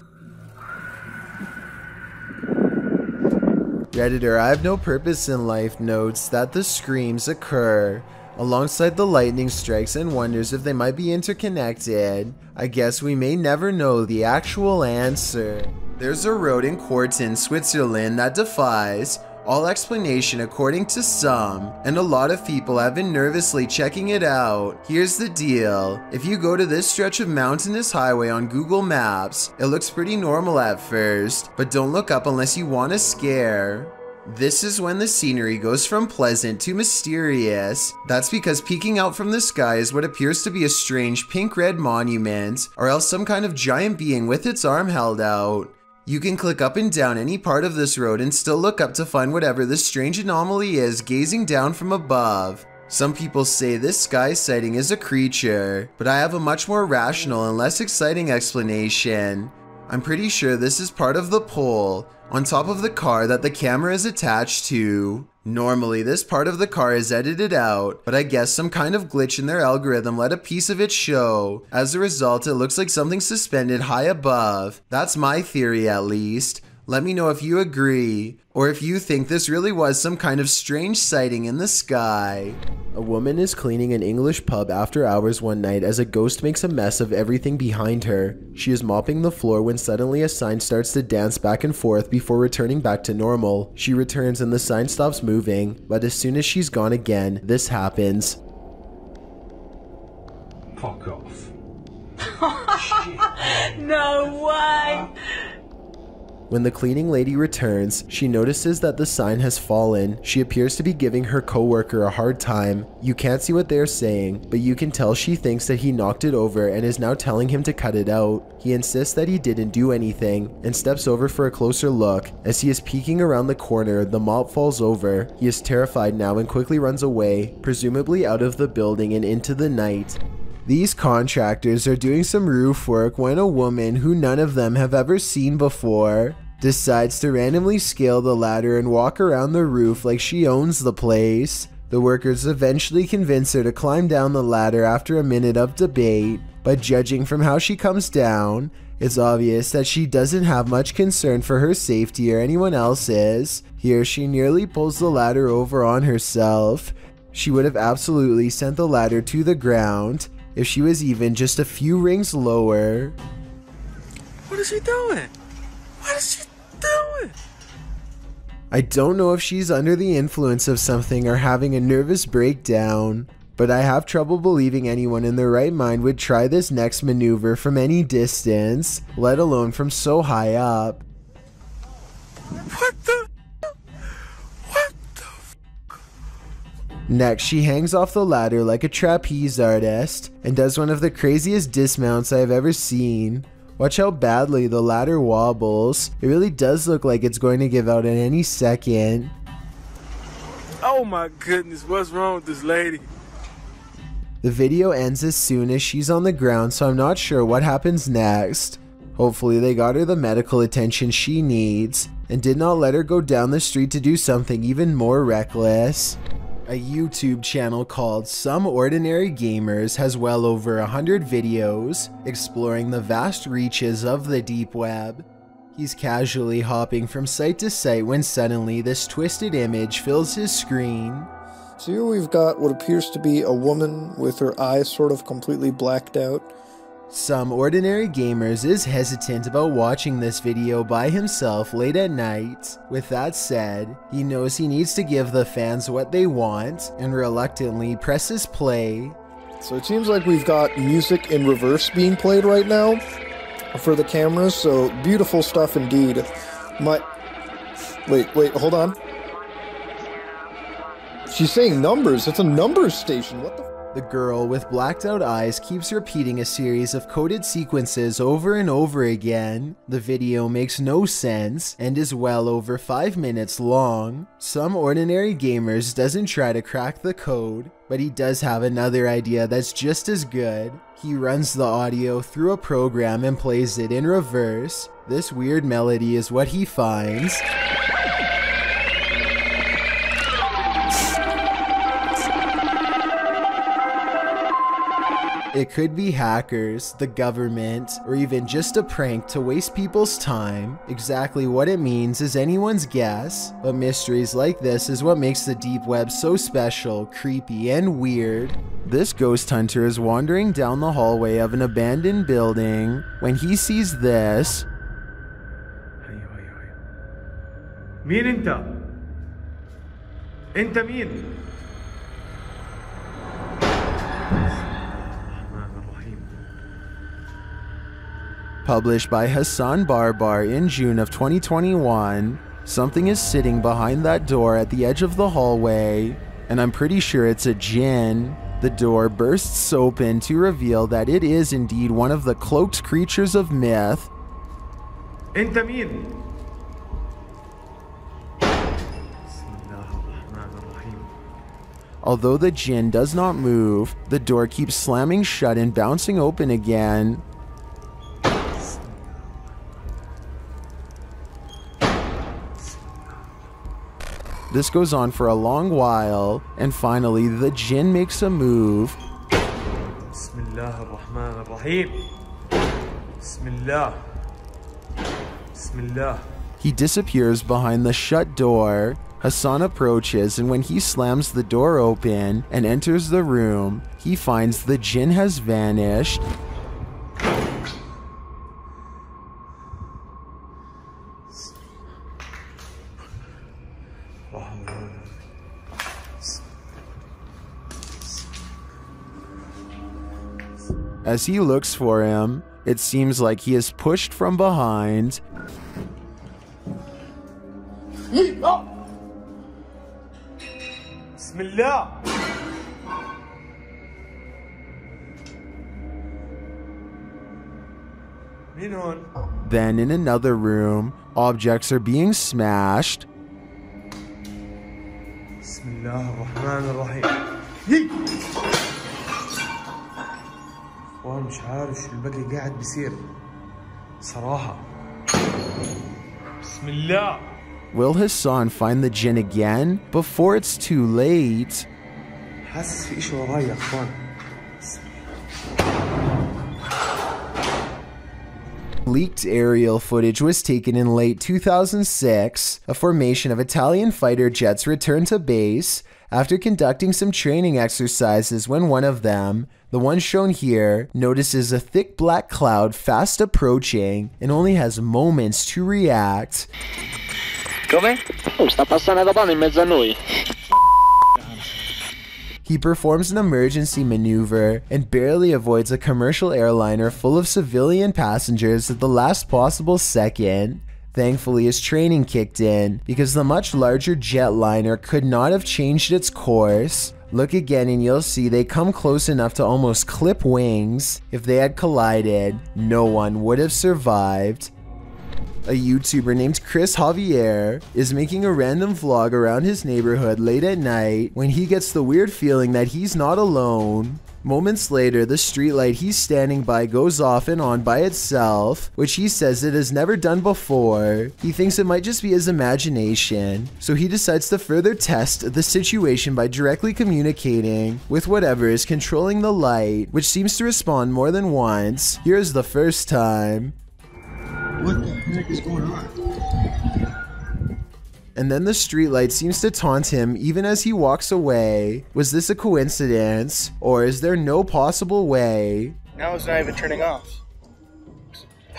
Redditor I have no purpose in life notes that the screams occur alongside the lightning strikes and wonders if they might be interconnected. I guess we may never know the actual answer. There's a road in Quarten, Switzerland that defies all explanation according to some, and a lot of people have been nervously checking it out. Here's the deal. If you go to this stretch of mountainous highway on Google Maps, it looks pretty normal at first, but don't look up unless you want a scare. This is when the scenery goes from pleasant to mysterious. That's because peeking out from the sky is what appears to be a strange pink-red monument, or else some kind of giant being with its arm held out. You can click up and down any part of this road and still look up to find whatever this strange anomaly is gazing down from above. Some people say this sky sighting is a creature, but I have a much more rational and less exciting explanation. I'm pretty sure this is part of the pole on top of the car that the camera is attached to. Normally, this part of the car is edited out, but I guess some kind of glitch in their algorithm let a piece of it show. As a result, it looks like something suspended high above. That's my theory at least. Let me know if you agree, or if you think this really was some kind of strange sighting in the sky. A woman is cleaning an English pub after hours one night as a ghost makes a mess of everything behind her. She is mopping the floor when suddenly a sign starts to dance back and forth before returning back to normal. She returns and the sign stops moving, but as soon as she's gone again, this happens. Fuck off. no way. When the cleaning lady returns, she notices that the sign has fallen. She appears to be giving her coworker a hard time. You can't see what they're saying, but you can tell she thinks that he knocked it over and is now telling him to cut it out. He insists that he didn't do anything and steps over for a closer look. As he is peeking around the corner, the mop falls over. He is terrified now and quickly runs away, presumably out of the building and into the night. These contractors are doing some roof work when a woman who none of them have ever seen before decides to randomly scale the ladder and walk around the roof like she owns the place. The workers eventually convince her to climb down the ladder after a minute of debate, but judging from how she comes down, it's obvious that she doesn't have much concern for her safety or anyone else's. Here she nearly pulls the ladder over on herself. She would have absolutely sent the ladder to the ground if she was even just a few rings lower. What is she doing? What is she doing? I don't know if she's under the influence of something or having a nervous breakdown, but I have trouble believing anyone in their right mind would try this next maneuver from any distance, let alone from so high up. What the? Next, she hangs off the ladder like a trapeze artist and does one of the craziest dismounts I have ever seen. Watch how badly the ladder wobbles. It really does look like it's going to give out at any second. Oh my goodness, what's wrong with this lady? The video ends as soon as she's on the ground, so I'm not sure what happens next. Hopefully, they got her the medical attention she needs and did not let her go down the street to do something even more reckless. A YouTube channel called Some Ordinary Gamers has well over 100 videos exploring the vast reaches of the deep web. He's casually hopping from site to site when suddenly this twisted image fills his screen. So here we've got what appears to be a woman with her eyes sort of completely blacked out. Some Ordinary Gamers is hesitant about watching this video by himself late at night. With that said, he knows he needs to give the fans what they want and reluctantly presses play. So it seems like we've got music in reverse being played right now for the cameras, so beautiful stuff indeed. My Wait, wait, hold on. She's saying numbers. It's a numbers station. What the the girl with blacked out eyes keeps repeating a series of coded sequences over and over again. The video makes no sense and is well over 5 minutes long. Some ordinary gamers doesn't try to crack the code, but he does have another idea that's just as good. He runs the audio through a program and plays it in reverse. This weird melody is what he finds. It could be hackers, the government, or even just a prank to waste people's time. Exactly what it means is anyone's guess, but mysteries like this is what makes the deep web so special, creepy, and weird. This ghost hunter is wandering down the hallway of an abandoned building when he sees this. مين انت؟ انت مين؟ Published by Hassan Barbar in June of 2021, something is sitting behind that door at the edge of the hallway, and I'm pretty sure it's a jinn. The door bursts open to reveal that it is indeed one of the cloaked creatures of myth. انت مين؟ بسم الله الرحمن الرحيم Although the jinn does not move, the door keeps slamming shut and bouncing open again. This goes on for a long while, and finally the jinn makes a move. Bismillah ar-Rahman ar-Rahim. Bismillah. Bismillah. He disappears behind the shut door. Hassan approaches, and when he slams the door open and enters the room, he finds the jinn has vanished. As he looks for him, it seems like he is pushed from behind. Bismillah. Then in another room, objects are being smashed. Bismillah ar-Rahman ar-Rahim. الرحيم يي اخوان مش عارف شو البقي قاعد بيصير صراحة بسم الله Will Hassan find the jinn again before it's too late? حاسس في اشي وراي يا اخوان Leaked aerial footage was taken in late 2006. A formation of Italian fighter jets returned to base after conducting some training exercises when one of them, the one shown here, notices a thick black cloud fast approaching and only has moments to react. Come? Oh, sta passando Aeroplano in mezzo a noi. He performs an emergency maneuver and barely avoids a commercial airliner full of civilian passengers at the last possible second. Thankfully, his training kicked in because the much larger jetliner could not have changed its course. Look again and you'll see they come close enough to almost clip wings. If they had collided, no one would have survived. A YouTuber named Chris Javier is making a random vlog around his neighborhood late at night when he gets the weird feeling that he's not alone. Moments later, the streetlight he's standing by goes off and on by itself, which he says it has never done before. He thinks it might just be his imagination, so he decides to further test the situation by directly communicating with whatever is controlling the light, which seems to respond more than once. Here's the first time. What the heck is going on? And then the streetlight seems to taunt him even as he walks away. Was this a coincidence? Or is there no possible way? Now it's not even turning off.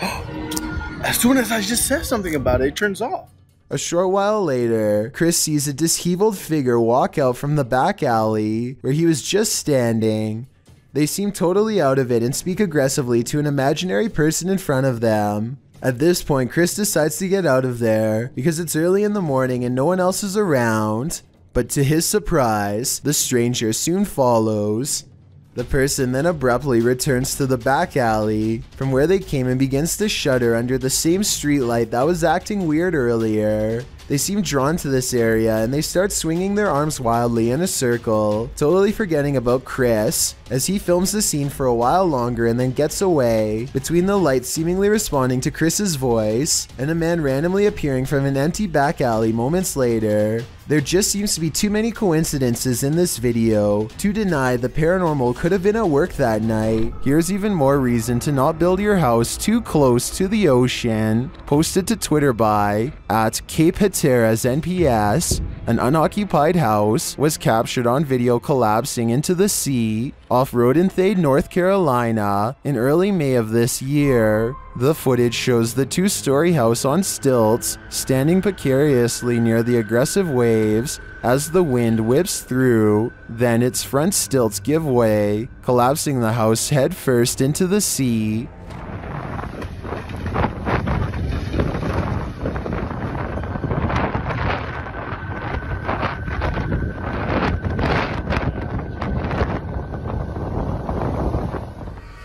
as soon as I just said something about it, it turns off. A short while later, Chris sees a disheveled figure walk out from the back alley where he was just standing. They seem totally out of it and speak aggressively to an imaginary person in front of them. At this point, Chris decides to get out of there because it's early in the morning and no one else is around. But to his surprise, the stranger soon follows. The person then abruptly returns to the back alley from where they came and begins to shudder under the same streetlight that was acting weird earlier. They seem drawn to this area and they start swinging their arms wildly in a circle, totally forgetting about Chris as he films the scene for a while longer and then gets away, between the lights seemingly responding to Chris's voice and a man randomly appearing from an empty back alley moments later. There just seems to be too many coincidences in this video to deny the paranormal could have been at work that night. Here's even more reason to not build your house too close to the ocean. Posted to Twitter by at Cape Hatteras NPS, an unoccupied house was captured on video collapsing into the sea off Rodanthe, North Carolina in early May of this year. The footage shows the two story house on stilts standing precariously near the aggressive waves as the wind whips through, then its front stilts give way, collapsing the house headfirst into the sea.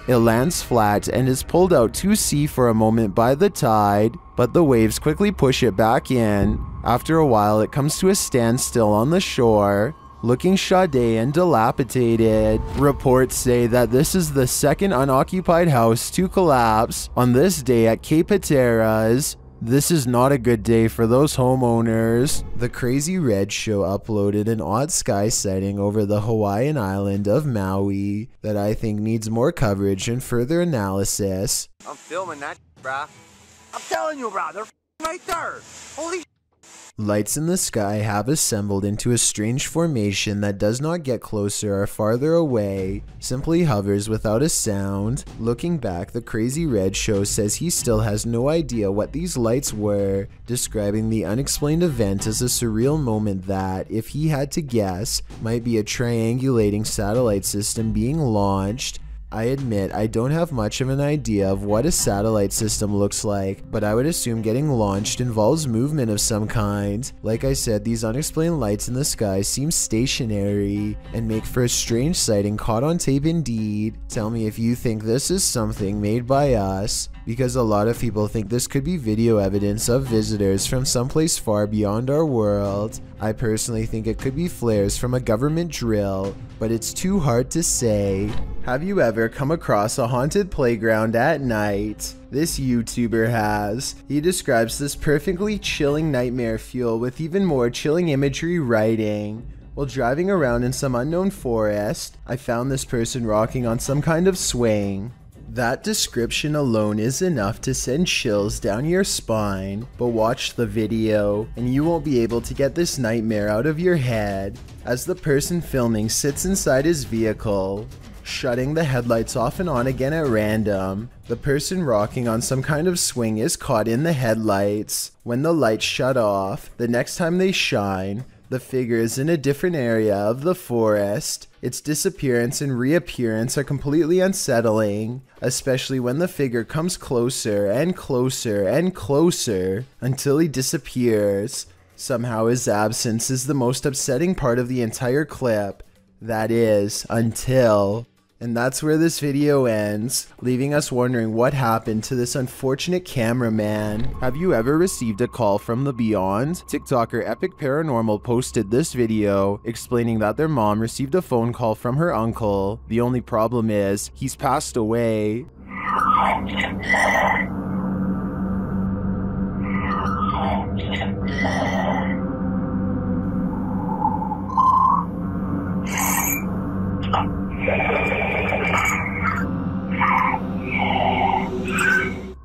It lands flat and is pulled out to sea for a moment by the tide, but the waves quickly push it back in. After a while, it comes to a standstill on the shore, looking shoddy and dilapidated. Reports say that this is the second unoccupied house to collapse on this day at Cape Hatteras. This is not a good day for those homeowners. The Crazy Red Show uploaded an odd sky sighting over the Hawaiian island of Maui that I think needs more coverage and further analysis. I'm filming that, bruh. I'm telling you, bruh, they're right there. Holy Lights in the sky have assembled into a strange formation that does not get closer or farther away, simply hovers without a sound. Looking back, the Crazy Red Show says he still has no idea what these lights were, describing the unexplained event as a surreal moment that, if he had to guess, might be a triangulating satellite system being launched I admit I don't have much of an idea of what a satellite system looks like, but I would assume getting launched involves movement of some kind. Like I said, these unexplained lights in the sky seem stationary and make for a strange sighting caught on tape indeed. Tell me if you think this is something made by us, because a lot of people think this could be video evidence of visitors from someplace far beyond our world. I personally think it could be flares from a government drill, but it's too hard to say. Have you ever come across a haunted playground at night? This YouTuber has. He describes this perfectly chilling nightmare fuel with even more chilling imagery writing. While driving around in some unknown forest, I found this person rocking on some kind of swing. That description alone is enough to send chills down your spine, but watch the video and you won't be able to get this nightmare out of your head as the person filming sits inside his vehicle, shutting the headlights off and on again at random. The person rocking on some kind of swing is caught in the headlights. When the lights shut off, the next time they shine, the figure is in a different area of the forest. Its disappearance and reappearance are completely unsettling, especially when the figure comes closer and closer and closer until he disappears. Somehow his absence is the most upsetting part of the entire clip. That is, until and that's where this video ends, leaving us wondering what happened to this unfortunate cameraman. Have you ever received a call from the beyond? TikToker Epic Paranormal posted this video explaining that their mom received a phone call from her uncle. The only problem is, he's passed away.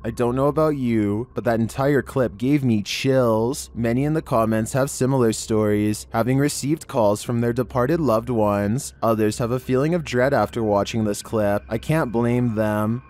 I don't know about you, but that entire clip gave me chills. Many in the comments have similar stories, having received calls from their departed loved ones. Others have a feeling of dread after watching this clip. I can't blame them.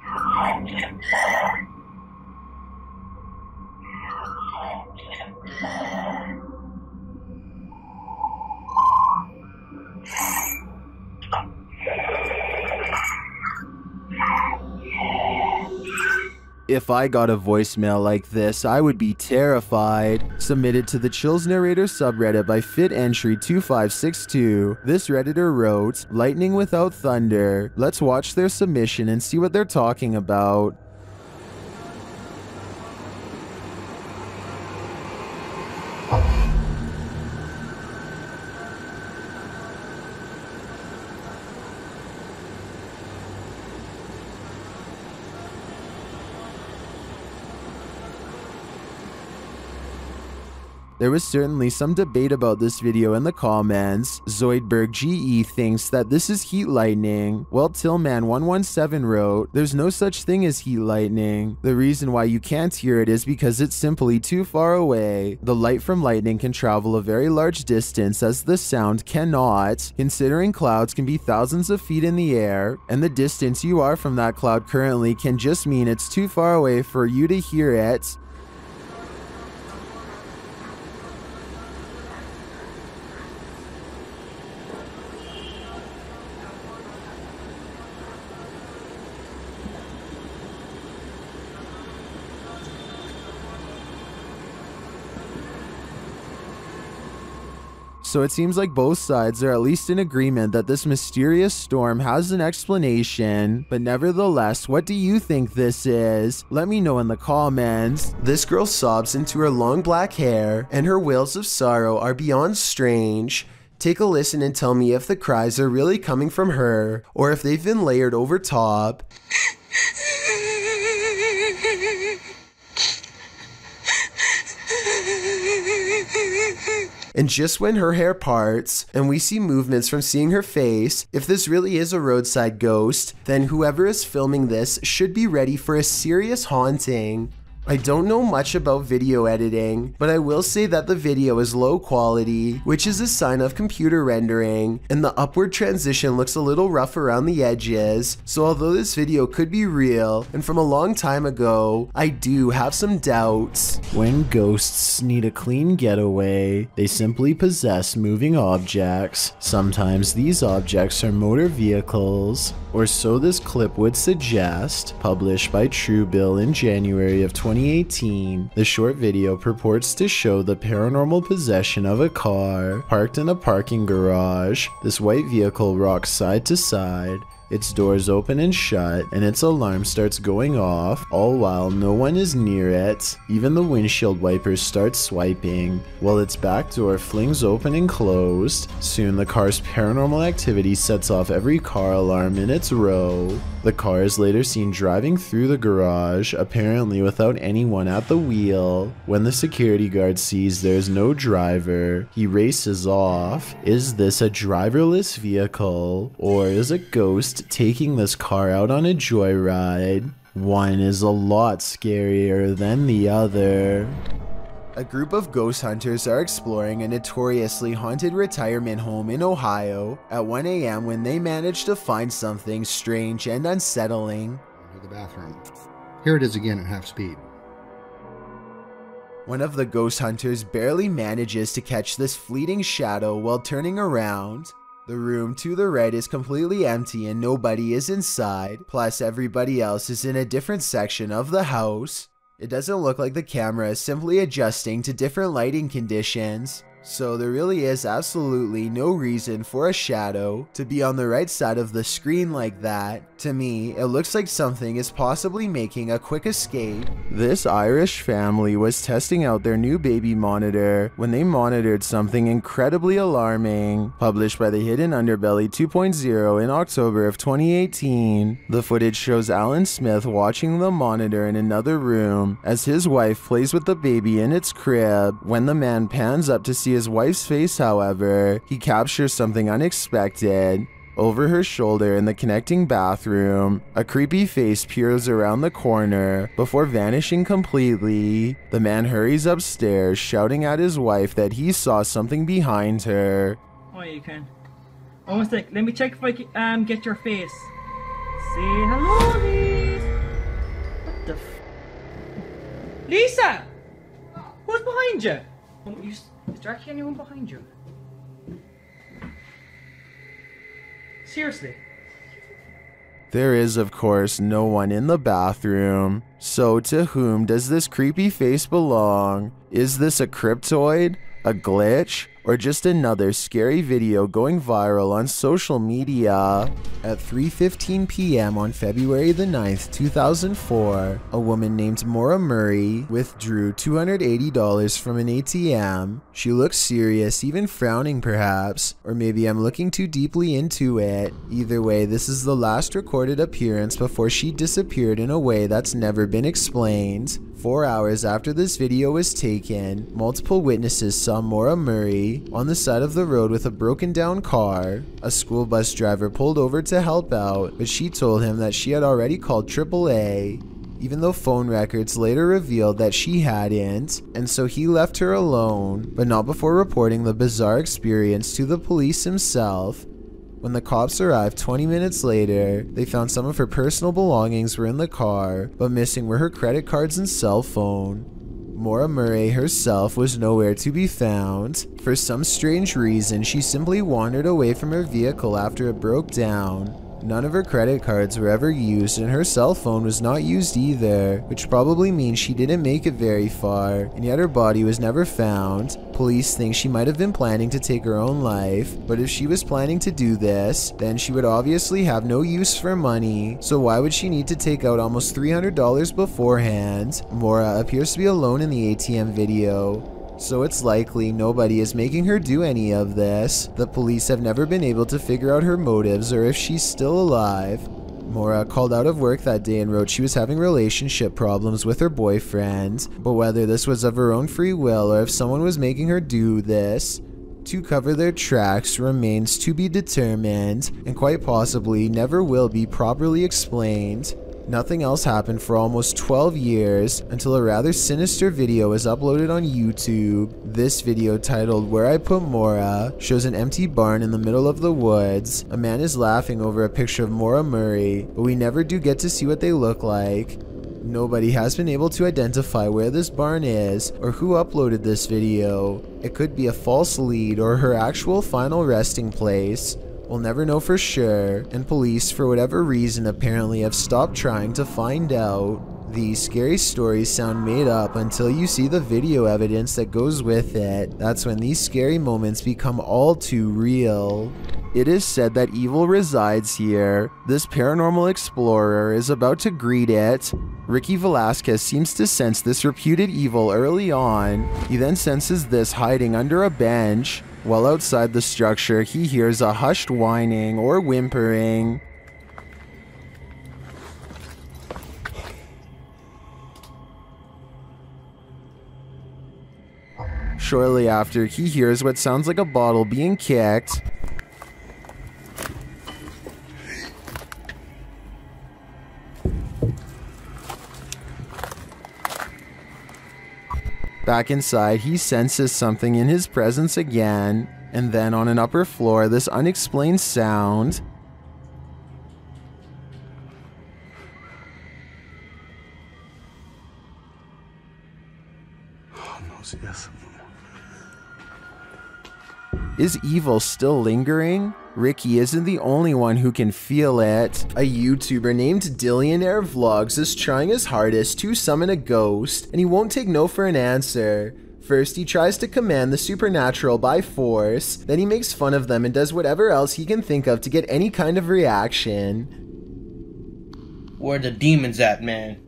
If I got a voicemail like this, I would be terrified. Submitted to the Chills Narrator subreddit by FitEntry2562. This Redditor wrote, Lightning without thunder. Let's watch their submission and see what they're talking about. There was certainly some debate about this video in the comments. Zoidberg GE thinks that this is heat lightning, while Tillman117 wrote, There's no such thing as heat lightning. The reason why you can't hear it is because it's simply too far away. The light from lightning can travel a very large distance as the sound cannot, considering clouds can be thousands of feet in the air, and the distance you are from that cloud currently can just mean it's too far away for you to hear it. So it seems like both sides are at least in agreement that this mysterious storm has an explanation, but nevertheless, what do you think this is? Let me know in the comments. This girl sobs into her long black hair, and her wails of sorrow are beyond strange. Take a listen and tell me if the cries are really coming from her, or if they've been layered over top. And just when her hair parts and we see movements from seeing her face, if this really is a roadside ghost, then whoever is filming this should be ready for a serious haunting. I don't know much about video editing, but I will say that the video is low quality, which is a sign of computer rendering, and the upward transition looks a little rough around the edges, so although this video could be real and from a long time ago, I do have some doubts. When ghosts need a clean getaway, they simply possess moving objects. Sometimes these objects are motor vehicles, or so this clip would suggest, published by Truebill in January of 2018. The short video purports to show the paranormal possession of a car parked in a parking garage. This white vehicle rocks side to side, its doors open and shut, and its alarm starts going off, all while no one is near it. Even the windshield wipers start swiping, while its back door flings open and closed. Soon the car's paranormal activity sets off every car alarm in its row. The car is later seen driving through the garage, apparently without anyone at the wheel. When the security guard sees there's no driver, he races off. Is this a driverless vehicle, or is a ghost taking this car out on a joyride? One is a lot scarier than the other. A group of ghost hunters are exploring a notoriously haunted retirement home in Ohio at 1 a.m. when they manage to find something strange and unsettling. To the bathroom. Here it is again at half speed. One of the ghost hunters barely manages to catch this fleeting shadow while turning around. The room to the right is completely empty and nobody is inside, plus everybody else is in a different section of the house. It doesn't look like the camera is simply adjusting to different lighting conditions. So there really is absolutely no reason for a shadow to be on the right side of the screen like that. To me, it looks like something is possibly making a quick escape. This Irish family was testing out their new baby monitor when they monitored something incredibly alarming, published by the Hidden Underbelly 2.0 in October of 2018. The footage shows Alan Smith watching the monitor in another room as his wife plays with the baby in its crib. When the man pans up to see his wife's face, however, he captures something unexpected. Over her shoulder in the connecting bathroom, a creepy face peers around the corner before vanishing completely. The man hurries upstairs, shouting at his wife that he saw something behind her. Oh, you can. Oh, one sec. Let me check if I can um, get your face. Say hello, Lisa. What the f? Lisa! Who's behind you? There anyone behind you? Seriously? There is, of course, no one in the bathroom. So, to whom does this creepy face belong? Is this a cryptoid? A glitch? Or just another scary video going viral on social media? At 3:15 p.m. on February the 9th, 2004, a woman named Maura Murray withdrew $280 from an ATM. She looked serious, even frowning perhaps, or maybe I'm looking too deeply into it. Either way, this is the last recorded appearance before she disappeared in a way that's never been explained. Four hours after this video was taken, multiple witnesses saw Maura Murray on the side of the road with a broken down car. A school bus driver pulled over to help out, but she told him that she had already called AAA even though phone records later revealed that she hadn't, and so he left her alone, but not before reporting the bizarre experience to the police himself. When the cops arrived 20 minutes later, they found some of her personal belongings were in the car, but missing were her credit cards and cell phone. Maura Murray herself was nowhere to be found. For some strange reason, she simply wandered away from her vehicle after it broke down, None of her credit cards were ever used and her cell phone was not used either, which probably means she didn't make it very far, and yet her body was never found. Police think she might have been planning to take her own life, but if she was planning to do this, then she would obviously have no use for money, so why would she need to take out almost $300 beforehand? Maura appears to be alone in the ATM video, so it's likely nobody is making her do any of this. The police have never been able to figure out her motives or if she's still alive. Maura called out of work that day and wrote she was having relationship problems with her boyfriend, but whether this was of her own free will or if someone was making her do this, to cover their tracks remains to be determined and quite possibly never will be properly explained. Nothing else happened for almost 12 years until a rather sinister video was uploaded on YouTube. This video titled Where I Put Maura shows an empty barn in the middle of the woods. A man is laughing over a picture of Maura Murray, but we never do get to see what they look like. Nobody has been able to identify where this barn is or who uploaded this video. It could be a false lead or her actual final resting place. We'll never know for sure, and police, for whatever reason, apparently have stopped trying to find out. These scary stories sound made up until you see the video evidence that goes with it. That's when these scary moments become all too real. It is said that evil resides here. This paranormal explorer is about to greet it. Ricky Velasquez seems to sense this reputed evil early on. He then senses this hiding under a bench. While outside the structure, he hears a hushed whining or whimpering. Shortly after, he hears what sounds like a bottle being kicked. Back inside, he senses something in his presence again, and then on an upper floor, this unexplained sound. Is evil still lingering? Ricky isn't the only one who can feel it. A YouTuber named Dillionaire Vlogs is trying his hardest to summon a ghost, and he won't take no for an answer. First, he tries to command the supernatural by force, then he makes fun of them and does whatever else he can think of to get any kind of reaction. Where the demons at, man?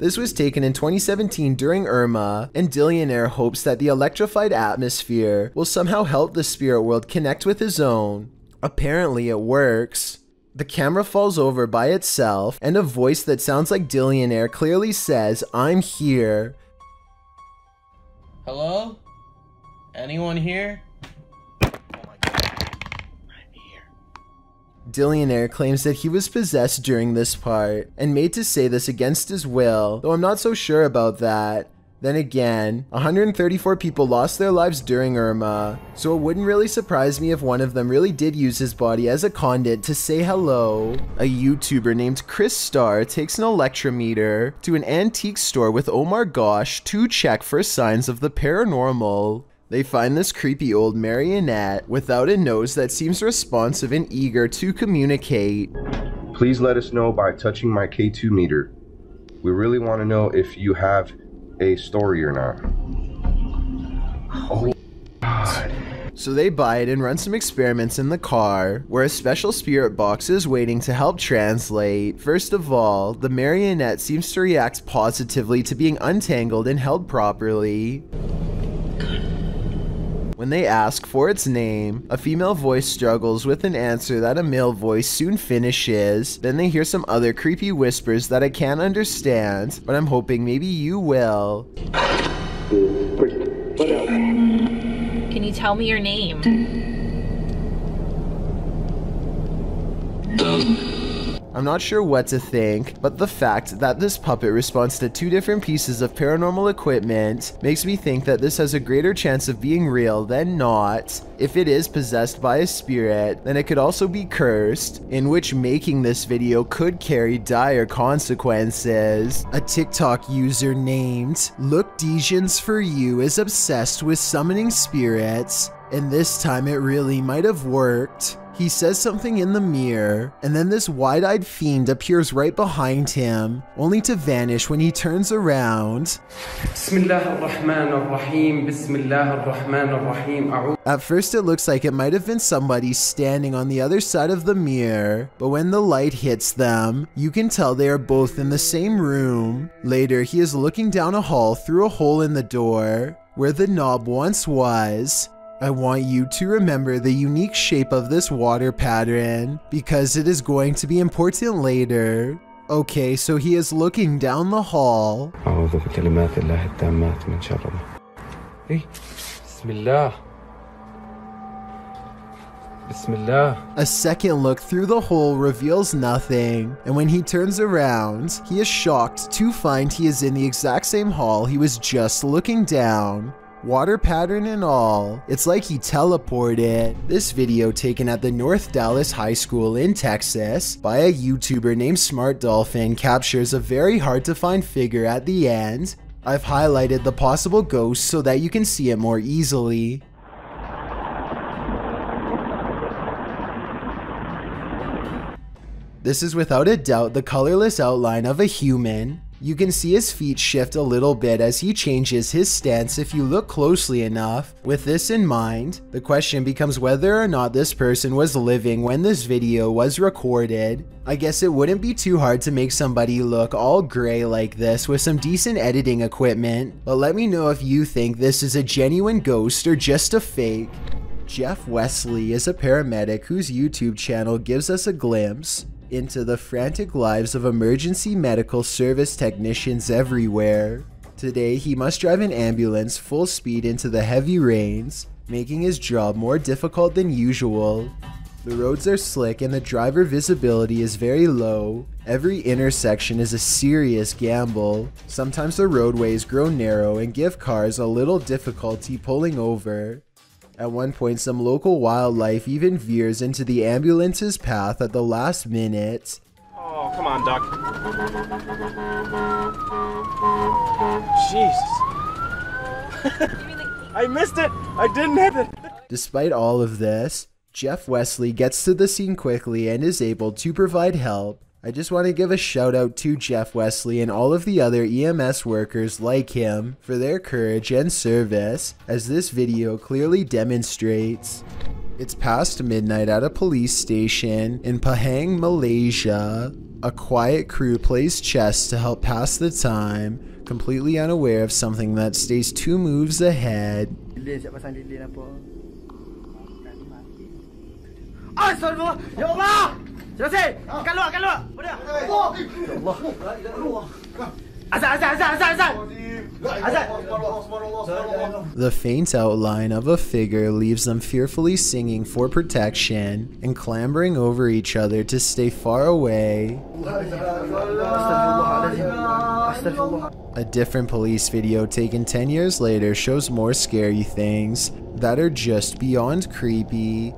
This was taken in 2017 during Irma, and Dillionaire hopes that the electrified atmosphere will somehow help the spirit world connect with his own. Apparently it works. The camera falls over by itself, and a voice that sounds like Dillionaire clearly says, I'm here. Hello? Anyone here? Dillionaire claims that he was possessed during this part, and made to say this against his will, though I'm not so sure about that. Then again, 134 people lost their lives during Irma, so it wouldn't really surprise me if one of them really did use his body as a conduit to say hello. A YouTuber named Chris Starr takes an electrometer to an antique store with oh Omar Gosh to check for signs of the paranormal. They find this creepy old marionette without a nose that seems responsive and eager to communicate. Please let us know by touching my K2 meter. We really want to know if you have a story or not. Oh, God. So they buy it and run some experiments in the car, where a special spirit box is waiting to help translate. First of all, the marionette seems to react positively to being untangled and held properly. When they ask for its name, a female voice struggles with an answer that a male voice soon finishes. Then they hear some other creepy whispers that I can't understand, but I'm hoping maybe you will. Can you tell me your name? I'm not sure what to think, but the fact that this puppet responds to two different pieces of paranormal equipment makes me think that this has a greater chance of being real than not. If it is possessed by a spirit, then it could also be cursed, in which making this video could carry dire consequences. A TikTok user named Look Desians for You is obsessed with summoning spirits, and this time it really might have worked. He says something in the mirror, and then this wide eyed fiend appears right behind him, only to vanish when he turns around. At first, it looks like it might have been somebody standing on the other side of the mirror, but when the light hits them, you can tell they are both in the same room. Later, he is looking down a hall through a hole in the door where the knob once was, I want you to remember the unique shape of this water pattern because it is going to be important later. Okay, so he is looking down the hall. أعوذ بكلمات الله التامات من شر ما إيه بسم الله بسم الله A second look through the hole reveals nothing, and when he turns around, he is shocked to find he is in the exact same hall he was just looking down. Water pattern and all, it's like he teleported. This video taken at the North Dallas High School in Texas by a YouTuber named Smart Dolphin captures a very hard to find figure at the end. I've highlighted the possible ghost so that you can see it more easily. This is without a doubt the colorless outline of a human. You can see his feet shift a little bit as he changes his stance if you look closely enough. With this in mind, the question becomes whether or not this person was living when this video was recorded. I guess it wouldn't be too hard to make somebody look all gray like this with some decent editing equipment, but let me know if you think this is a genuine ghost or just a fake. Jeff Wesley is a paramedic whose YouTube channel gives us a glimpse into the frantic lives of emergency medical service technicians everywhere. Today, he must drive an ambulance full speed into the heavy rains, making his job more difficult than usual. The roads are slick and the driver visibility is very low. Every intersection is a serious gamble. Sometimes the roadways grow narrow and give cars a little difficulty pulling over. At one point, some local wildlife even veers into the ambulance's path at the last minute. Oh, come on, Doc. Jesus. I missed it. I didn't hit it. Despite all of this, Jeff Wesley gets to the scene quickly and is able to provide help. I just want to give a shout out to Jeff Wesley and all of the other EMS workers like him for their courage and service, as this video clearly demonstrates. It's past midnight at a police station in Pahang, Malaysia. A quiet crew plays chess to help pass the time, completely unaware of something that stays two moves ahead. Lilin, siap pasang lilin? Astagfirullah! Ya Allah! Selesai! Ah. Keluar, keluar! Udah! Ya Allah! Azan, azan, azan, azan, azan! Azan! The faint outline of a figure leaves them fearfully singing for protection and clambering over each other to stay far away. A different police video taken 10 years later shows more scary things that are just beyond creepy.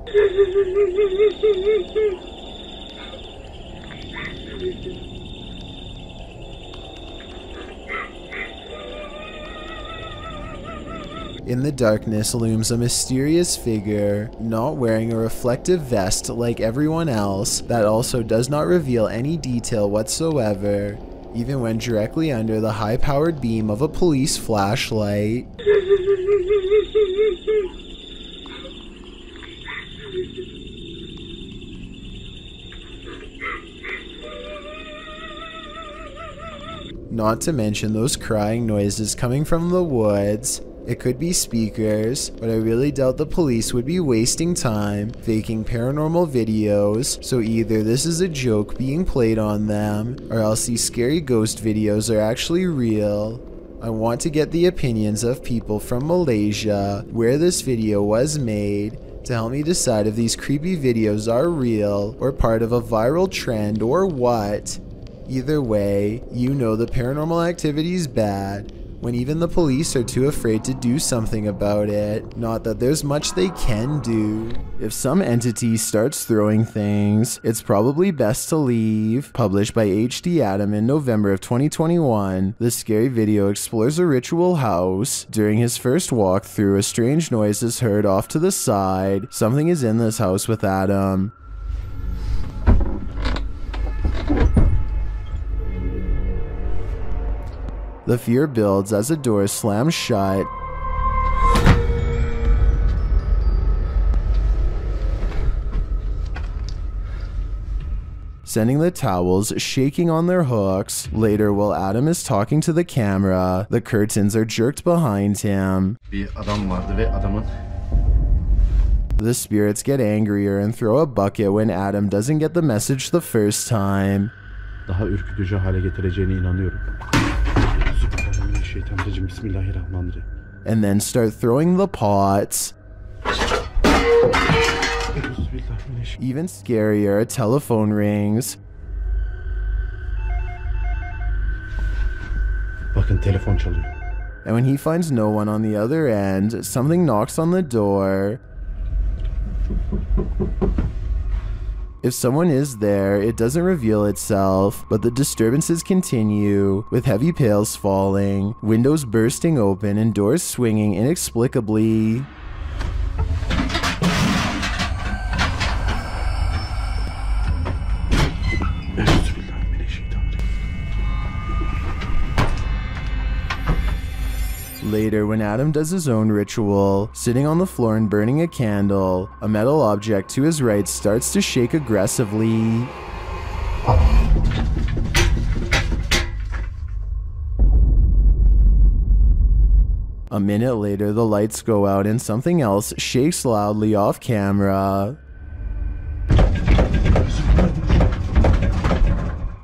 In the darkness looms a mysterious figure, not wearing a reflective vest like everyone else, that also does not reveal any detail whatsoever, even when directly under the high powered beam of a police flashlight. Not to mention those crying noises coming from the woods. It could be speakers, but I really doubt the police would be wasting time faking paranormal videos, so either this is a joke being played on them, or else these scary ghost videos are actually real. I want to get the opinions of people from Malaysia where this video was made to help me decide if these creepy videos are real or part of a viral trend or what. Either way, you know the paranormal activity is bad when even the police are too afraid to do something about it. Not that there's much they can do. If some entity starts throwing things, it's probably best to leave. Published by HD Adam in November of 2021, this scary video explores a ritual house. During his first walkthrough, a strange noise is heard off to the side. Something is in this house with Adam. The fear builds as the door slams shut. Sending the towels shaking on their hooks. Later, while Adam is talking to the camera, the curtains are jerked behind him. Bir adam vardı ve adamın The spirits get angrier and throw a bucket when Adam doesn't get the message the first time. daha ürkütücü hale getireceğine inanıyorum. Bismillahirrahmanirrahim. and then start throwing the pots. Even scarier, a telephone rings. Bakın telefon çalıyor. And when he finds no one on the other end, something knocks on the door. If someone is there, it doesn't reveal itself, but the disturbances continue, with heavy pails falling, windows bursting open, and doors swinging inexplicably. Later, when Adam does his own ritual, sitting on the floor and burning a candle, a metal object to his right starts to shake aggressively. A minute later, the lights go out and something else shakes loudly off camera.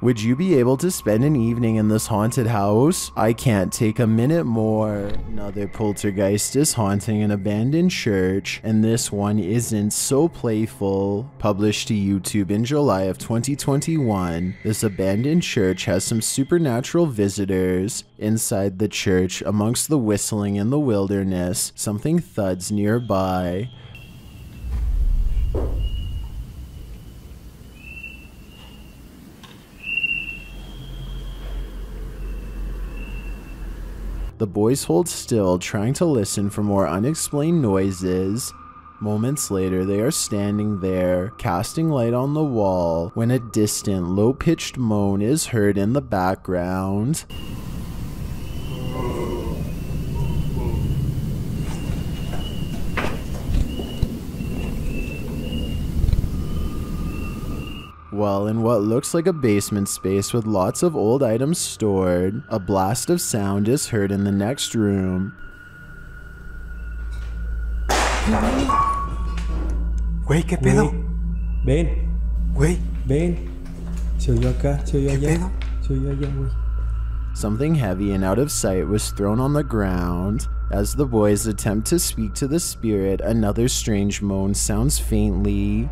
Would you be able to spend an evening in this haunted house? I can't take a minute more. Another poltergeist is haunting an abandoned church, and this one isn't so playful. Published to YouTube in July of 2021, this abandoned church has some supernatural visitors. Inside the church, amongst the whistling in the wilderness, something thuds nearby. The boys hold still, trying to listen for more unexplained noises. Moments later, they are standing there, casting light on the wall, when a distant, low pitched moan is heard in the background. Well, in what looks like a basement space with lots of old items stored, a blast of sound is heard in the next room. Güey, ¿qué pedo? Ven. Güey. Ven. Se oyó acá, se oyó allá. Se oyó allá, güey. Something heavy and out of sight was thrown on the ground. As the boys attempt to speak to the spirit, another strange moan sounds faintly.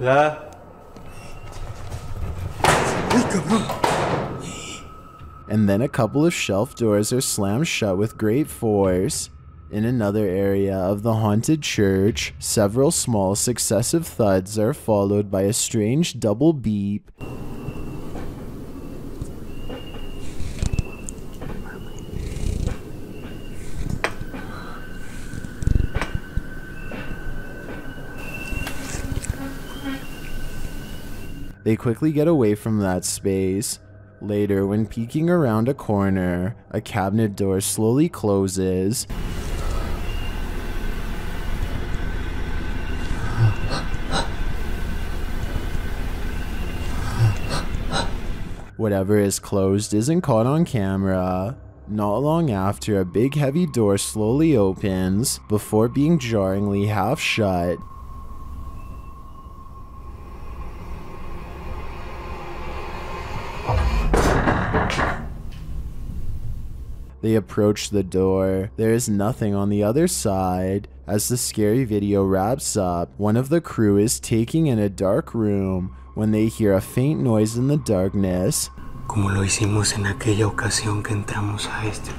La. And then a couple of shelf doors are slammed shut with great force. In another area of the haunted church, several small successive thuds are followed by a strange double beep. They quickly get away from that space. Later, when peeking around a corner, a cabinet door slowly closes. Whatever is closed isn't caught on camera. Not long after, a big heavy door slowly opens before being jarringly half shut. They approach the door. There is nothing on the other side. As the scary video wraps up, one of the crew is taking in a dark room when they hear a faint noise in the darkness. Como lo hicimos en aquella ocasión que entramos a este.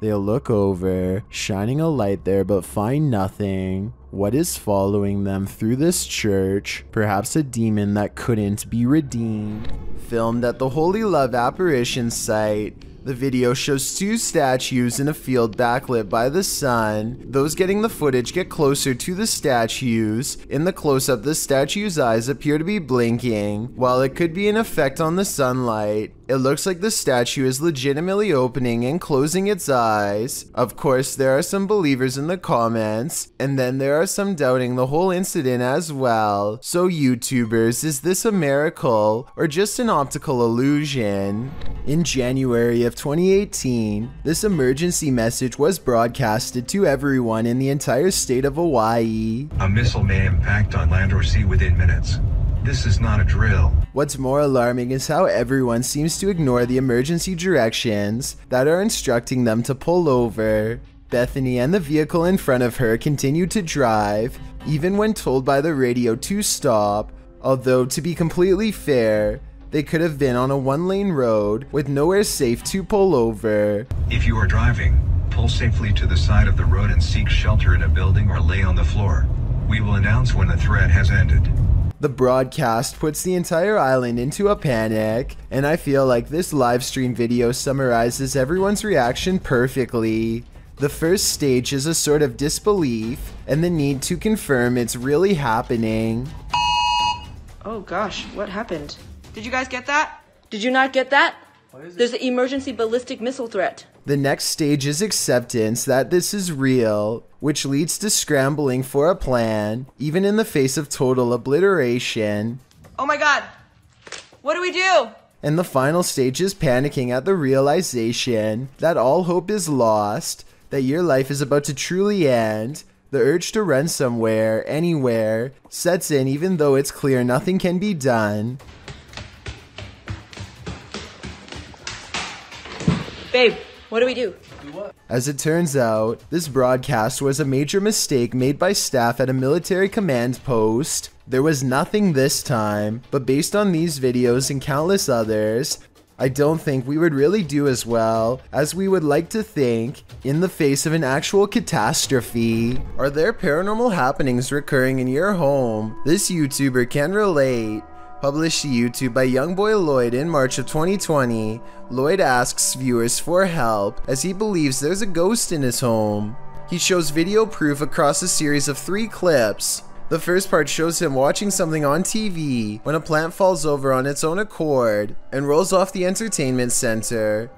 They look over, shining a light there, but find nothing. What is following them through this church? Perhaps a demon that couldn't be redeemed. Filmed at the Holy Love Apparition site, the video shows two statues in a field backlit by the sun. Those getting the footage get closer to the statues. In the close up, the statue's eyes appear to be blinking. While it could be an effect on the sunlight, it looks like the statue is legitimately opening and closing its eyes. Of course, there are some believers in the comments, and then there are some doubting the whole incident as well. So, YouTubers, is this a miracle or just an optical illusion? In January of 2018, this emergency message was broadcasted to everyone in the entire state of Hawaii. A missile may impact on land or sea within minutes. This is not a drill. What's more alarming is how everyone seems to ignore the emergency directions that are instructing them to pull over. Bethany and the vehicle in front of her continue to drive, even when told by the radio to stop. Although, to be completely fair, they could have been on a one lane road with nowhere safe to pull over. If you are driving, pull safely to the side of the road and seek shelter in a building or lay on the floor. We will announce when the threat has ended. The broadcast puts the entire island into a panic, and I feel like this live stream video summarizes everyone's reaction perfectly. The first stage is a sort of disbelief and the need to confirm it's really happening. Oh gosh, what happened? Did you guys get that? Did you not get that? There's an emergency ballistic missile threat. The next stage is acceptance that this is real, which leads to scrambling for a plan, even in the face of total obliteration. Oh my god! What do we do? And the final stage is panicking at the realization that all hope is lost, that your life is about to truly end. The urge to run somewhere, anywhere, sets in even though it's clear nothing can be done. Babe, what do we do? As it turns out, this broadcast was a major mistake made by staff at a military command post. There was nothing this time, but based on these videos and countless others, I don't think we would really do as well as we would like to think in the face of an actual catastrophe. Are there paranormal happenings recurring in your home? This YouTuber can relate. Published to YouTube by Youngboy Lloyd in March of 2020, Lloyd asks viewers for help as he believes there's a ghost in his home. He shows video proof across a series of three clips. The first part shows him watching something on TV when a plant falls over on its own accord and rolls off the entertainment center.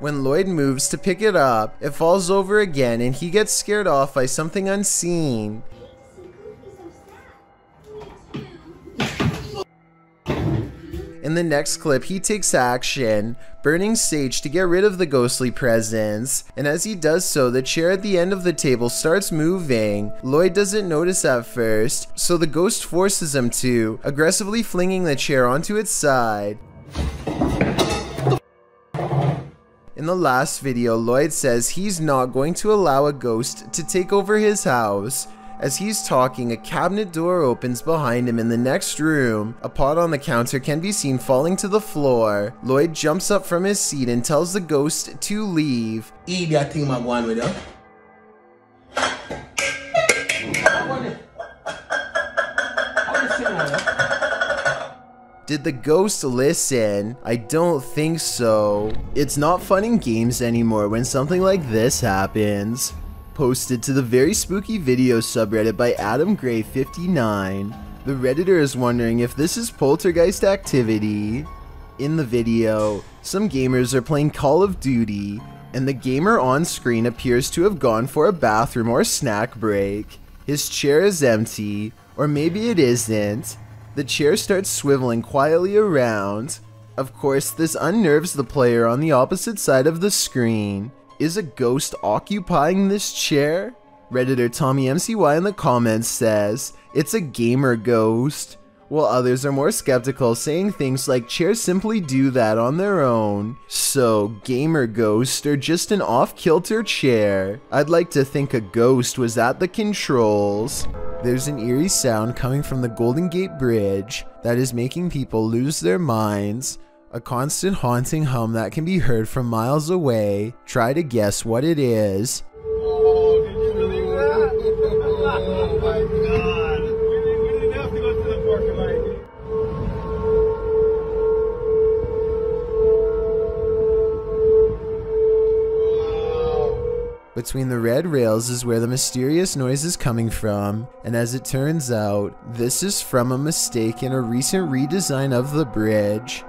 When Lloyd moves to pick it up, it falls over again and he gets scared off by something unseen. In the next clip, he takes action, burning sage to get rid of the ghostly presence, and as he does so, the chair at the end of the table starts moving. Lloyd doesn't notice at first, so the ghost forces him to, aggressively flinging the chair onto its side. In the last video, Lloyd says he's not going to allow a ghost to take over his house. As he's talking, a cabinet door opens behind him in the next room. A pot on the counter can be seen falling to the floor. Lloyd jumps up from his seat and tells the ghost to leave. Eve, I think I'm going with her. Did the ghost listen? I don't think so. It's not fun in games anymore when something like this happens. Posted to the very spooky video subreddit by Adam Gray 59. The redditor is wondering if this is poltergeist activity. In the video, some gamers are playing Call of Duty, and the gamer on screen appears to have gone for a bathroom or snack break. His chair is empty, or maybe it isn't. the chair starts swiveling quietly around. Of course, this unnerves the player on the opposite side of the screen. Is a ghost occupying this chair? Redditor Tommy MCY in the comments says, it's a gamer ghost while others are more skeptical, saying things like chairs simply do that on their own. So, gamer ghost or just an off-kilter chair? I'd like to think a ghost was at the controls. There's an eerie sound coming from the Golden Gate Bridge that is making people lose their minds. A constant haunting hum that can be heard from miles away. Try to guess what it is. Between the red rails is where the mysterious noise is coming from, and as it turns out, this is from a mistake in a recent redesign of the bridge.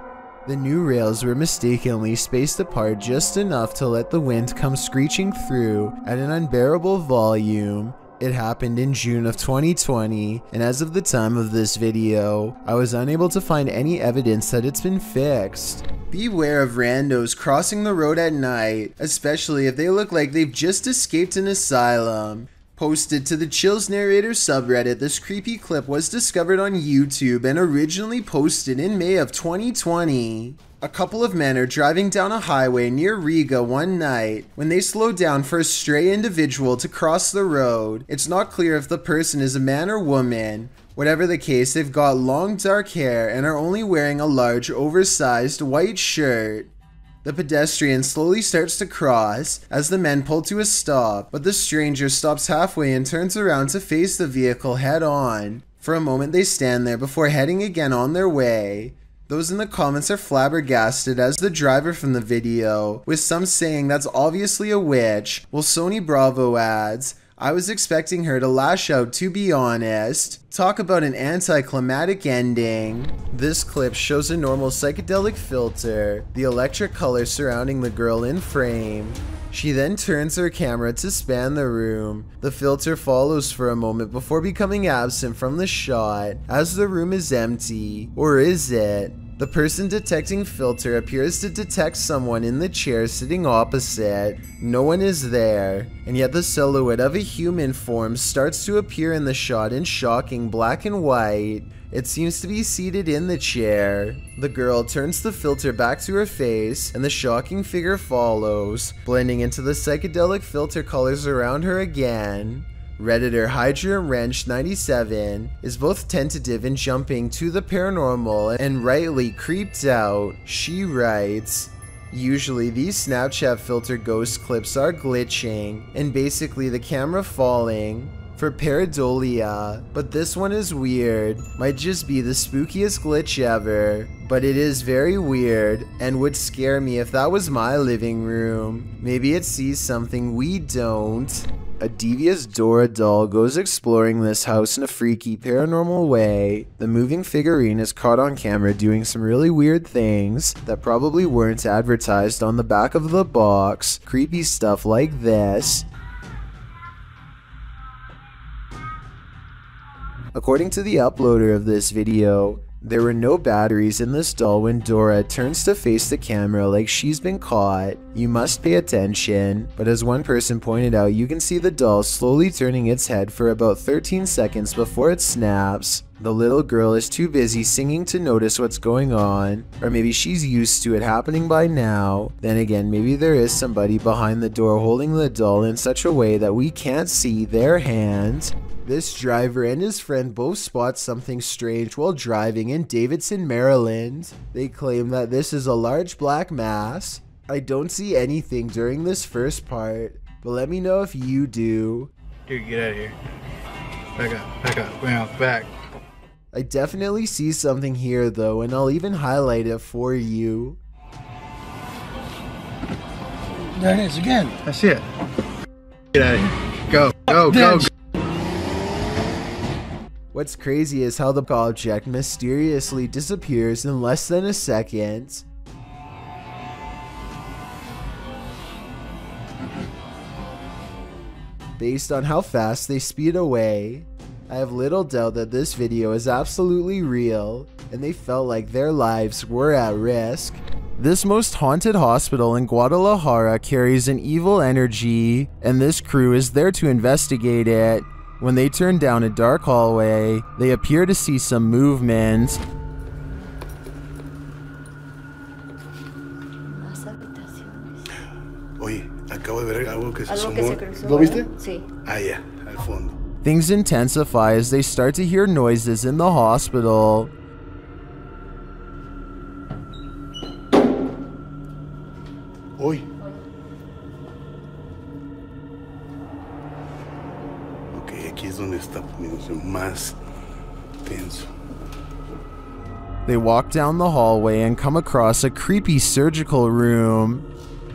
The new rails were mistakenly spaced apart just enough to let the wind come screeching through at an unbearable volume. It happened in June of 2020, and as of the time of this video, I was unable to find any evidence that it's been fixed. Beware of randos crossing the road at night, especially if they look like they've just escaped an asylum. Posted to the Chills Narrator subreddit, this creepy clip was discovered on YouTube and originally posted in May of 2020. A couple of men are driving down a highway near Riga one night when they slow down for a stray individual to cross the road. It's not clear if the person is a man or woman. Whatever the case, they've got long dark hair and are only wearing a large oversized white shirt. The pedestrian slowly starts to cross as the men pull to a stop, but the stranger stops halfway and turns around to face the vehicle head on. For a moment they stand there before heading again on their way. Those in the comments are flabbergasted as the driver from the video, with some saying that's obviously a witch, while Sony Bravo adds, I was expecting her to lash out to be honest. Talk about an anticlimactic ending. This clip shows a normal psychedelic filter, the electric color surrounding the girl in frame. She then turns her camera to span the room. The filter follows for a moment before becoming absent from the shot as the room is empty. Or is it? The person detecting filter appears to detect someone in the chair sitting opposite. No one is there, and yet the silhouette of a human form starts to appear in the shot in shocking black and white. It seems to be seated in the chair. The girl turns the filter back to her face, and the shocking figure follows, blending into the psychedelic filter colors around her again. Redditor Hydra Wrench 97 is both tentative in jumping to the paranormal and rightly creeped out. She writes, Usually these Snapchat filter ghost clips are glitching and basically the camera falling for pareidolia, but this one is weird. Might just be the spookiest glitch ever, but it is very weird and would scare me if that was my living room. Maybe it sees something we don't. A devious Dora doll goes exploring this house in a freaky paranormal way. The moving figurine is caught on camera doing some really weird things that probably weren't advertised on the back of the box. Creepy stuff like this. According to the uploader of this video, there were no batteries in this doll when Dora turns to face the camera like she's been caught. You must pay attention, but as one person pointed out, you can see the doll slowly turning its head for about 13 seconds before it snaps. The little girl is too busy singing to notice what's going on, or maybe she's used to it happening by now. Then again, maybe there is somebody behind the door holding the doll in such a way that we can't see their hand. This driver and his friend both spot something strange while driving in Davidson, Maryland. They claim that this is a large black mass. I don't see anything during this first part, but let me know if you do. Dude, get out of here. Back up, back up, bounce back. I definitely see something here though, and I'll even highlight it for you. There it is again. I see it. Get out of here. Go, go, go, go. What's crazy is how the object mysteriously disappears in less than a second. Based on how fast they speed away. I have little doubt that this video is absolutely real, and they felt like their lives were at risk. This most haunted hospital in Guadalajara carries an evil energy, and this crew is there to investigate it. When they turn down a dark hallway, they appear to see some movement. Oye, acabo de ver algo que se Algo asomó. que se cruzó, ¿Lo viste? Sí. Ah, ya, al fondo. Things intensify as they start to hear noises in the hospital. Hoy. Ok, aquí es donde está poniéndose más tenso. They walk down the hallway and come across a creepy surgical room.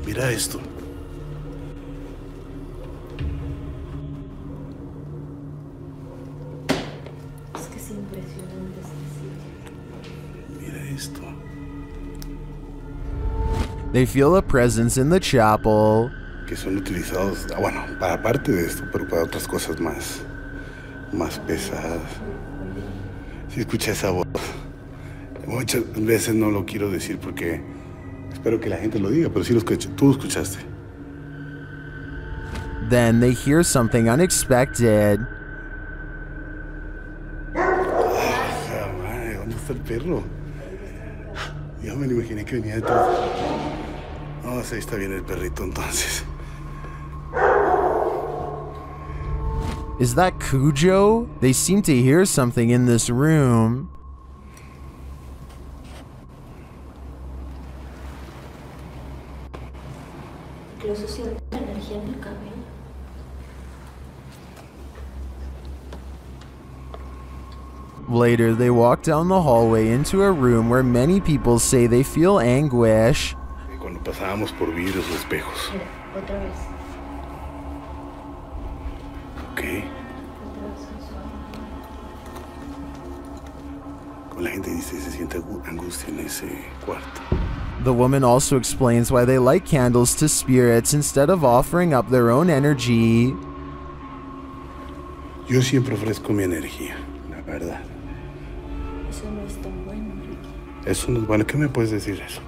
Mira esto. They feel a presence in the chapel. Que son utilizados, ah, bueno, para parte de esto, pero para otras cosas más, más pesadas. Si escucha esa voz. Muchas veces no lo quiero decir porque espero que la gente lo diga, pero sí lo escuché. Tú lo escuchaste. Then they hear something unexpected. Ah, madre, ¿dónde está el perro? Yo me lo imaginé que venía detrás. No, sí, está bien el perrito entonces. Is that Cujo? They seem to hear something in this room. Incluso siento energía en el cabello. Later, they walk down the hallway into a room where many people say they feel anguish. Cuando pasábamos por vidrios o espejos. Mira, otra vez. Ok. Otra vez La gente dice se siente angu- angustia en ese cuarto. The woman also explains why they light candles to spirits instead of offering up their own energy. Yo siempre ofrezco mi energía, la verdad. Eso no es tan bueno, Ricky. Eso no es bueno. ¿Qué me puedes decir eso?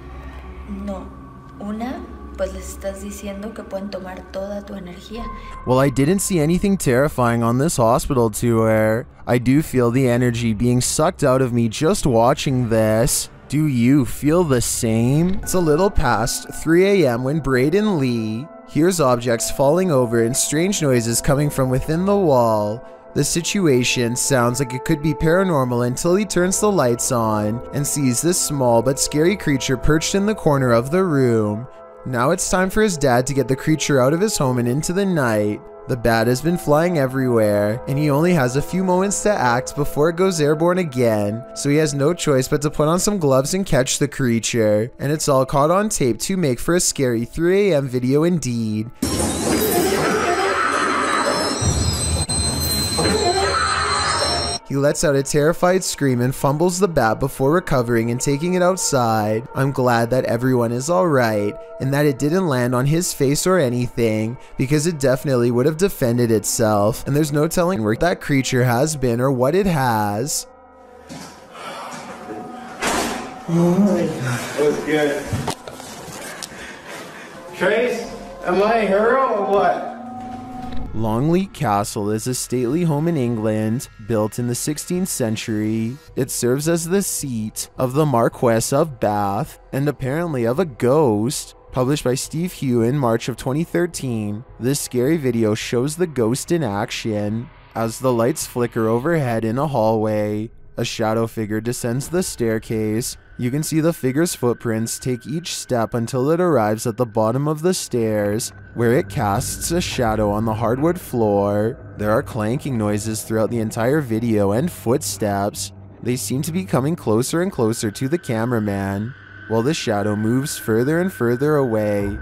No. Una, pues les estás diciendo que pueden tomar toda tu energía. While I didn't see anything terrifying on this hospital tour, I do feel the energy being sucked out of me just watching this. Do you feel the same? It's a little past 3 a.m. when Braden Lee hears objects falling over and strange noises coming from within the wall. The situation sounds like it could be paranormal until he turns the lights on and sees this small but scary creature perched in the corner of the room. Now it's time for his dad to get the creature out of his home and into the night. The bat has been flying everywhere, and he only has a few moments to act before it goes airborne again, so he has no choice but to put on some gloves and catch the creature. And it's all caught on tape to make for a scary 3 a.m. video indeed. He lets out a terrified scream and fumbles the bat before recovering and taking it outside. I'm glad that everyone is alright and that it didn't land on his face or anything because it definitely would have defended itself and there's no telling where that creature has been or what it has. Oh my god. That was good? Trace, am I a hero or what? Longleat Castle is a stately home in England, built in the 16th century. It serves as the seat of the Marquess of Bath and apparently of a ghost. Published by Steve Huff in March of 2013, this scary video shows the ghost in action. As the lights flicker overhead in a hallway, a shadow figure descends the staircase. You can see the figure's footprints take each step until it arrives at the bottom of the stairs, where it casts a shadow on the hardwood floor. There are clanking noises throughout the entire video and footsteps. They seem to be coming closer and closer to the cameraman, while the shadow moves further and further away.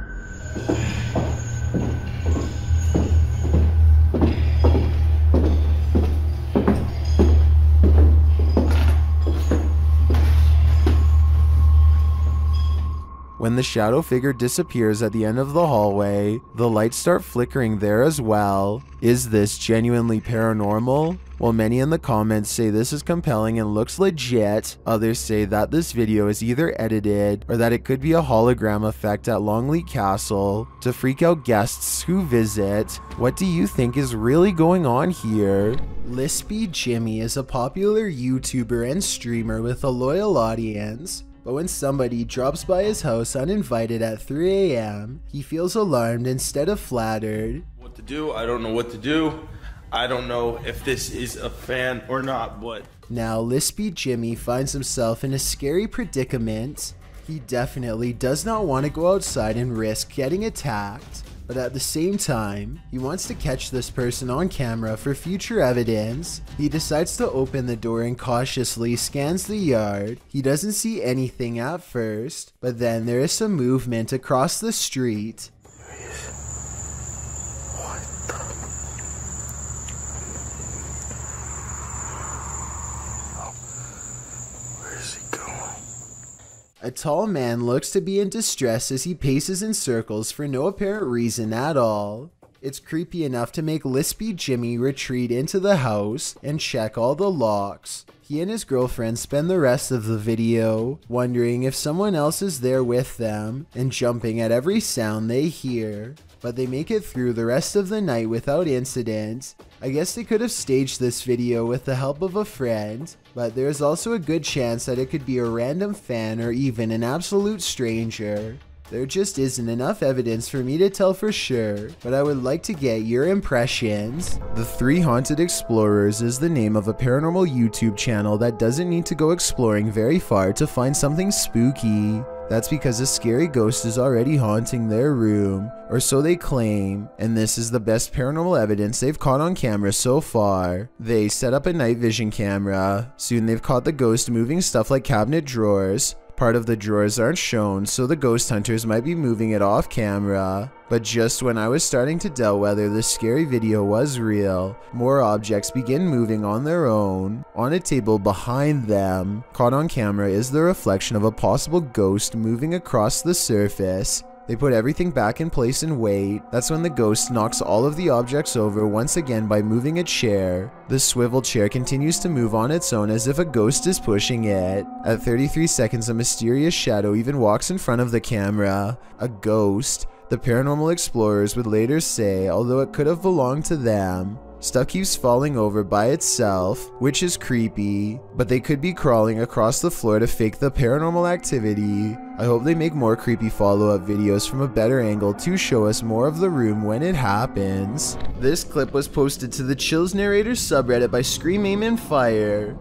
When the shadow figure disappears at the end of the hallway, the lights start flickering there as well. Is this genuinely paranormal? While many in the comments say this is compelling and looks legit, others say that this video is either edited or that it could be a hologram effect at Longleat Castle to freak out guests who visit. What do you think is really going on here? Lispy Jimmy is a popular YouTuber and streamer with a loyal audience. But when somebody drops by his house uninvited at 3 a.m., he feels alarmed instead of flattered. What to do? I don't know what to do. I don't know if this is a fan or not, but. Now, Lispy Jimmy finds himself in a scary predicament. He definitely does not want to go outside and risk getting attacked. But at the same time, he wants to catch this person on camera for future evidence. He decides to open the door and cautiously scans the yard. He doesn't see anything at first, but then there is some movement across the street. A tall man looks to be in distress as he paces in circles for no apparent reason at all. It's creepy enough to make Lispy Jimmy retreat into the house and check all the locks. He and his girlfriend spend the rest of the video wondering if someone else is there with them and jumping at every sound they hear. But they make it through the rest of the night without incident. I guess they could have staged this video with the help of a friend, but there's also a good chance that it could be a random fan or even an absolute stranger. There just isn't enough evidence for me to tell for sure, but I would like to get your impressions. The Three Haunted Explorers is the name of a paranormal YouTube channel that doesn't need to go exploring very far to find something spooky. That's because a scary ghost is already haunting their room, or so they claim, and this is the best paranormal evidence they've caught on camera so far. They set up a night vision camera. Soon they've caught the ghost moving stuff like cabinet drawers, Part of the drawers aren't shown, so the ghost hunters might be moving it off camera. But just when I was starting to doubt whether this scary video was real, more objects begin moving on their own. On a table behind them, caught on camera is the reflection of a possible ghost moving across the surface. They put everything back in place and wait. That's when the ghost knocks all of the objects over once again by moving a chair. The swivel chair continues to move on its own as if a ghost is pushing it. At 33 seconds, a mysterious shadow even walks in front of the camera. A ghost. The paranormal explorers would later say, although it could have belonged to them. Stuff keeps falling over by itself, which is creepy, but they could be crawling across the floor to fake the paranormal activity. I hope they make more creepy follow-up videos from a better angle to show us more of the room when it happens. This clip was posted to the Chills Narrators subreddit by Scream Aim and Fire.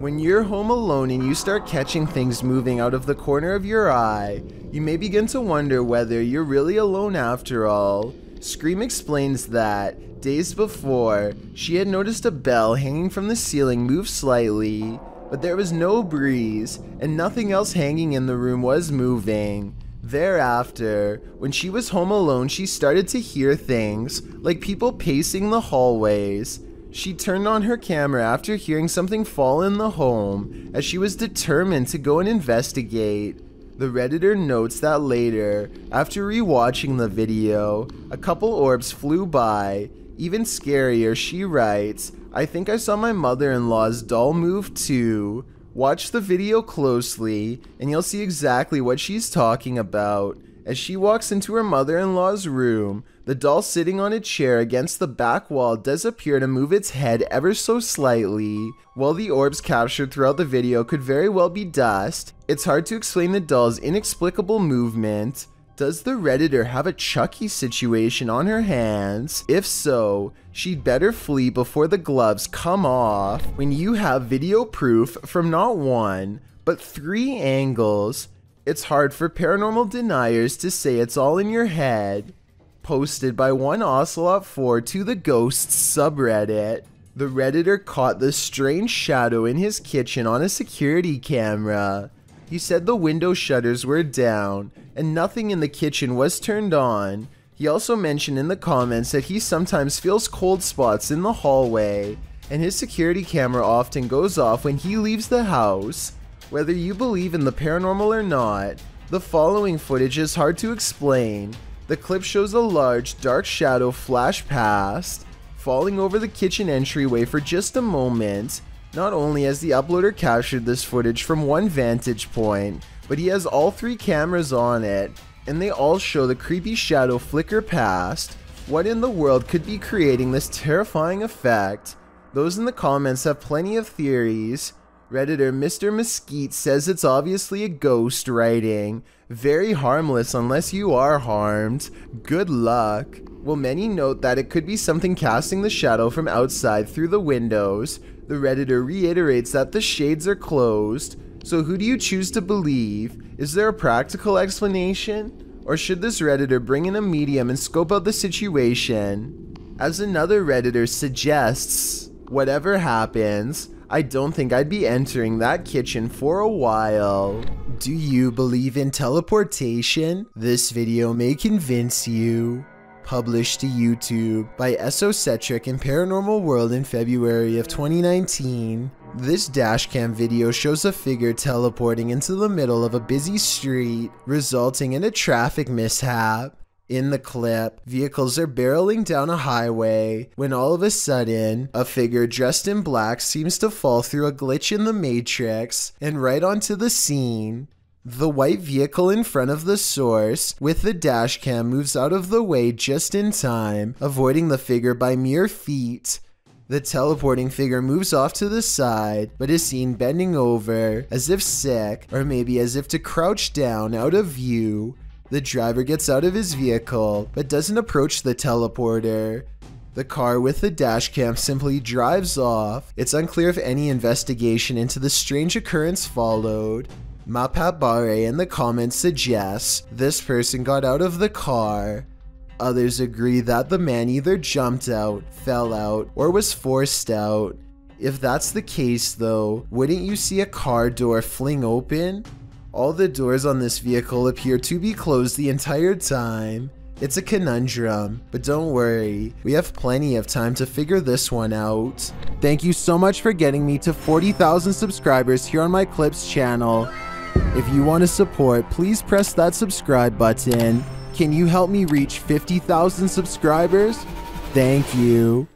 When you're home alone and you start catching things moving out of the corner of your eye, you may begin to wonder whether you're really alone after all. Scream explains that, days before, she had noticed a bell hanging from the ceiling move slightly, but there was no breeze, and nothing else hanging in the room was moving. Thereafter, when she was home alone, she started to hear things, like people pacing the hallways. She turned on her camera after hearing something fall in the home, as she was determined to go and investigate. The Redditor notes that later, after rewatching the video, a couple orbs flew by. Even scarier, she writes, I think I saw my mother-in-law's doll move too. Watch the video closely, and you'll see exactly what she's talking about. As she walks into her mother-in-law's room, the doll sitting on a chair against the back wall does appear to move its head ever so slightly. While the orbs captured throughout the video could very well be dust, it's hard to explain the doll's inexplicable movement. Does the Redditor have a Chucky situation on her hands? If so, she'd better flee before the gloves come off. When you have video proof from not one, but three angles, it's hard for paranormal deniers to say it's all in your head. Posted by one Ocelot4 to the Ghosts subreddit. The Redditor caught the strange shadow in his kitchen on a security camera. He said the window shutters were down and nothing in the kitchen was turned on. He also mentioned in the comments that he sometimes feels cold spots in the hallway and his security camera often goes off when he leaves the house. Whether you believe in the paranormal or not, the following footage is hard to explain. The clip shows a large, dark shadow flash past. falling over the kitchen entryway for just a moment. Not only has the uploader captured this footage from one vantage point, but he has all three cameras on it, and they all show the creepy shadow flicker past. What in the world could be creating this terrifying effect? Those in the comments have plenty of theories. Redditor Mr. Mesquite says it's obviously a ghost writing. Very harmless unless you are harmed. Good luck. Well, many note that it could be something casting the shadow from outside through the windows. The Redditor reiterates that the shades are closed. So who do you choose to believe? Is there a practical explanation? Or should this Redditor bring in a medium and scope out the situation? As another Redditor suggests, whatever happens, I don't think I'd be entering that kitchen for a while. Do you believe in teleportation? This video may convince you. Published to YouTube by Esocentric and Paranormal World in February of 2019. This dashcam video shows a figure teleporting into the middle of a busy street, resulting in a traffic mishap. In the clip, vehicles are barreling down a highway when all of a sudden, a figure dressed in black seems to fall through a glitch in the matrix and right onto the scene. The white vehicle in front of the source with the dashcam moves out of the way just in time, avoiding the figure by mere feet. The teleporting figure moves off to the side, but is seen bending over, as if sick, or maybe as if to crouch down out of view. The driver gets out of his vehicle, but doesn't approach the teleporter. The car with the dashcam simply drives off. It's unclear if any investigation into the strange occurrence followed. Mapabare in the comments suggests this person got out of the car. Others agree that the man either jumped out, fell out, or was forced out. If that's the case though, wouldn't you see a car door fling open? All the doors on this vehicle appear to be closed the entire time. It's a conundrum, but don't worry, we have plenty of time to figure this one out. Thank you so much for getting me to 40,000 subscribers here on my Clips channel. If you want to support, please press that subscribe button. Can you help me reach 50,000 subscribers? Thank you.